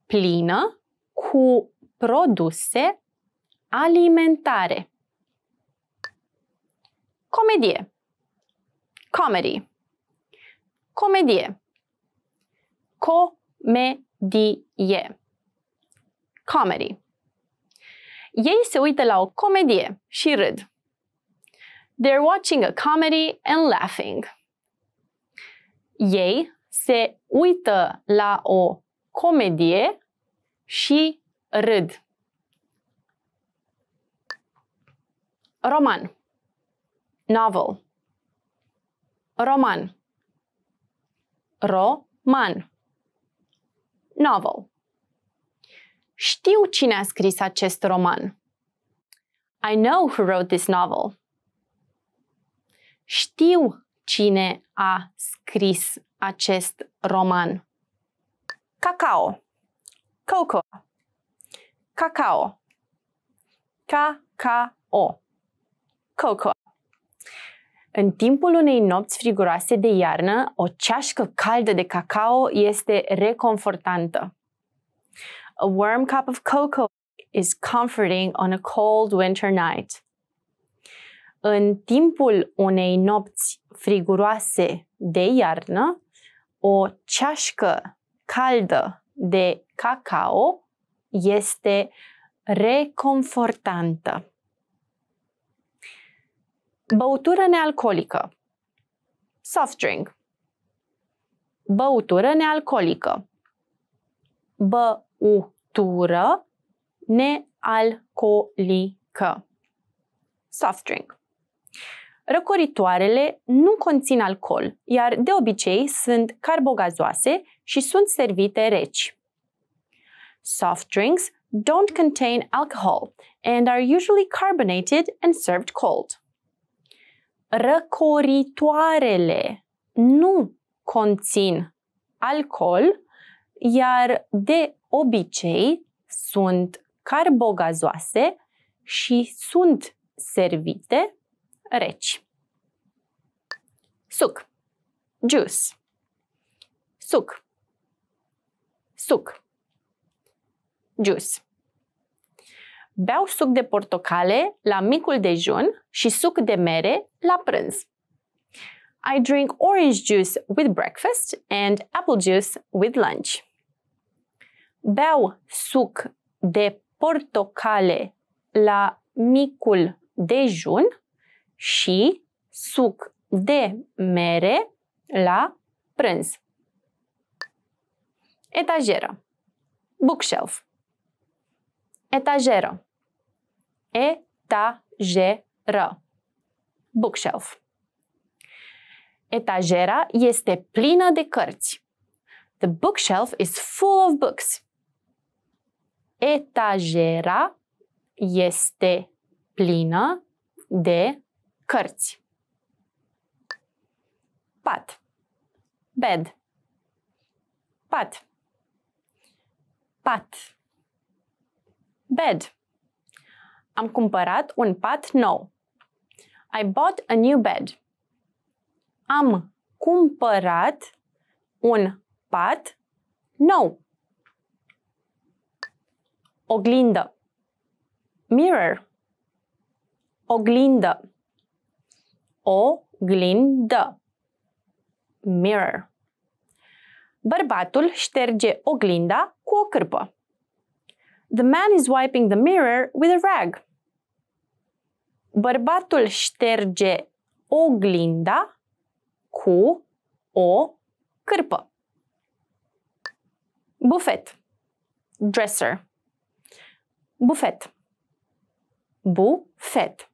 plină cu produse alimentare. Comedie. Comedy. Comedie. Comedie. Comedy. Ei se uită la o comedie și râd. They're watching a comedy and laughing. Ei se uită la o comedie și râd. Roman. Novel. Roman. Roman. Novel. Știu cine a scris acest roman. I know who wrote this novel. Știu cine a scris acest roman. cacao, cocoa, cacao, cacao, cocoa. În timpul unei nopți friguroase de iarnă, o ceașcă caldă de cacao este reconfortantă. A warm cup of cocoa is comforting on a cold winter night. În timpul unei nopți friguroase de iarnă, o ceașcă caldă de cacao este reconfortantă. Băutură nealcoolică. Soft drink. Băutură nealcoolică. Băutură nealcoolică. Soft drink. Răcoritoarele nu conțin alcool, iar de obicei sunt carbogazoase și sunt servite reci. Soft drinks don't contain alcohol and are usually carbonated and served cold. Răcoritoarele nu conțin alcool, iar de obicei sunt carbogazoase și sunt servite reci. Suc. Juice. Suc. Suc. Juice. Beau suc de portocale la micul dejun și suc de mere la prânz. I drink orange juice with breakfast and apple juice with lunch. Beau suc de portocale la micul dejun și suc de mere la prânz. Etajeră. Bookshelf. Etajeră. Etajeră. Bookshelf. Etajera este plină de cărți. The bookshelf is full of books. Etajera este plină de cărți. Pat. Bed. Pat. Pat. Bed. Am cumpărat un pat nou. I bought a new bed. Am cumpărat un pat nou. Oglindă. Mirror. Oglindă. Oglindă. Mirror. Bărbatul șterge oglinda cu o cârpă. The man is wiping the mirror with a rag. Bărbatul șterge oglinda cu o cârpă. Bufet. Dresser. Bufet. Bufet.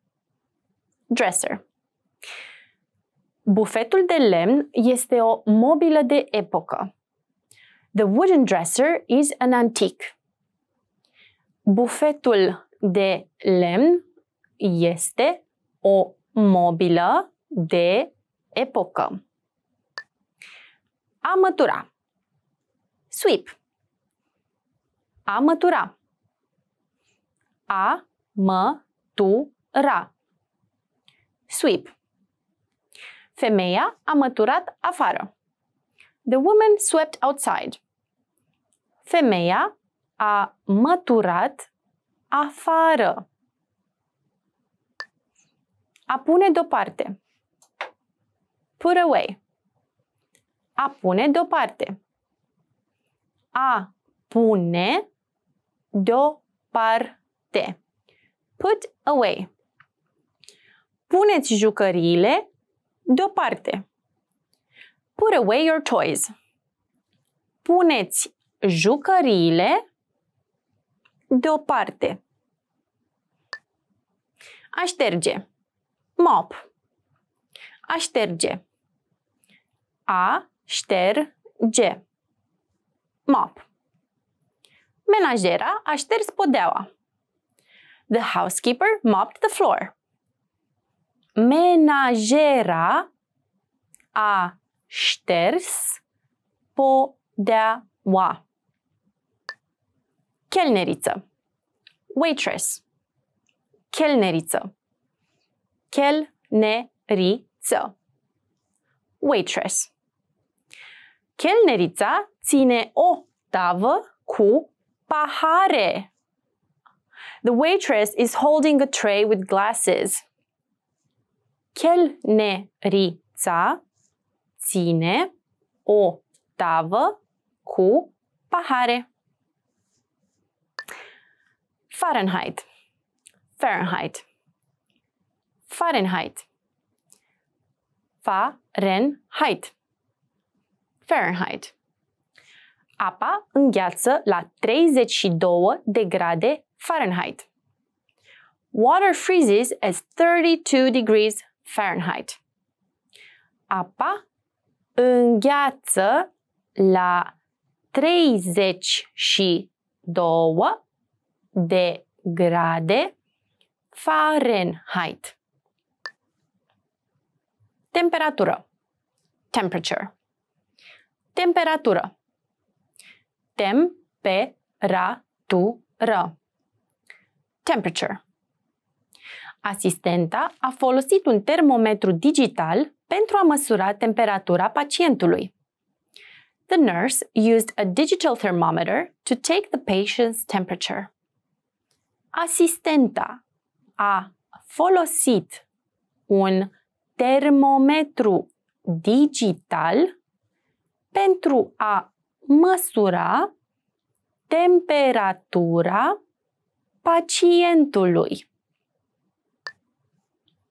Dresser. Bufetul de lemn este o mobilă de epocă. The wooden dresser is an antique. Bufetul de lemn este o mobilă de epocă. A mătura. Sweep. A mătura. A mătura. Sweep. Femeia a măturat afară. The woman swept outside. Femeia a măturat afară. A pune deoparte. Put away. A pune deoparte. A pune deoparte. Put away. Puneți jucăriile deoparte. Put away your toys. Puneți jucăriile deoparte. A șterge. Mop. A șterge. A șterge. Mop. Menajera a șters podeaua. The housekeeper mopped the floor menajera a șters podeaua. Chelneriță. Waitress. Chelneriță. Chelneriță. Waitress. Chelnerița ține o tavă cu pahare. The waitress is holding a tray with glasses. Chelnerița ține o tavă cu pahare. Fahrenheit. Fahrenheit. Fahrenheit. Fahrenheit. Fahrenheit. Apa îngheață la 32 de grade Fahrenheit. Water freezes at 32 degrees Fahrenheit. Apa îngheață la 32 de grade Fahrenheit. Temperatură. Temperature. Temperatură. Temperatură. Temperature. Asistenta a folosit un termometru digital pentru a măsura temperatura pacientului. The nurse used a digital thermometer to take the patient's temperature. Asistenta a folosit un termometru digital pentru a măsura temperatura pacientului.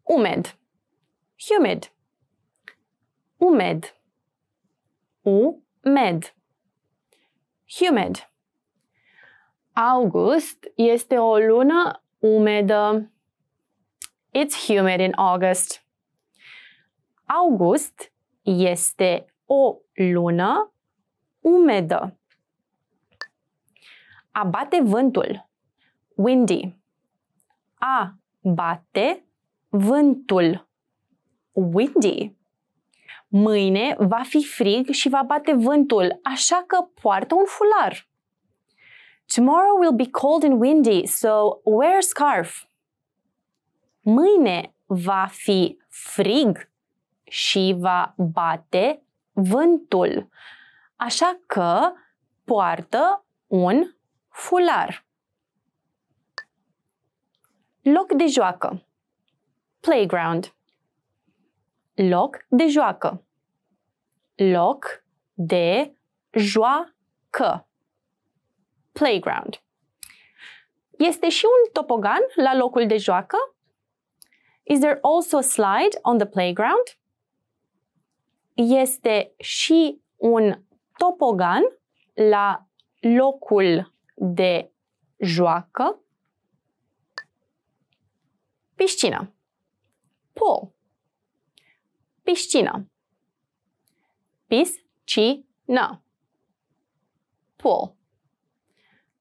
Umed. Humid. Umed. Umed. Humid. August este o lună umedă. It's humid in August. August este o lună umedă. A bate vântul. Windy. A bate vântul. Windy. Mâine va fi frig și va bate vântul, așa că poartă un fular. Tomorrow will be cold and windy, so wear a scarf. Mâine va fi frig și va bate vântul, așa că poartă un fular. Loc de joacă. Playground. Loc de joacă. Loc de joacă. Playground. Este și un topogan la locul de joacă? Is there also a slide on the playground? Este și un topogan la locul de joacă? Piscină. Pool. Piscină. Piscină. Pool.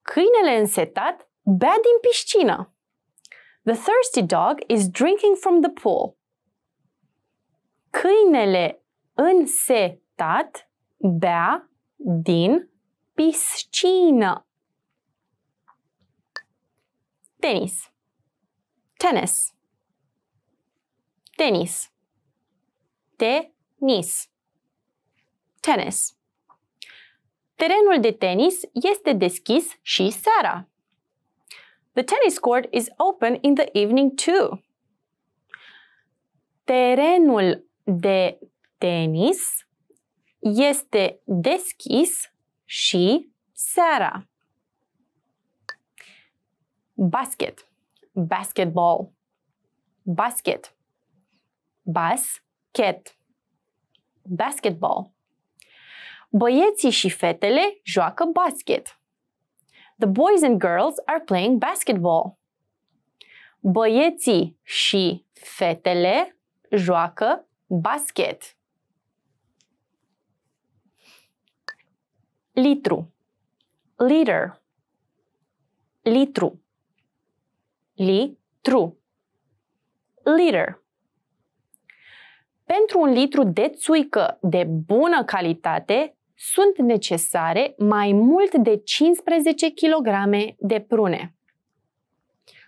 Câinele însetat bea din piscină. The thirsty dog is drinking from the pool. Câinele însetat bea din piscină. Tenis. Tennis. Tenis. Tenis. Tennis. Terenul de tenis este deschis și seara. The tennis court is open in the evening too. Terenul de tenis este deschis și seara. Basket. Basketball. Basket. Basket. Basketball. Băieții și fetele joacă basket. The boys and girls are playing basketball. Băieții și fetele joacă basket. Litru. Liter. Litru. Litru. Liter. Pentru un litru de țuică de bună calitate, sunt necesare mai mult de 15 kg de prune.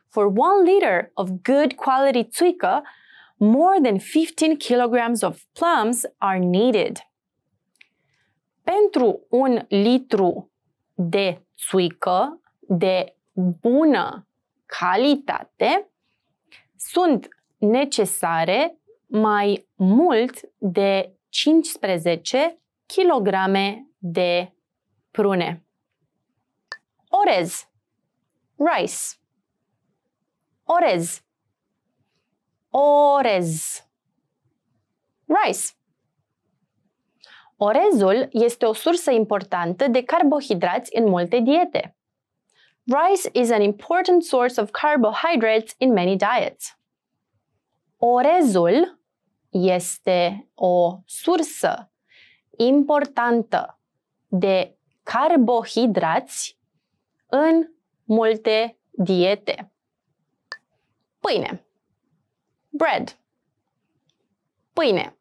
For one liter of good quality tsuika, more than 15 kilograms of plums are needed. Pentru un litru de țuică de bună calitate, sunt necesare mai mult de 15 kg de prune. Orez. Rice. Orez. Orez. Rice. Orezul este o sursă importantă de carbohidrați în multe diete. Rice is an important source of carbohydrates in many diets. Orezul este o sursă importantă de carbohidrați în multe diete. Pâine. Bread. Pâine.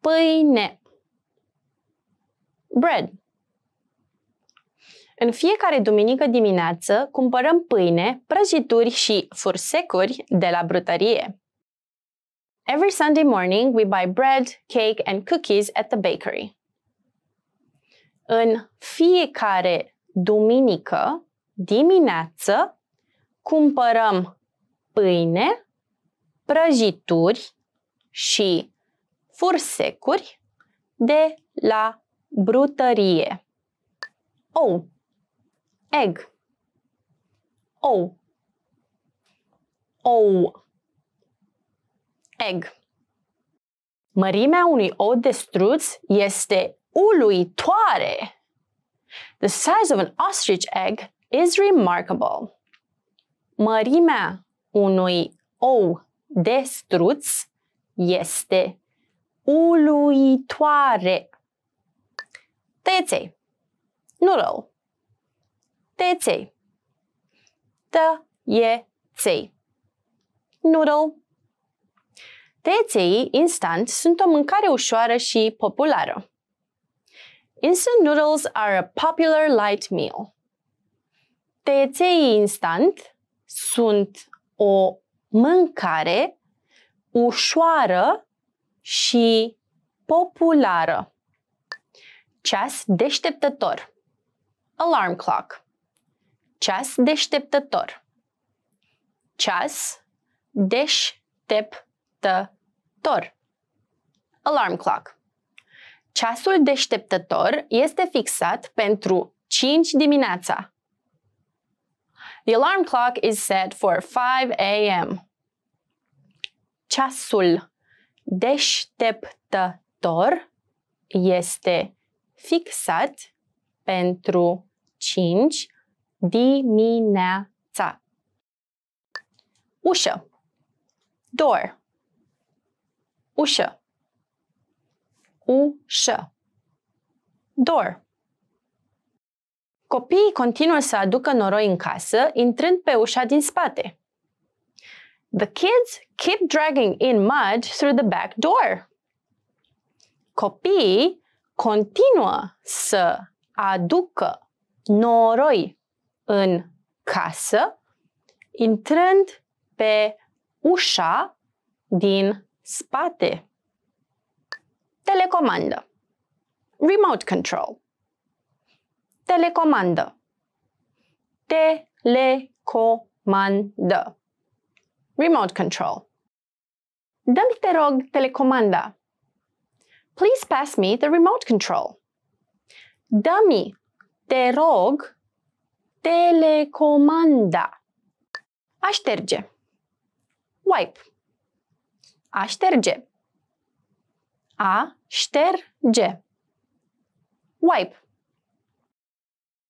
Pâine. Bread. În fiecare duminică dimineață cumpărăm pâine, prăjituri și fursecuri de la brutărie. Every Sunday morning we buy bread, cake and cookies at the bakery. În fiecare duminică dimineață cumpărăm pâine, prăjituri și fursecuri de la brutărie. Oh, egg. Oh. Oh. Egg. Mărimea unui ou de struț este uluitoare. The size of an ostrich egg is remarkable. Mărimea unui ou de struț este uluitoare. Tăieței. Noodle. Tăieței. Tăieței. Noodle. Tăieței instant sunt o mâncare ușoară și populară. Instant noodles are a popular light meal. Tăieței instant sunt o mâncare ușoară și populară. Ceas deșteptător. Alarm clock. Ceas deșteptător. Ceas deșteptător. Alarm clock. Ceasul deșteptător este fixat pentru 5 dimineața. The alarm clock is set for 5 a.m. Ceasul deșteptător este fixat pentru 5 dimineața. Ușă. Door. Ușă. Ușă. Door. Copiii continuă să aducă noroi în casă, intrând pe ușa din spate. The kids keep dragging in mud through the back door. Copiii continuă să aducă noroi în casă, intrând pe ușa din spate. Telecomandă. Remote control. Telecomandă. Telecomandă. Remote control. Dă-mi, te rog, telecomanda. Please pass me the remote control. Dă-mi, te rog, telecomanda. A șterge. Wipe. A șterge. A șterge. Wipe.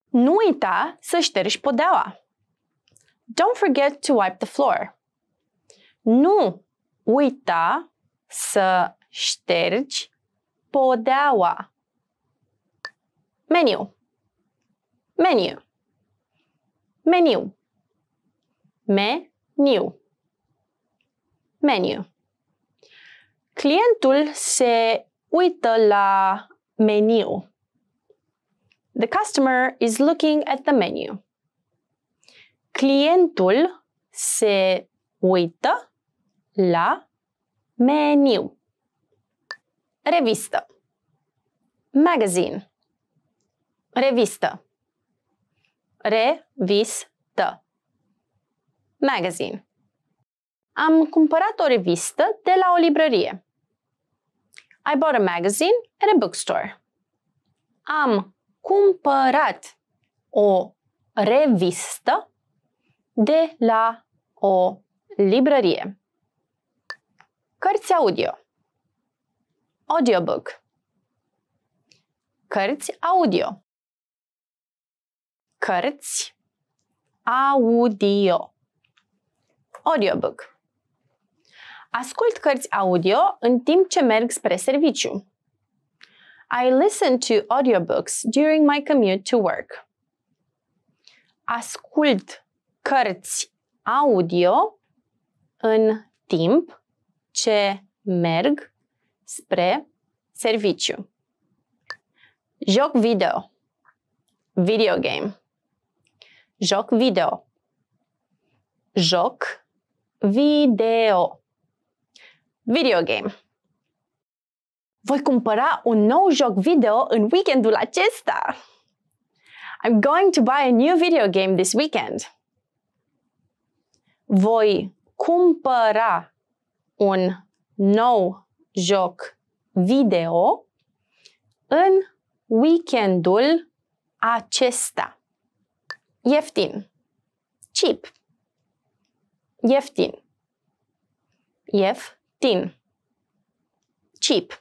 Nu uita să ștergi podeaua. Don't forget to wipe the floor. Nu uita să ștergi podeaua. Meniu. Meniu. Meniu. Meniu. Meniu. Clientul se uită la meniu. The customer is looking at the menu. Clientul se uită la meniu. Revistă. Magazine. Revistă. Revistă. Magazine. Am cumpărat o revistă de la o librărie. I bought a magazine at a bookstore. Am cumpărat o revistă de la o librărie. Cărți audio. Audiobook. Cărți audio. Cărți audio. Audiobook. Ascult cărți audio în timp ce merg spre serviciu. I listen to audiobooks during my commute to work. Ascult cărți audio în timp ce merg spre serviciu. Joc video. Video game. Joc video. Joc video. Video game. Voi cumpăra un nou joc video în weekendul acesta. I'm going to buy a new video game this weekend. Voi cumpăra un nou joc video în weekendul acesta. Ieftin. Cheap. Ieftin. Ieftin. Cheap.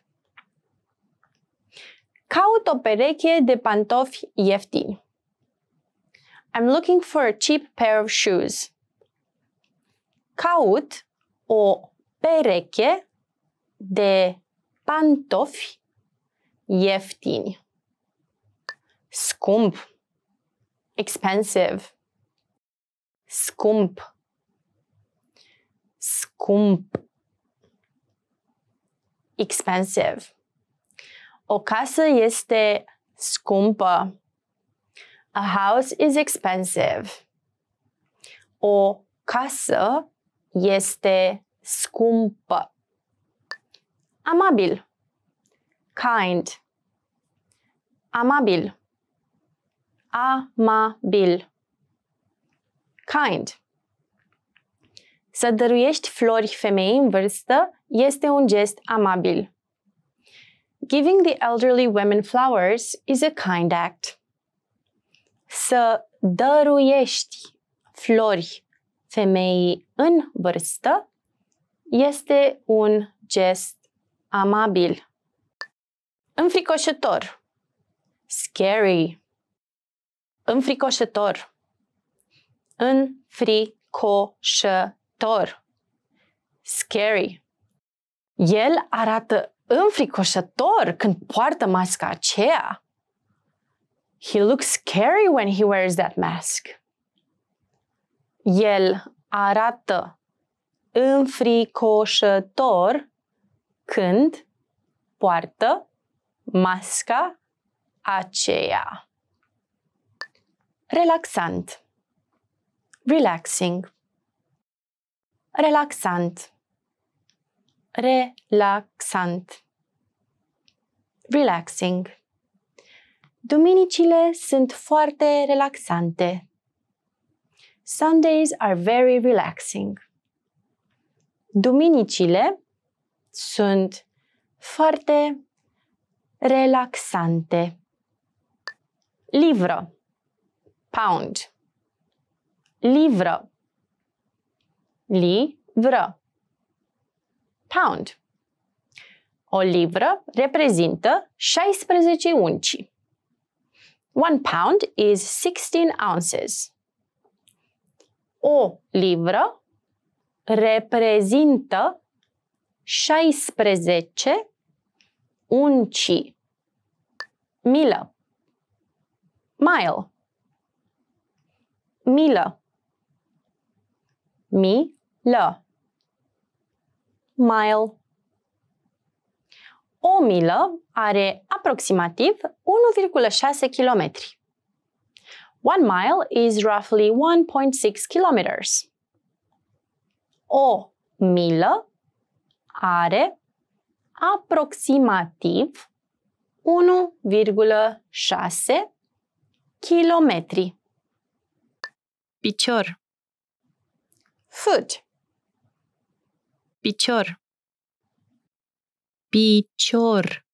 Caut o pereche de pantofi ieftini. I'm looking for a cheap pair of shoes. Caut o pereche de pantofi ieftini. Scump. Expensive. Scump. Scump. Expensive. O casă este scumpă. A house is expensive. O casă este scumpă. Amabil. Kind. Amabil. Amabil. Kind. Să dăruiești flori femei în vârstă este un gest amabil. Giving the elderly women flowers is a kind act. Să dăruiești flori femeii în vârstă este un gest amabil. Înfricoșător. Scary. Înfricoșător. Înfricoșător. Scary. El arată înfricoșător când poartă masca aceea. He looks scary when he wears that mask. El arată înfricoșător când poartă masca aceea. Relaxant. Relaxing. Relaxant relaxant. Relaxing. Duminicile sunt foarte relaxante. Sundays are very relaxing. Duminicile sunt foarte relaxante. Livră. Pound. Livră. Livră pound. O livră reprezintă 16 unci. One pound is 16 ounces. O livră reprezintă 16 unci. Milă. Mile. Milă. Mi-lă mile. O milă are aproximativ 1,6 km. One mile is roughly 1.6 kilometers. O milă are aproximativ 1,6 kilometri. Picior. Foot. Picior. Picior.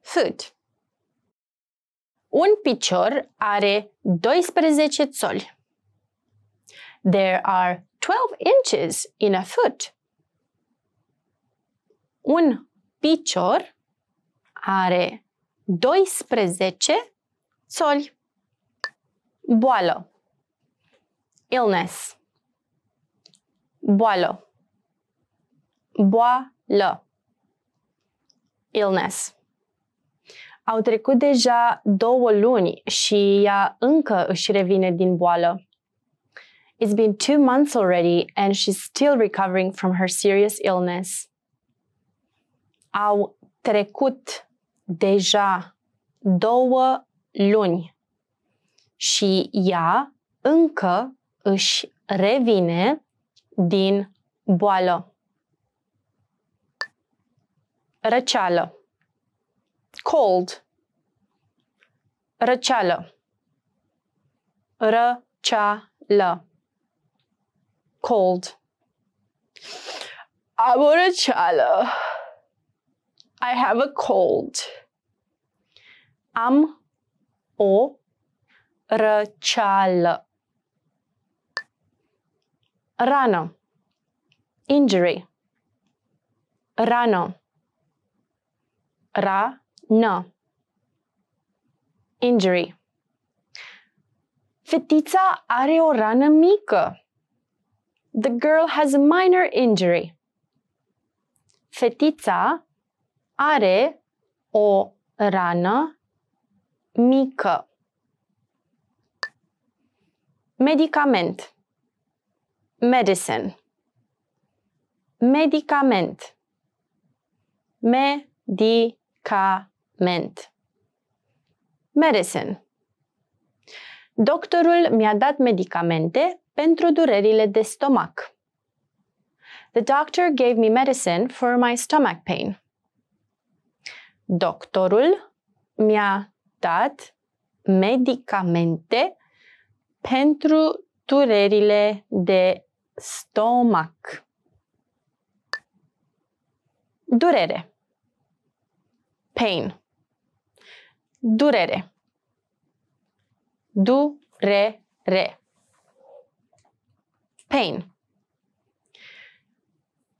Foot. Un picior are 12 țoli. There are 12 inches in a foot. Un picior are 12 țoli. Boală. Illness. Boală. Boală. Illness. Au trecut deja două luni și ea încă își revine din boală. It's been two months already and she's still recovering from her serious illness. Au trecut deja două luni și ea încă își revine din boală. Răceală. Cold. Răceală. Răceală. Cold. Am o răceală. I have a cold. Am o răceală. Rană. Injury. Rană. Rană. Injury. Fetița are o rană mică. The girl has a minor injury. Fetița are o rană mică. Medicament. Medicine. Medicament. Medicament. Medicine. Doctorul mi-a dat medicamente pentru durerile de stomac. The doctor gave me medicine for my stomach pain. Doctorul mi-a dat medicamente pentru durerile de stomac. Durere. Pain. Durere. Durere. Pain.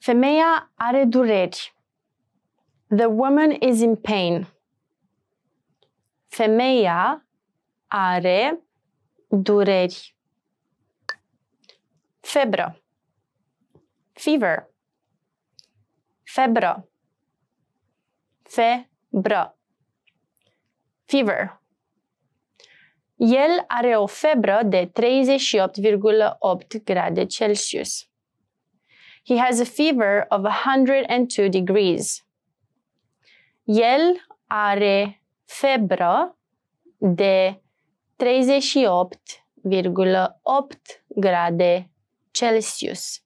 Femeia are dureri. The woman is in pain. Femeia are dureri. Febră. Fever. Febră. Febră. Fever. El are o febră de 38,8 grade Celsius. He has a fever of 102 degrees. El are febră de 38,8 grade Celsius.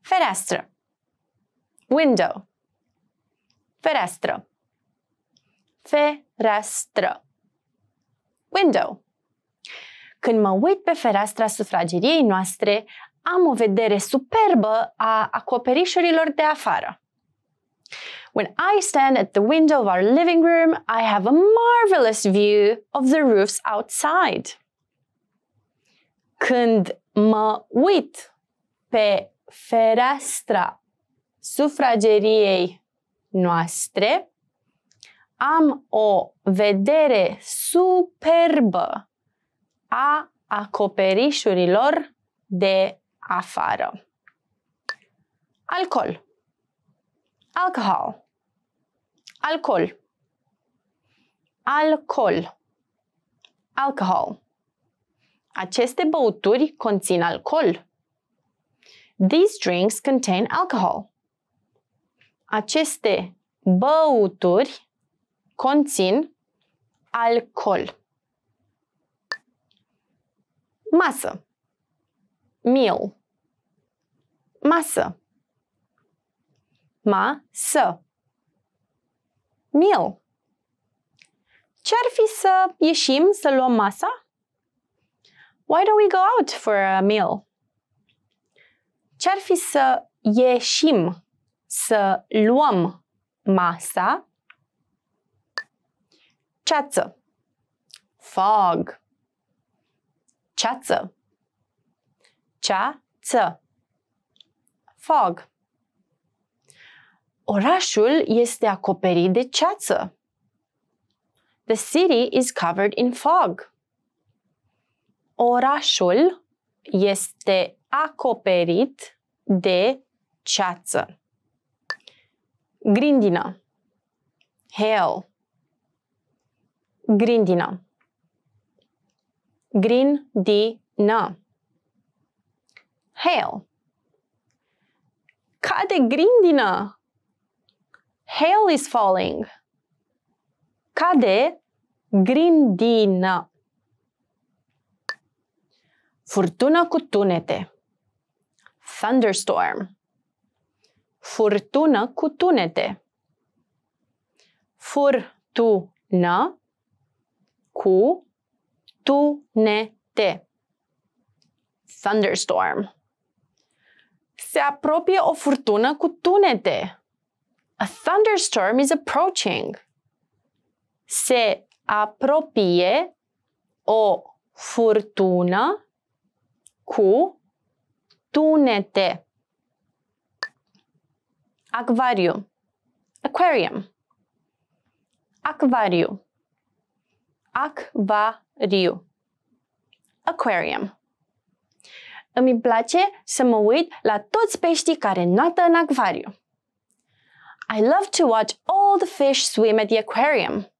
Fereastră. Window. Fereastră. Fereastră. Window. Când mă uit pe fereastra sufrageriei noastre, am o vedere superbă a acoperișurilor de afară. When I stand at the window of our living room, I have a marvelous view of the roofs outside. Când mă uit pe fereastra sufrageriei noastre, am o vedere superbă a acoperișurilor de afară. Alcool. Alcohol. Alcool. Alcool. Alcohol. Aceste băuturi conțin alcool. These drinks contain alcohol. Aceste băuturi conțin alcool. Masă. Meal. Masă. Masă. Meal. Ce-ar fi să ieșim să luăm masa? Why don't we go out for a meal? Ce-ar fi să ieșim să luăm masa? Ceață. Fog. Ceață. Ceață. Fog. Orașul este acoperit de ceață. The city is covered in fog. Orașul este acoperit de ceață. Grindină. Hail. Grindină. Grindină. Hail. Cade grindină. Hail is falling. Cade grindină. Furtună cu tunete. Thunderstorm. Furtună cu tunete. Furtună cu tunete. Thunderstorm. Se apropie o furtună cu tunete. A thunderstorm is approaching. Se apropie o furtună cu tunete. Acvariu. Aquarium. Acvariu. Acvariu. Aquarium. Îmi place să mă uit la toți peștii care noată în acvariu. I love to watch all the fish swim at the aquarium.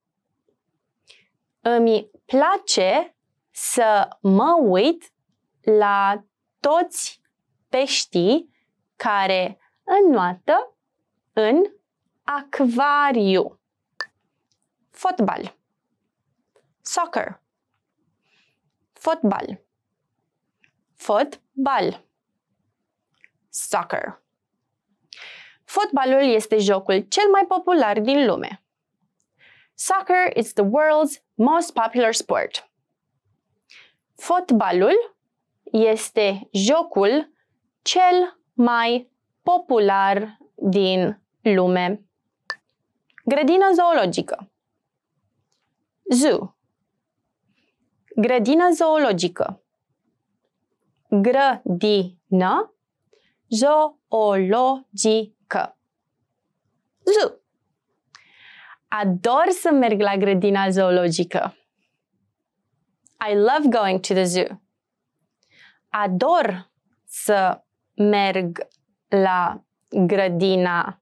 Îmi place să mă uit la toți peștii care înnoată în acvariu. Fotbal. Soccer. Fotbal. Fotbal. Soccer. Fotbalul este jocul cel mai popular din lume. Soccer is the world's most popular sport. Fotbalul este jocul cel mai popular din lume. Grădină zoologică. Zoo. Grădină zoologică. Grădină zoologică. Zoo. Ador să merg la grădina zoologică. I love going to the zoo. Ador să merg la grădina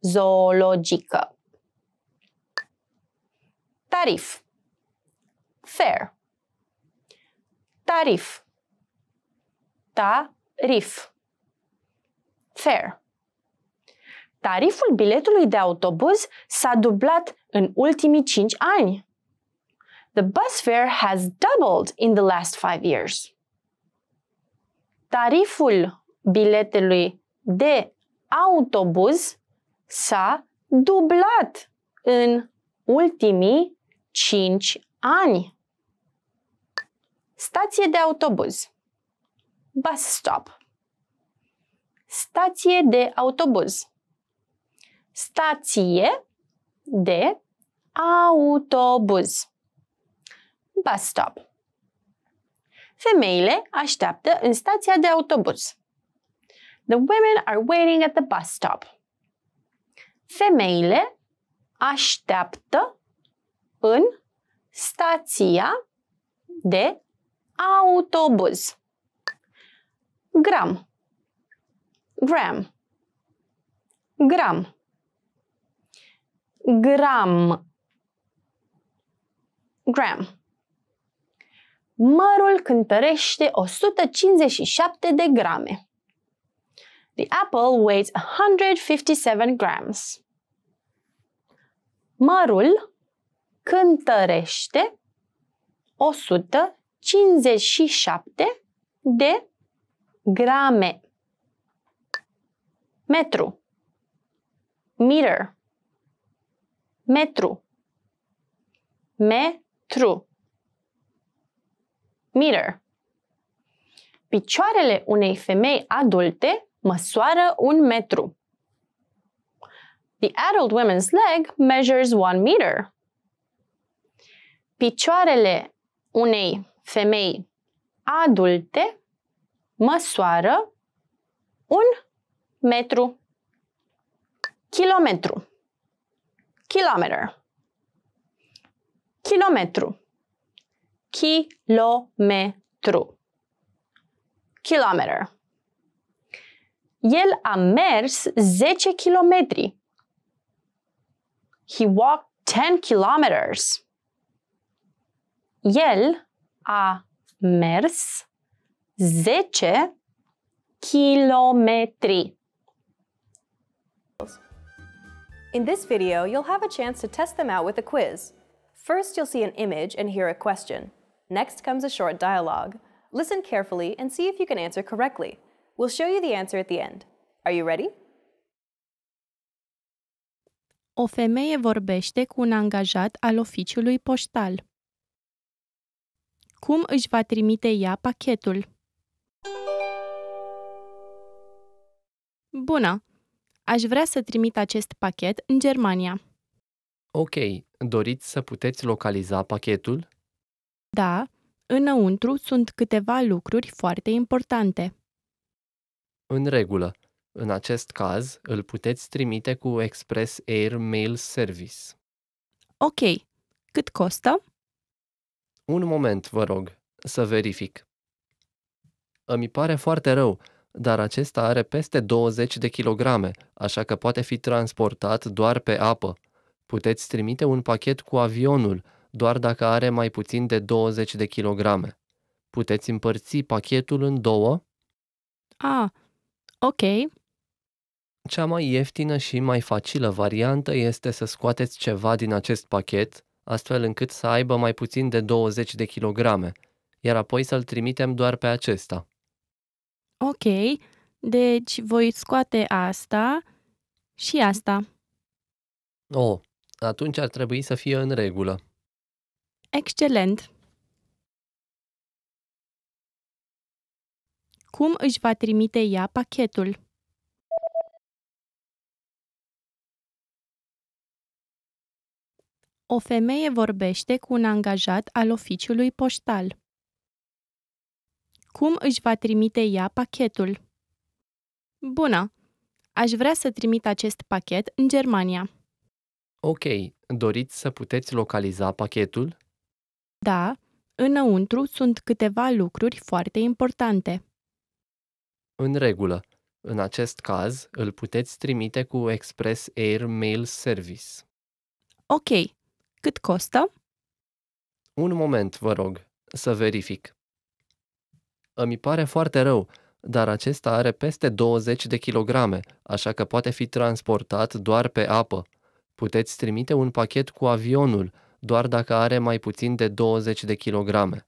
zoologică. Tarif. Fair. Tarif. Tarif. Fair. Tariful biletului de autobuz s-a dublat în ultimii 5 ani. The bus fare has doubled in the last five years. Tariful biletelui de autobuz s-a dublat în ultimii 5 ani. Stație de autobuz. Bus stop. Stație de autobuz. Stație de autobuz. Bus stop. Femeile așteaptă în stația de autobuz. The women are waiting at the bus stop. Femeile așteaptă în stația de autobuz. Gram. Gram. Gram. Gram. Gram. Mărul cântărește 157 de grame. The apple weighs 157 grams. Mărul cântărește 157 de grame. Metru. Meter. Metru. Metru. Meter. Picioarele unei femei adulte măsoară un metru. The adult woman's leg measures one meter. Picioarele unei femei adulte măsoară un metru. Kilometru. Kilometer. Kilometru. Kilometru. Kilometer. El a mers 10 kilometri. He walked 10 kilometers. El a mers 10 kilometri. In this video, you'll have a chance to test them out with a quiz. First, you'll see an image and hear a question. Next comes a short dialogue. Listen carefully and see if you can answer correctly. We'll show you the answer at the end. Are you ready? O femeie vorbește cu un angajat al oficiului poștal. Cum își va trimite ea pachetul? Bună! Aș vrea să trimit acest pachet în Germania. Ok, doriți să puteți localiza pachetul? Da, înăuntru sunt câteva lucruri foarte importante. În regulă. În acest caz, îl puteți trimite cu Express Air Mail Service. Ok, cât costă? Un moment, vă rog, să verific. Îmi pare foarte rău, dar acesta are peste 20 de kilograme, așa că poate fi transportat doar pe apă. Puteți trimite un pachet cu avionul, doar dacă are mai puțin de 20 de kilograme. Puteți împărți pachetul în două? A, ok, Cea mai ieftină și mai facilă variantă este să scoateți ceva din acest pachet, astfel încât să aibă mai puțin de 20 de kilograme, iar apoi să-l trimitem doar pe acesta. ok. Deci voi scoate asta și asta. Oh, atunci ar trebui să fie în regulă. Excelent! Cum își va trimite ea pachetul? O femeie vorbește cu un angajat al oficiului poștal. Cum își va trimite ea pachetul? Bună! Aș vrea să trimit acest pachet în Germania. Ok, doriți să puteți localiza pachetul? Da, înăuntru sunt câteva lucruri foarte importante. În regulă. În acest caz, îl puteți trimite cu Express Air Mail Service. Ok, cât costă? Un moment, vă rog, să verific. Îmi pare foarte rău, dar acesta are peste 20 de kilograme, așa că poate fi transportat doar pe apă. Puteți trimite un pachet cu avionul, doar dacă are mai puțin de 20 de kilograme.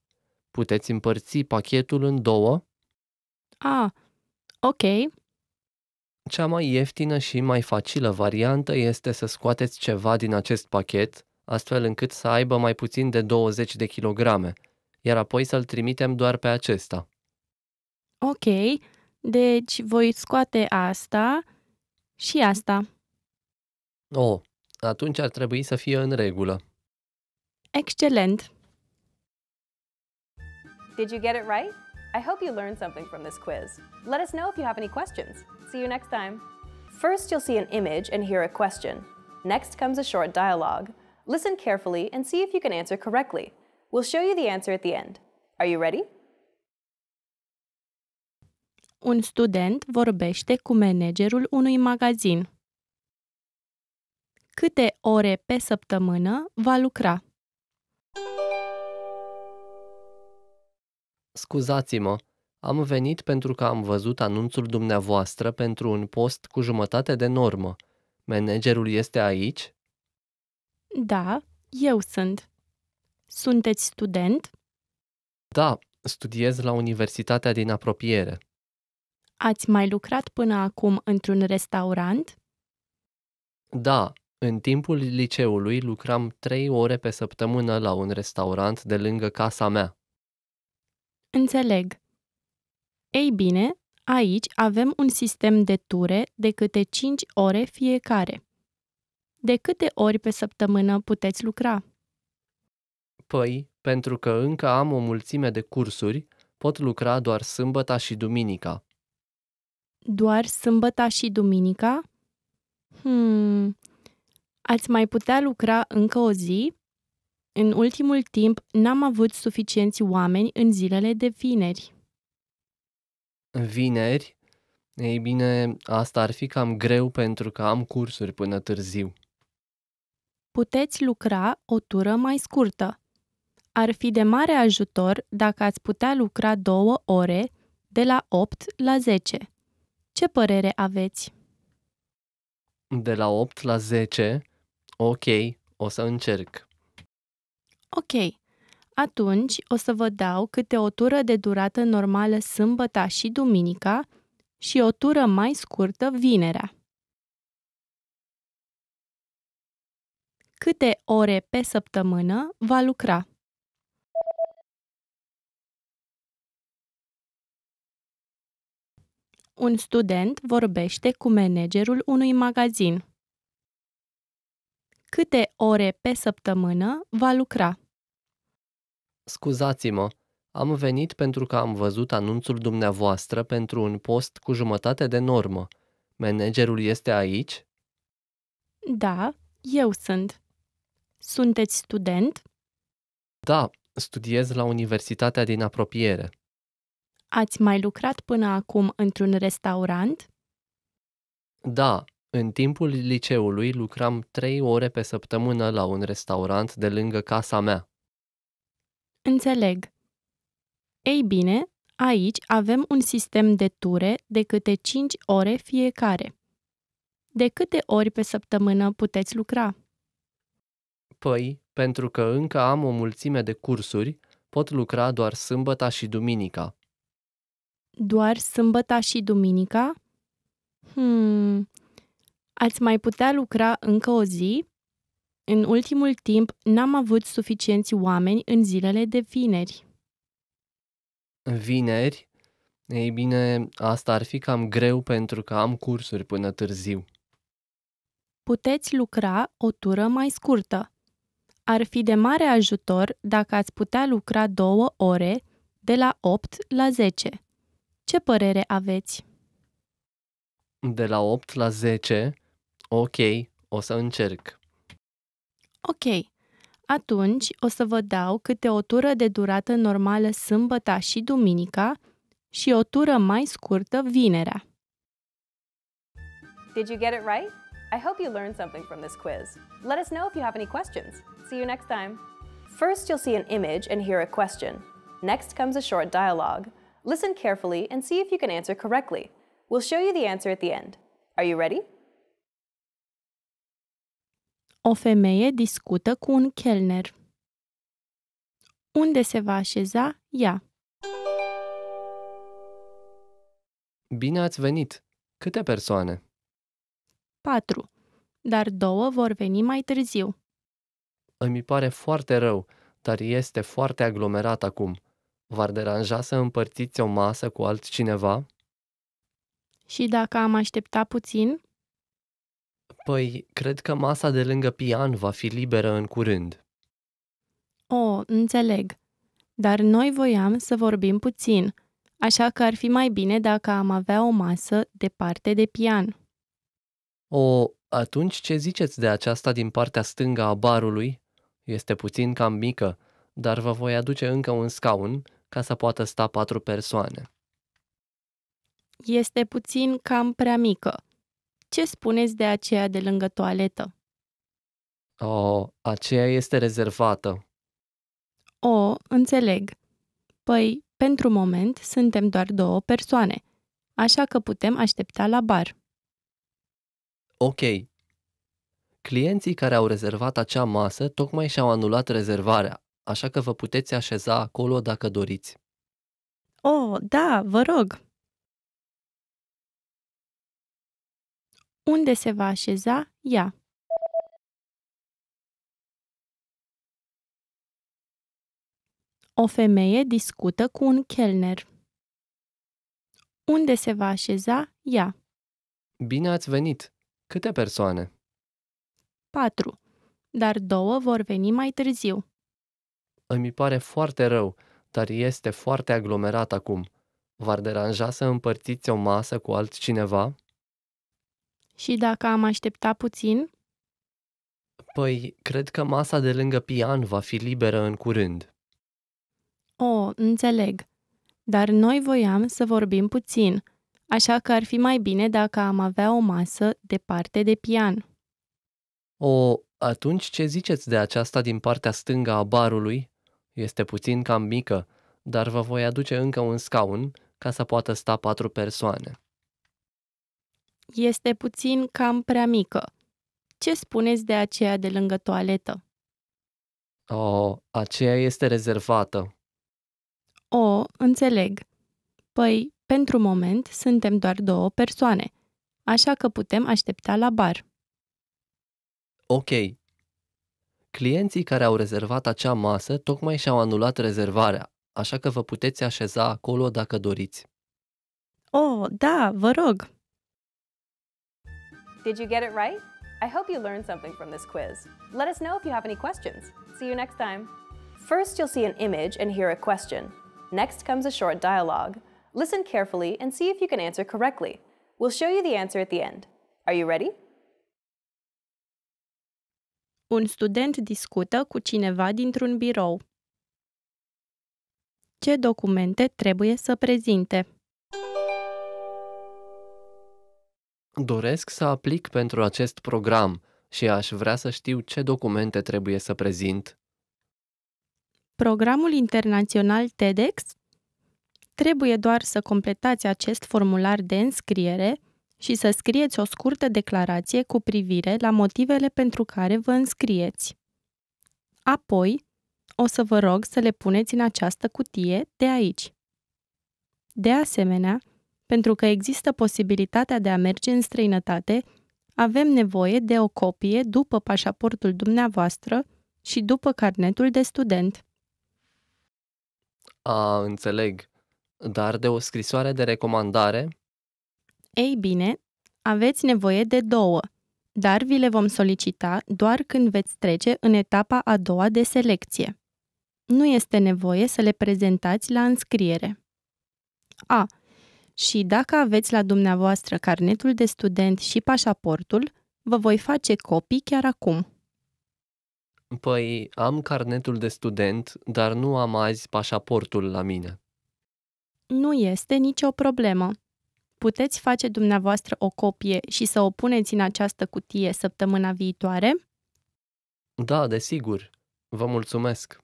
Puteți împărți pachetul în două? A, ok, Cea mai ieftină și mai facilă variantă este să scoateți ceva din acest pachet, astfel încât să aibă mai puțin de 20 de kilograme, iar apoi să-l trimitem doar pe acesta. ok. Deci voi scoate asta și asta. Oh, atunci ar trebui să fie în regulă. Excelent! Did you get it right? I hope you learned something from this quiz. Let us know if you have any questions. See you next time. First, you'll see an image and hear a question. Next comes a short dialogue. Listen carefully and see if you can answer correctly. We'll show you the answer at the end. Are you ready? Un student vorbește cu managerul unui magazin. Câte ore pe săptămână va lucra? Scuzați-mă, Am venit pentru că am văzut anunțul dumneavoastră pentru un post cu jumătate de normă. Managerul este aici? Da, eu sunt. Sunteți student? Da, studiez la universitatea din apropiere. Ați mai lucrat până acum într-un restaurant? Da, în timpul liceului lucram trei ore pe săptămână la un restaurant de lângă casa mea. Înțeleg. Ei bine, aici avem un sistem de ture de câte 5 ore fiecare. De câte ori pe săptămână puteți lucra? Păi, pentru că încă am o mulțime de cursuri, pot lucra doar sâmbăta și duminica. Doar sâmbăta și duminica? Hmm. Ați mai putea lucra încă o zi? În ultimul timp n-am avut suficienți oameni în zilele de vineri. Vineri? Ei bine, asta ar fi cam greu pentru că am cursuri până târziu. Puteți lucra o tură mai scurtă. Ar fi de mare ajutor dacă ați putea lucra două ore de la 8 la 10. Ce părere aveți? De la 8 la 10? Ok, o să încerc. Ok, atunci o să vă dau câte o tură de durată normală sâmbăta și duminica și o tură mai scurtă vinerea. Câte ore pe săptămână va lucra? Un student vorbește cu managerul unui magazin. Câte ore pe săptămână va lucra? Scuzați-mă, am venit pentru că am văzut anunțul dumneavoastră pentru un post cu jumătate de normă. Managerul este aici? Da, eu sunt. Sunteți student? Da, studiez la universitatea din apropiere. Ați mai lucrat până acum într-un restaurant? Da, în timpul liceului lucram trei ore pe săptămână la un restaurant de lângă casa mea. Înțeleg. Ei bine, aici avem un sistem de ture de câte 5 ore fiecare. De câte ori pe săptămână puteți lucra? Păi, pentru că încă am o mulțime de cursuri, pot lucra doar sâmbăta și duminica. Doar sâmbăta și duminica? Hmm. Ați mai putea lucra încă o zi? În ultimul timp n-am avut suficienți oameni în zilele de vineri. Vineri? Ei bine, asta ar fi cam greu pentru că am cursuri până târziu. Puteți lucra o tură mai scurtă. Ar fi de mare ajutor dacă ați putea lucra două ore de la 8 la 10. Ce părere aveți? De la 8 la 10? Ok, o să încerc. Ok, atunci o să vă dau câte o tură de durată normală sâmbăta și duminica și o tură mai scurtă vinerea. Did you get it right? I hope you learned something from this quiz. Let us know if you have any questions. See you next time. First, you'll see an image and hear a question. Next comes a short dialogue. Listen carefully and see if you can answer correctly. We'll show you the answer at the end. Are you ready? O femeie discută cu un chelner. Unde se va așeza ea? Bine ați venit! Câte persoane? 4. Dar două vor veni mai târziu. Îmi pare foarte rău, dar este foarte aglomerat acum. V-ar deranja să împărțiți o masă cu altcineva? Și dacă am aștepta puțin? Păi, cred că masa de lângă pian va fi liberă în curând. O, înțeleg. Dar noi voiam să vorbim puțin, așa că ar fi mai bine dacă am avea o masă departe de pian. O, atunci ce ziceți de aceasta din partea stângă a barului? Este puțin cam mică, dar vă voi aduce încă un scaun ca să poată sta patru persoane. Este puțin cam prea mică. Ce spuneți de aceea de lângă toaletă? O, aceea este rezervată. O, înțeleg. Păi, pentru moment suntem doar două persoane, așa că putem aștepta la bar. Ok. Clienții care au rezervat acea masă tocmai și-au anulat rezervarea, așa că vă puteți așeza acolo dacă doriți. Oh, da, vă rog! Unde se va așeza ea? O femeie discută cu un chelner. Unde se va așeza ea? Bine ați venit! Câte persoane? Patru, dar două vor veni mai târziu. Îmi pare foarte rău, dar este foarte aglomerat acum. V-ar deranja să împărțiți o masă cu altcineva? Și dacă am aștepta puțin? Păi, cred că masa de lângă pian va fi liberă în curând. O, înțeleg. Dar noi voiam să vorbim puțin, așa că ar fi mai bine dacă am avea o masă departe de pian. O, atunci ce ziceți de aceasta din partea stângă a barului? Este puțin cam mică, dar vă voi aduce încă un scaun ca să poată sta patru persoane. Este puțin cam prea mică. Ce spuneți de aceea de lângă toaletă? O, aceea este rezervată. O, înțeleg. Păi, pentru moment, suntem doar două persoane, așa că putem aștepta la bar. Ok. Clienții care au rezervat acea masă tocmai și-au anulat rezervarea, așa că vă puteți așeza acolo dacă doriți. Oh, da, vă rog! Did you get it right? I hope you learned something from this quiz. Let us know if you have any questions. See you next time. First, you'll see an image and hear a question. Next comes a short dialogue. Listen carefully and see if you can answer correctly. We'll show you the answer at the end. Are you ready? Un student discută cu cineva dintr-un birou. Ce documente trebuie să prezinte? Doresc să aplic pentru acest program și aș vrea să știu ce documente trebuie să prezint. Programul internațional TEDx? Trebuie doar să completați acest formular de înscriere și să scrieți o scurtă declarație cu privire la motivele pentru care vă înscrieți. Apoi, o să vă rog să le puneți în această cutie de aici. De asemenea, pentru că există posibilitatea de a merge în străinătate, avem nevoie de o copie după pașaportul dumneavoastră și după carnetul de student. A, înțeleg. Dar de o scrisoare de recomandare? Ei bine, aveți nevoie de două, dar vi le vom solicita doar când veți trece în etapa a doua de selecție. Nu este nevoie să le prezentați la înscriere. A. Și dacă aveți la dumneavoastră carnetul de student și pașaportul, vă voi face copii chiar acum. Păi, am carnetul de student, dar nu am azi pașaportul la mine. Nu este nicio problemă. Puteți face dumneavoastră o copie și să o puneți în această cutie săptămâna viitoare? Da, desigur. Vă mulțumesc.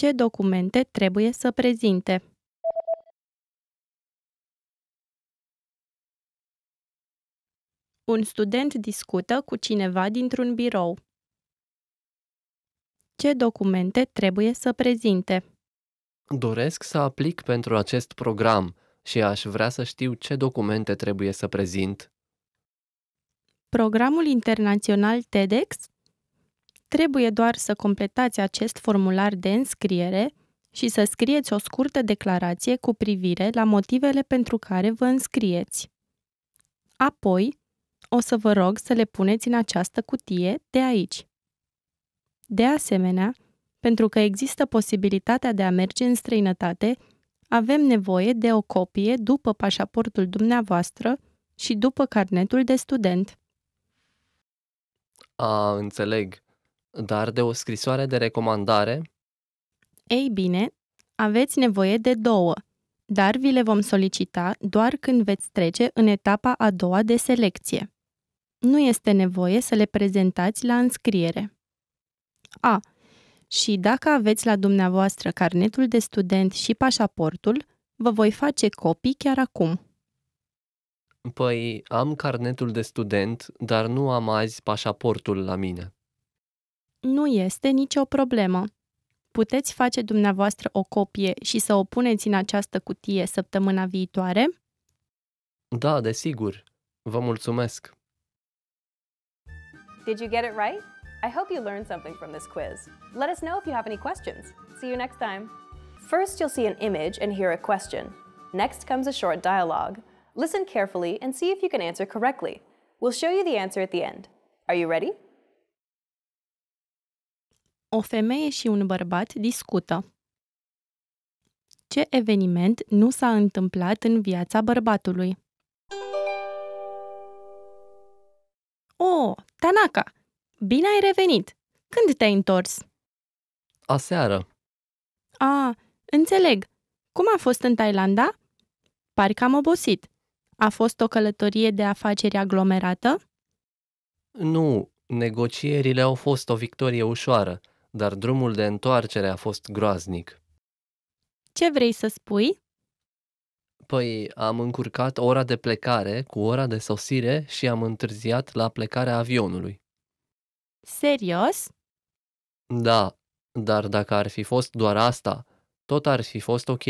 Ce documente trebuie să prezinte? Un student discută cu cineva dintr-un birou. Ce documente trebuie să prezinte? Doresc să aplic pentru acest program și aș vrea să știu ce documente trebuie să prezint. Programul internațional TEDx? Trebuie doar să completați acest formular de înscriere și să scrieți o scurtă declarație cu privire la motivele pentru care vă înscrieți. Apoi, o să vă rog să le puneți în această cutie de aici. De asemenea, pentru că există posibilitatea de a merge în străinătate, avem nevoie de o copie după pașaportul dumneavoastră și după carnetul de student. A, înțeleg. Dar de o scrisoare de recomandare? Ei bine, aveți nevoie de două, dar vi le vom solicita doar când veți trece în etapa a doua de selecție. Nu este nevoie să le prezentați la înscriere. A. și dacă aveți la dumneavoastră carnetul de student și pașaportul, vă voi face copii chiar acum. Păi, am carnetul de student, dar nu am azi pașaportul la mine. Nu este nicio problemă. Puteți face dumneavoastră o copie și să o puneți în această cutie săptămâna viitoare? Da, desigur. Vă mulțumesc. Did you get it right? I hope you learned something from this quiz. Let us know if you have any questions. See you next time. First, you'll see an image and hear a question. Next comes a short dialogue. Listen carefully and see if you can answer correctly. We'll show you the answer at the end. Are you ready? O femeie și un bărbat discută. Ce eveniment nu s-a întâmplat în viața bărbatului? O, Tanaka! Bine ai revenit! Când te-ai întors? Aseară. A, înțeleg. Cum a fost în Thailanda? Parcă am obosit. A fost o călătorie de afaceri aglomerată? Nu, negocierile au fost o victorie ușoară, dar drumul de întoarcere a fost groaznic. Ce vrei să spui? Păi, am încurcat ora de plecare cu ora de sosire și am întârziat la plecarea avionului. Serios? Da, dar dacă ar fi fost doar asta, tot ar fi fost ok.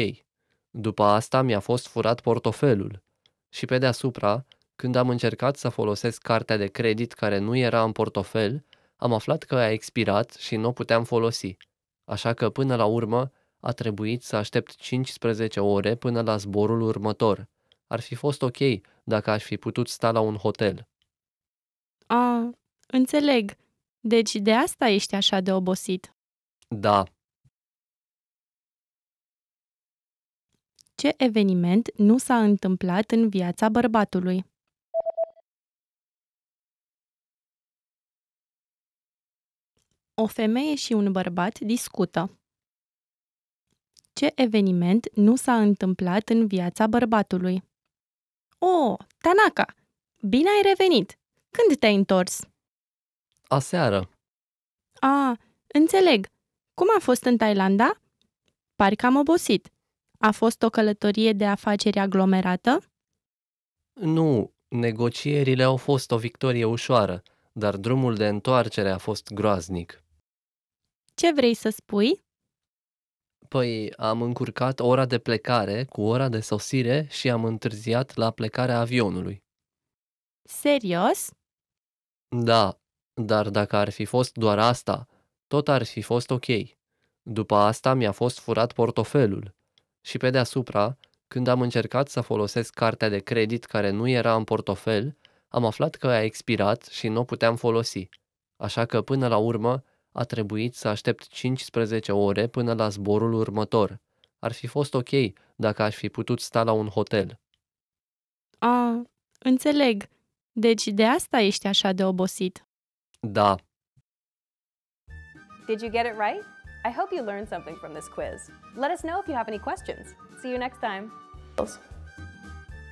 După asta mi-a fost furat portofelul. Și pe deasupra, când am încercat să folosesc cartea de credit care nu era în portofel, am aflat că a expirat și nu o puteam folosi. Așa că până la urmă a trebuit să aștept 15 ore până la zborul următor. Ar fi fost ok dacă aș fi putut sta la un hotel. A, înțeleg. Deci de asta ești așa de obosit. Da, Ce eveniment nu s-a întâmplat în viața bărbatului? O femeie și un bărbat discută. Ce eveniment nu s-a întâmplat în viața bărbatului? O, Tanaka! Bine ai revenit! Când te-ai întors? aseară. A, înțeleg. Cum a fost în Thailanda? Parcă am obosit. A fost o călătorie de afaceri aglomerată? Nu, negocierile au fost o victorie ușoară, dar drumul de întoarcere a fost groaznic. Ce vrei să spui? Păi, am încurcat ora de plecare cu ora de sosire și am întârziat la plecarea avionului. Serios? Da, dar dacă ar fi fost doar asta, tot ar fi fost ok. După asta mi-a fost furat portofelul. Și pe deasupra, când am încercat să folosesc cartea de credit care nu era în portofel, am aflat că a expirat și nu o puteam folosi. Așa că până la urmă a trebuit să aștept 15 ore până la zborul următor. Ar fi fost ok dacă aș fi putut sta la un hotel. A, înțeleg. Deci de asta ești așa de obosit. Da, Did you get it right? I hope you learned something from this quiz. Let us know if you have any questions. See you next time.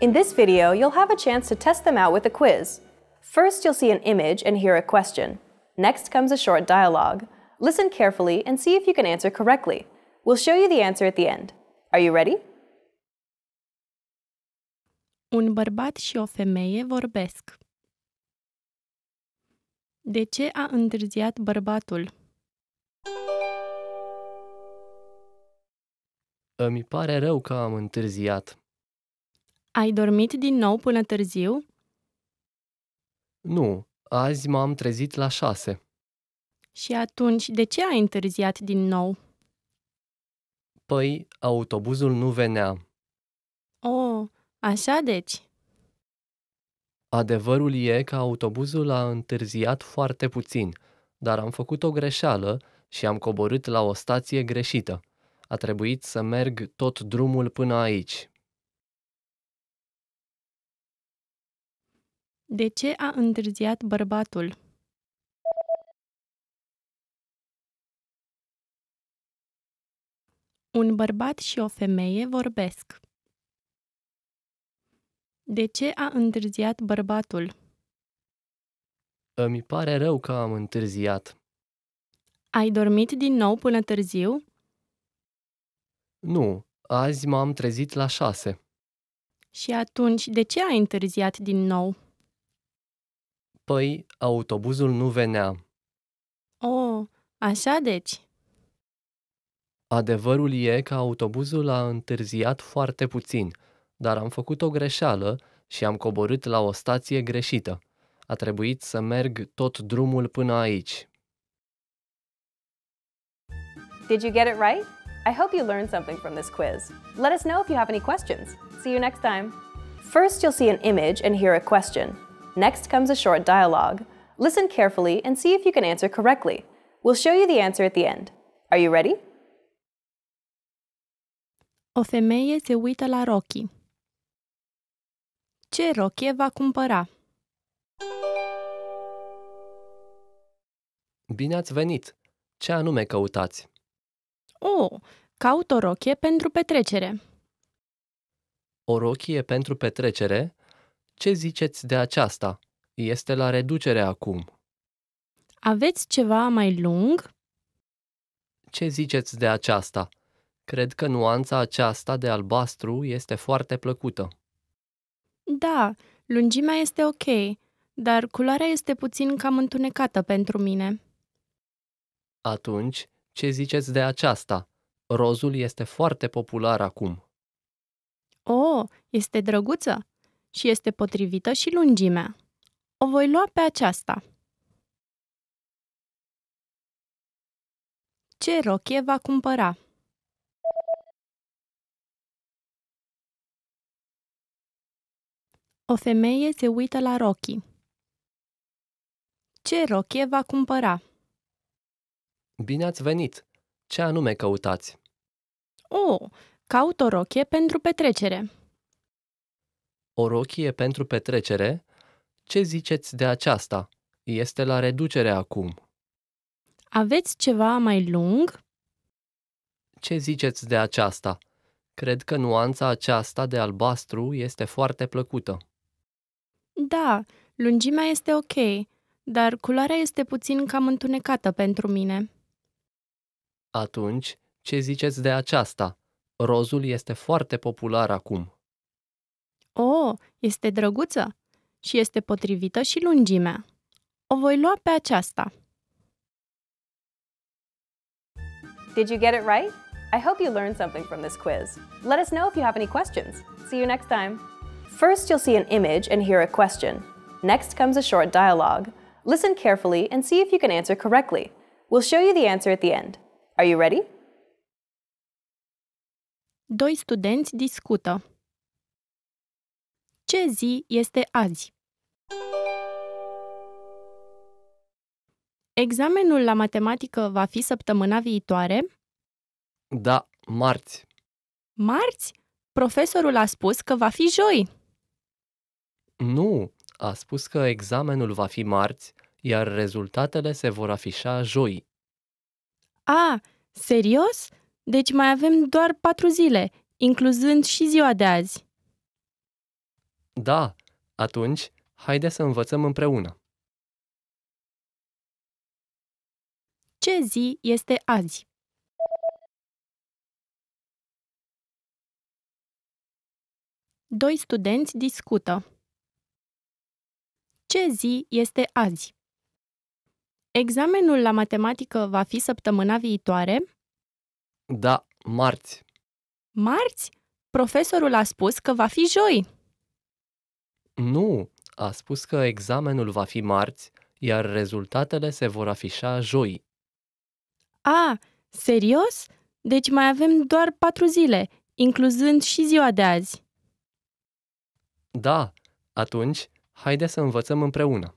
In this video, you'll have a chance to test them out with a quiz. First, you'll see an image and hear a question. Next comes a short dialogue. Listen carefully and see if you can answer correctly. We'll show you the answer at the end. Are you ready? Un bărbat și o femeie vorbesc. De ce a întârziat bărbatul? îmi pare rău că am întârziat. Ai dormit din nou până târziu? Nu, azi m-am trezit la șase. Și atunci, de ce ai întârziat din nou? Păi, autobuzul nu venea. Oh, așa deci. Adevărul e că autobuzul a întârziat foarte puțin, dar am făcut o greșeală și am coborât la o stație greșită. A trebuit să merg tot drumul până aici. De ce a întârziat bărbatul? Un bărbat și o femeie vorbesc. De ce a întârziat bărbatul? Îmi pare rău că am întârziat. Ai dormit din nou până târziu? Nu, azi m-am trezit la șase. Și atunci, de ce ai întârziat din nou? Păi, autobuzul nu venea. Oh, așa deci. Adevărul e că autobuzul a întârziat foarte puțin, dar am făcut o greșeală și am coborât la o stație greșită. A trebuit să merg tot drumul până aici. Did you get it right? I hope you learned something from this quiz. Let us know if you have any questions. See you next time. First, you'll see an image and hear a question. Next comes a short dialogue. Listen carefully and see if you can answer correctly. We'll show you the answer at the end. Are you ready? O femeie se uită la Rocky. Ce rochie va cumpăra? Bine ați venit! Ce anume căutați? Oh, caut o rochie pentru petrecere. O rochie pentru petrecere? Ce ziceți de aceasta? Este la reducere acum. Aveți ceva mai lung? Ce ziceți de aceasta? Cred că nuanța aceasta de albastru este foarte plăcută. Da, lungimea este ok, dar culoarea este puțin cam întunecată pentru mine. Atunci, ce ziceți de aceasta? Rozul este foarte popular acum. Oh, este drăguță și este potrivită și lungimea. O voi lua pe aceasta. Ce rochie va cumpăra? O femeie se uită la Rocky. Ce rochie va cumpăra? Bine ați venit! Ce anume căutați? Oh, caut o rochie pentru petrecere. O rochie pentru petrecere? Ce ziceți de aceasta? Este la reducere acum. Aveți ceva mai lung? Ce ziceți de aceasta? Cred că nuanța aceasta de albastru este foarte plăcută. Da, lungimea este ok, dar culoarea este puțin cam întunecată pentru mine. Atunci, ce ziceți de aceasta? Rozul este foarte popular acum. Oh, este drăguță și este potrivită și lungimea. O voi lua pe aceasta. Did you get it right? I hope you learned something from this quiz. Let us know if you have any questions. See you next time. First, you'll see an image and hear a question. Next comes a short dialogue. Listen carefully and see if you can answer correctly. We'll show you the answer at the end. Are you ready? Doi studenți discută. Ce zi este azi? Examenul la matematică va fi săptămâna viitoare? Da, marți. Marți? Profesorul a spus că va fi joi. Nu, a spus că examenul va fi marți, iar rezultatele se vor afișa joi. A, serios? Deci mai avem doar patru zile, incluzând și ziua de azi. Da, atunci, haide să învățăm împreună. Ce zi este azi? Doi studenți discută. Ce zi este azi? Examenul la matematică va fi săptămâna viitoare? Da, marți. Marți? Profesorul a spus că va fi joi. Nu, a spus că examenul va fi marți, iar rezultatele se vor afișa joi. A, serios? Deci mai avem doar patru zile, incluzând și ziua de azi. Da, atunci, haide să învățăm împreună.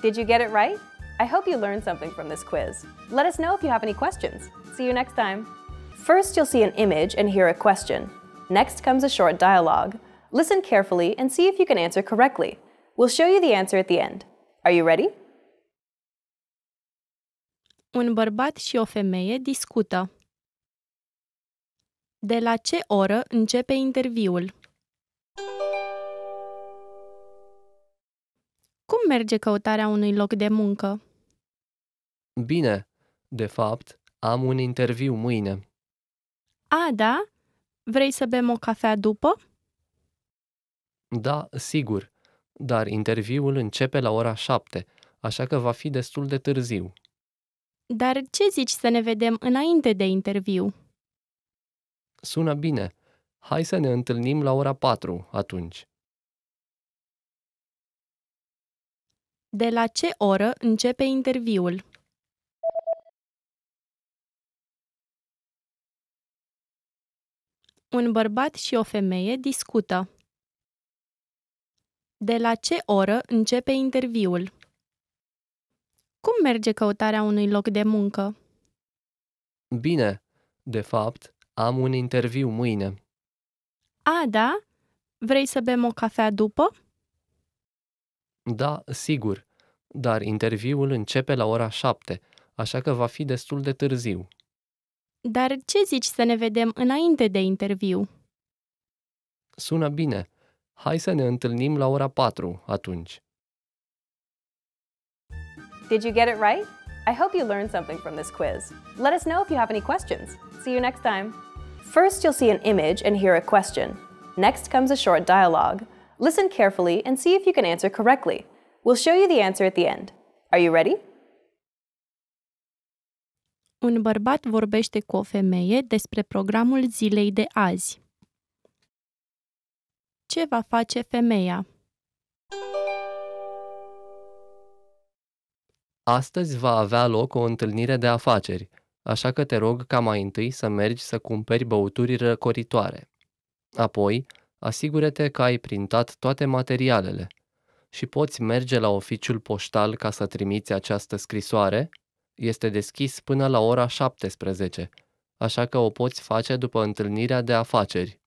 Did you get it right? I hope you learned something from this quiz. Let us know if you have any questions. See you next time. First, you'll see an image and hear a question. Next comes a short dialogue. Listen carefully and see if you can answer correctly. We'll show you the answer at the end. Are you ready? Un bărbat și o femeie discută. De la ce oră începe interviul? Cum merge căutarea unui loc de muncă? Bine, de fapt, am un interviu mâine. A, da? Vrei să bem o cafea după? Da, sigur, dar interviul începe la ora 7, așa că va fi destul de târziu. Dar ce zici să ne vedem înainte de interviu? Sună bine. Hai să ne întâlnim la ora 4 atunci. De la ce oră începe interviul? Un bărbat și o femeie discută. De la ce oră începe interviul? Cum merge căutarea unui loc de muncă? Bine, de fapt, am un interviu mâine. A, da? Vrei să bem o cafea după? Da, sigur, dar interviul începe la ora 7, așa că va fi destul de târziu. Dar ce zici să ne vedem înainte de interviu? Sună bine. Hai să ne întâlnim la ora 4 atunci. Did you get it right? I hope you learned something from this quiz. Let us know if you have any questions. See you next time. First, you'll see an image and hear a question. Next comes a short dialogue. Listen carefully and see if you can answer correctly. We'll show you the answer at the end. Are you ready? Un bărbat vorbește cu o femeie despre programul zilei de azi. Ce va face femeia? Astăzi va avea loc o întâlnire de afaceri, așa că te rog ca mai întâi să mergi să cumperi băuturi răcoritoare. Apoi, asigură-te că ai printat toate materialele și poți merge la oficiul poștal ca să trimiți această scrisoare. Este deschis până la ora 17, așa că o poți face după întâlnirea de afaceri.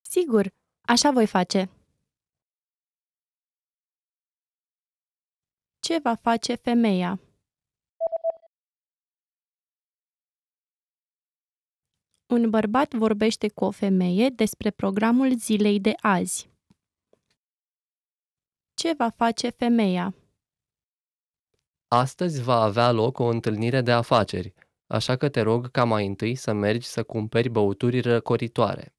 Sigur, așa voi face. Ce va face femeia? Un bărbat vorbește cu o femeie despre programul zilei de azi. Ce va face femeia? Astăzi va avea loc o întâlnire de afaceri, așa că te rog ca mai întâi să mergi să cumperi băuturi răcoritoare.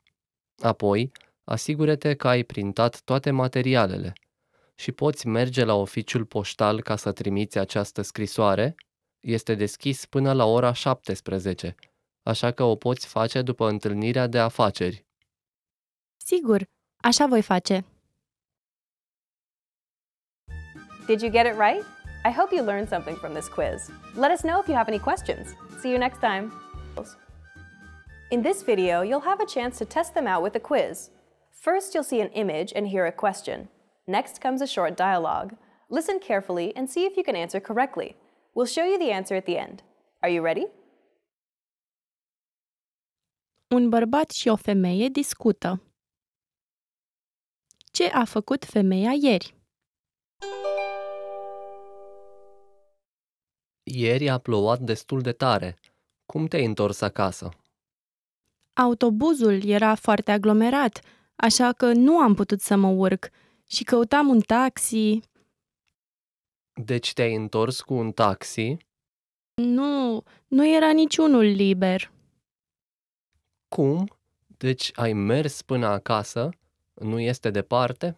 Apoi, asigură-te că ai printat toate materialele și poți merge la oficiul poștal ca să trimiți această scrisoare. Este deschis până la ora 17, așa că o poți face după întâlnirea de afaceri. Sigur, așa voi face. Did you get it right? I hope you learned something from this quiz. Let us know if you have any questions. See you next time. In this video, you'll have a chance to test them out with a quiz. First, you'll see an image and hear a question. Next comes a short dialogue. Listen carefully and see if you can answer correctly. We'll show you the answer at the end. Are you ready? Un bărbat și o femeie discută. Ce a făcut femeia ieri? Ieri a plouat destul de tare. Cum te-ai întors acasă? Autobuzul era foarte aglomerat, așa că nu am putut să mă urc și căutam un taxi. Deci te-ai întors cu un taxi? Nu, nu era niciunul liber. Cum? Deci ai mers până acasă? Nu este departe?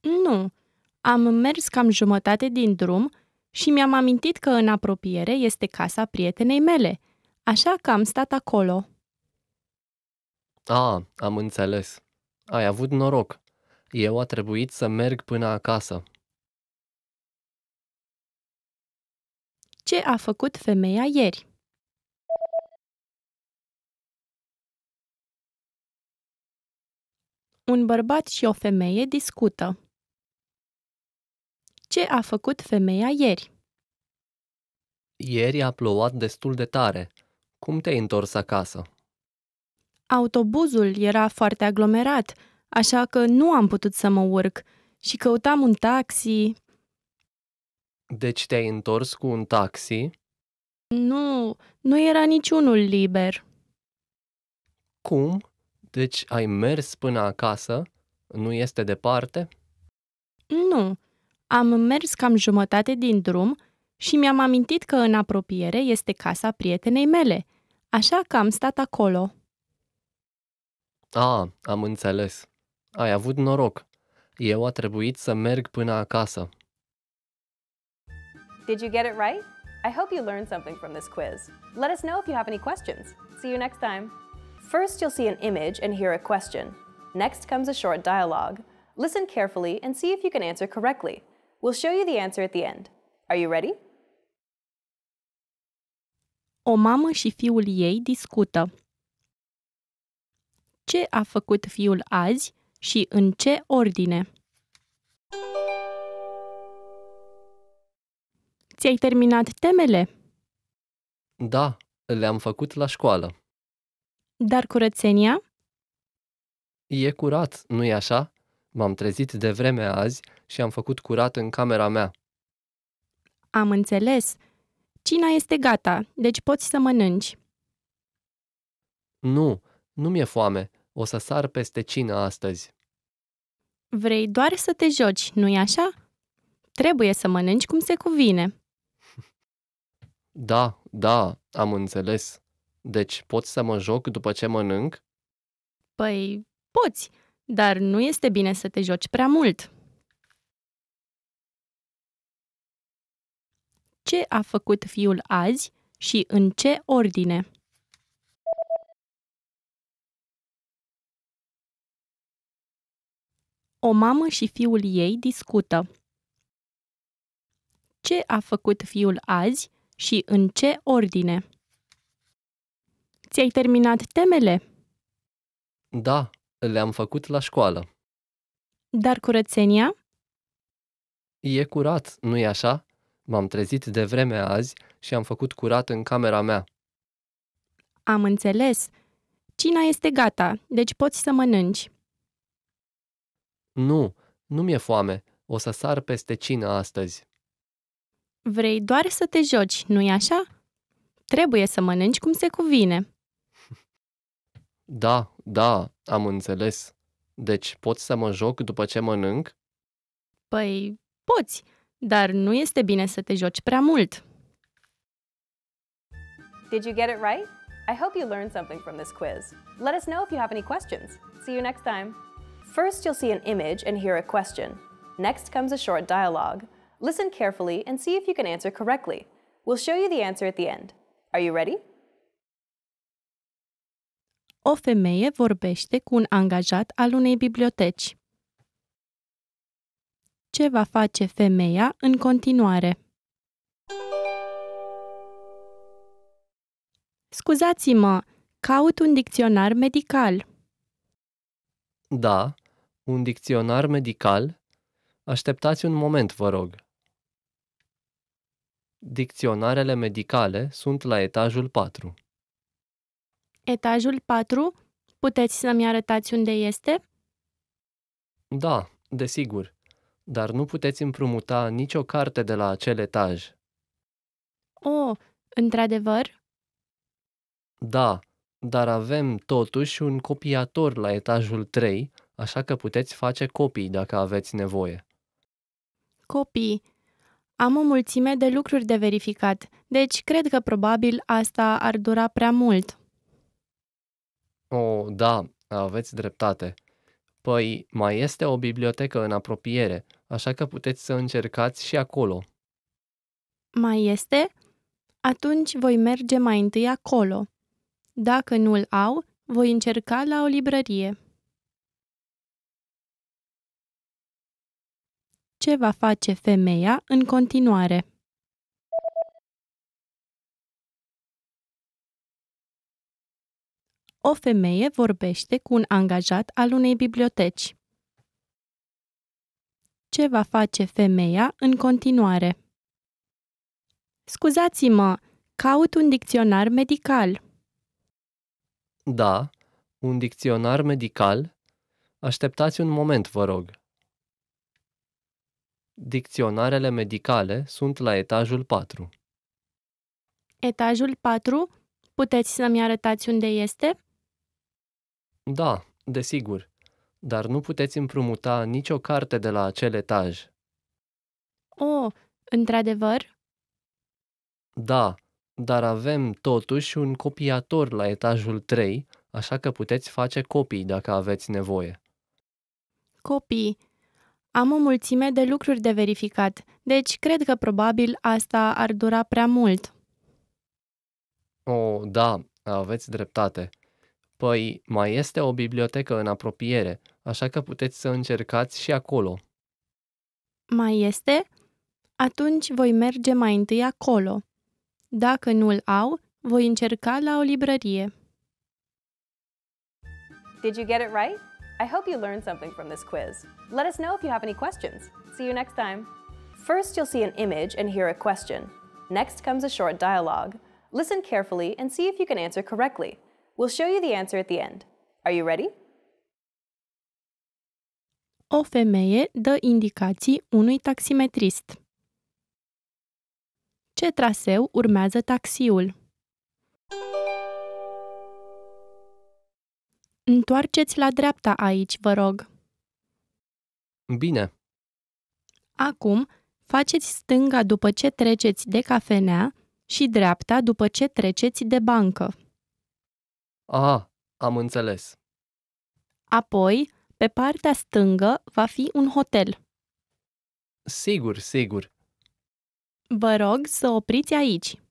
Nu, am mers cam jumătate din drum și mi-am amintit că în apropiere este casa prietenei mele, așa că am stat acolo. A, am înțeles. Ai avut noroc. Eu a trebuit să merg până acasă. Ce a făcut femeia ieri? Un bărbat și o femeie discută. Ce a făcut femeia ieri? Ieri a plouat destul de tare. Cum te-ai întors acasă? Autobuzul era foarte aglomerat, așa că nu am putut să mă urc și căutam un taxi. Deci te-ai întors cu un taxi? Nu, nu era niciunul liber. Cum? Deci ai mers până acasă? Nu este departe? Nu, am mers cam jumătate din drum și mi-am amintit că în apropiere este casa prietenei mele, așa că am stat acolo. A, am înțeles. Ai avut noroc. Eu a trebuit să merg până acasă. Did you get it right? I hope you learned something from this quiz. Let us know if you have any questions. See you next time. First, you'll see an image and hear a question. Next comes a short dialogue. Listen carefully and see if you can answer correctly. We'll show you the answer at the end. Are you ready? O mamă și fiul ei discută. Ce a făcut fiul azi și în ce ordine? Ți-ai terminat temele, Da, le-am făcut la școală. dar curățenia? E curat, nu-i așa? M-am trezit de vreme azi și am făcut curat în camera mea. Am înțeles. Cina este gata, deci poți să mănânci. Nu, nu mi-e foame. O să sar peste cină astăzi. Vrei doar să te joci, nu-i așa? Trebuie să mănânci cum se cuvine. Da, da, am înțeles. Deci pot să mă joc după ce mănânc? Păi, poți, dar nu este bine să te joci prea mult. Ce a făcut fiul azi și în ce ordine? O mamă și fiul ei discută. Ce a făcut fiul azi și în ce ordine? Ți-ai terminat temele? Da, le-am făcut la școală. Dar curățenia? E curat, nu-i așa? M-am trezit de vreme azi și am făcut curat în camera mea. Am înțeles. Cina este gata, deci poți să mănânci. Nu, nu mi-e foame. O să sar peste cină astăzi. Vrei doar să te joci, nu-i așa? Trebuie să mănânci cum se cuvine. Da, da, am înțeles. Deci pot să mă joc după ce mănânc? Păi, poți, dar nu este bine să te joci prea mult. Did you get it right? I hope you learned something from this quiz. Let us know if you have any questions. See you next time. First, you'll see an image and hear a question. Next comes a short dialogue. Listen carefully and see if you can answer correctly. We'll show you the answer at the end. Are you ready? O femeie vorbește cu un angajat al unei biblioteci. Ce va face femeia în continuare? Scuzați-mă, caut un dicționar medical. Da, un dicționar medical? Așteptați un moment, vă rog. Dicționarele medicale sunt la etajul 4. Etajul 4? Puteți să-mi arătați unde este? Da, desigur, dar nu puteți împrumuta nicio carte de la acel etaj. Oh, într-adevăr? Da, dar avem totuși un copiator la etajul 3, așa că puteți face copii dacă aveți nevoie. Copii. Am o mulțime de lucruri de verificat, deci cred că probabil asta ar dura prea mult. Oh, da, aveți dreptate. Păi, mai este o bibliotecă în apropiere, așa că puteți să încercați și acolo. Mai este? Atunci voi merge mai întâi acolo. Dacă nu-l au, voi încerca la o librărie. Ce va face femeia în continuare? O femeie vorbește cu un angajat al unei biblioteci. Ce va face femeia în continuare? Scuzați-mă, caut un dicționar medical. Da, un dicționar medical? Așteptați un moment, vă rog. Dicționarele medicale sunt la etajul 4. Etajul 4? Puteți să-mi arătați unde este? Da, desigur, dar nu puteți împrumuta nicio carte de la acel etaj. Oh, într-adevăr? Da, dar avem totuși un copiator la etajul 3, așa că puteți face copii dacă aveți nevoie. Copii. Am o mulțime de lucruri de verificat, deci cred că probabil asta ar dura prea mult. O, da, aveți dreptate. Păi, mai este o bibliotecă în apropiere, așa că puteți să încercați și acolo. Mai este? Atunci voi merge mai întâi acolo. Dacă nu-l au, voi încerca la o librărie. Did you get it right? I hope you learned something from this quiz. Let us know if you have any questions. See you next time. First, you'll see an image and hear a question. Next comes a short dialogue. Listen carefully and see if you can answer correctly. We'll show you the answer at the end. Are you ready? O femeie dă indicații unui taximetrist. Ce traseu urmează taxiul? Întoarceți la dreapta aici, vă rog. Bine, Acum, faceți stânga după ce treceți de cafenea și dreapta după ce treceți de bancă. Aha, am înțeles. Apoi, pe partea stângă va fi un hotel. Sigur, sigur. Vă rog să opriți aici.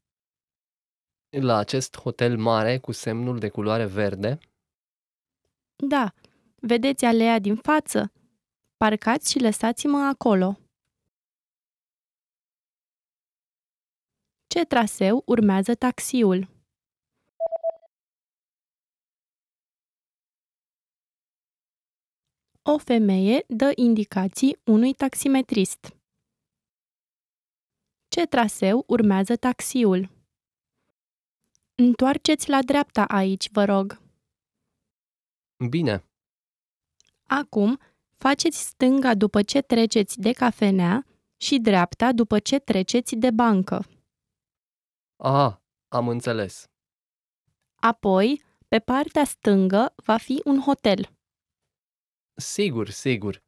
La acest hotel mare cu semnul de culoare verde, Da, vedeți alea din față? Parcați și lăsați-mă acolo. Ce traseu urmează taxiul? O femeie dă indicații unui taximetrist. Ce traseu urmează taxiul? Întoarceți la dreapta aici, vă rog. bine, Acum, faceți stânga după ce treceți de cafenea și dreapta după ce treceți de bancă. aha, am înțeles. Apoi, pe partea stângă va fi un hotel. Sigur, sigur.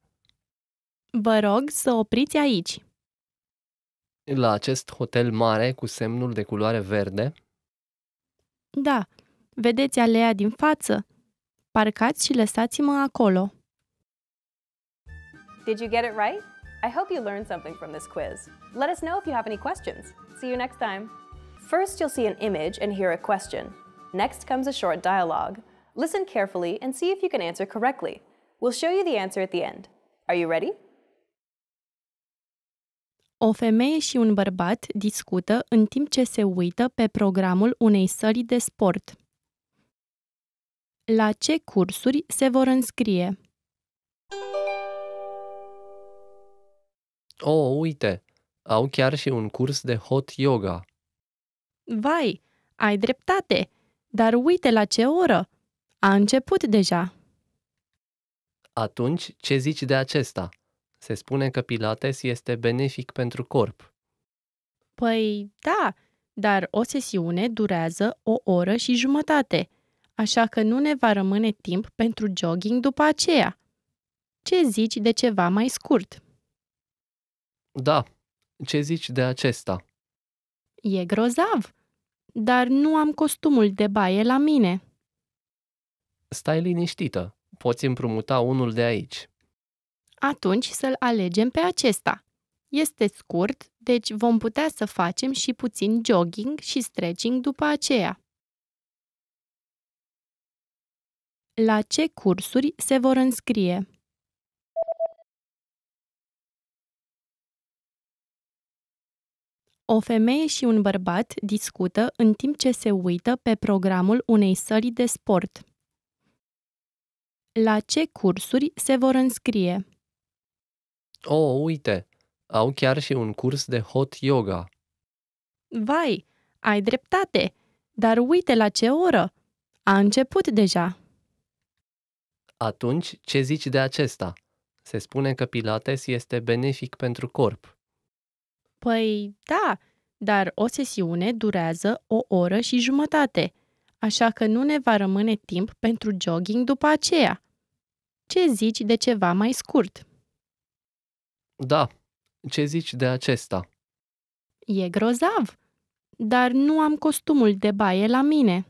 Vă rog să opriți aici. La acest hotel mare cu semnul de culoare verde, Da, vedeți alea din față? Parcați și lăsați-mă acolo. Did you get it right? I hope you learned something from this quiz. Let us know if you have any questions. See you next time. First, you'll see an image and hear a question. Next comes a short dialogue. Listen carefully and see if you can answer correctly. We'll show you the answer at the end. Are you ready? O femeie și un bărbat discută în timp ce se uită pe programul unei săli de sport. La ce cursuri se vor înscrie? oh, uite, au chiar și un curs de hot yoga. Vai, ai dreptate! Dar uite la ce oră! A început deja. Atunci, ce zici de acesta? Se spune că Pilates este benefic pentru corp. Păi, da, dar o sesiune durează o oră și jumătate, așa că nu ne va rămâne timp pentru jogging după aceea. Ce zici de ceva mai scurt? Da, ce zici de acesta? E grozav, dar nu am costumul de baie la mine. Stai liniștită, poți împrumuta unul de aici. Atunci să-l alegem pe acesta. Este scurt, deci vom putea să facem și puțin jogging și stretching după aceea. La ce cursuri se vor înscrie? O femeie și un bărbat discută în timp ce se uită pe programul unei săli de sport. La ce cursuri se vor înscrie? Oh, uite, au chiar și un curs de hot yoga. Vai, ai dreptate, dar uite la ce oră! A început deja. Atunci, ce zici de acesta? Se spune că Pilates este benefic pentru corp. Păi, da, dar o sesiune durează o oră și jumătate, așa că nu ne va rămâne timp pentru jogging după aceea. Ce zici de ceva mai scurt? Da, ce zici de acesta? E grozav, dar nu am costumul de baie la mine.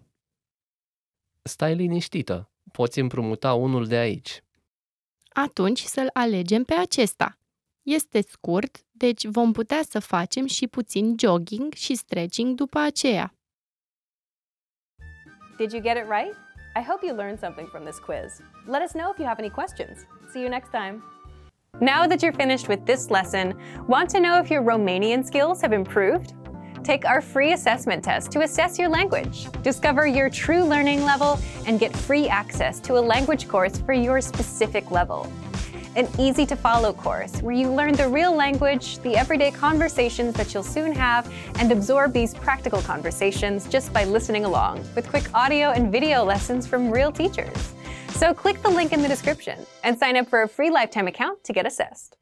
Stai liniștită, poți împrumuta unul de aici. Atunci să-l alegem pe acesta. Este scurt, deci vom putea să facem și puțin jogging și stretching după aceea. Did you get it right? I hope you learned something from this quiz. Let us know if you have any questions. See you next time. Now that you're finished with this lesson, want to know if your Romanian skills have improved? Take our free assessment test to assess your language, discover your true learning level, and get free access to a language course for your specific level. An easy to follow course where you learn the real language, the everyday conversations that you'll soon have, and absorb these practical conversations just by listening along with quick audio and video lessons from real teachers. So click the link in the description and sign up for a free lifetime account to get assessed.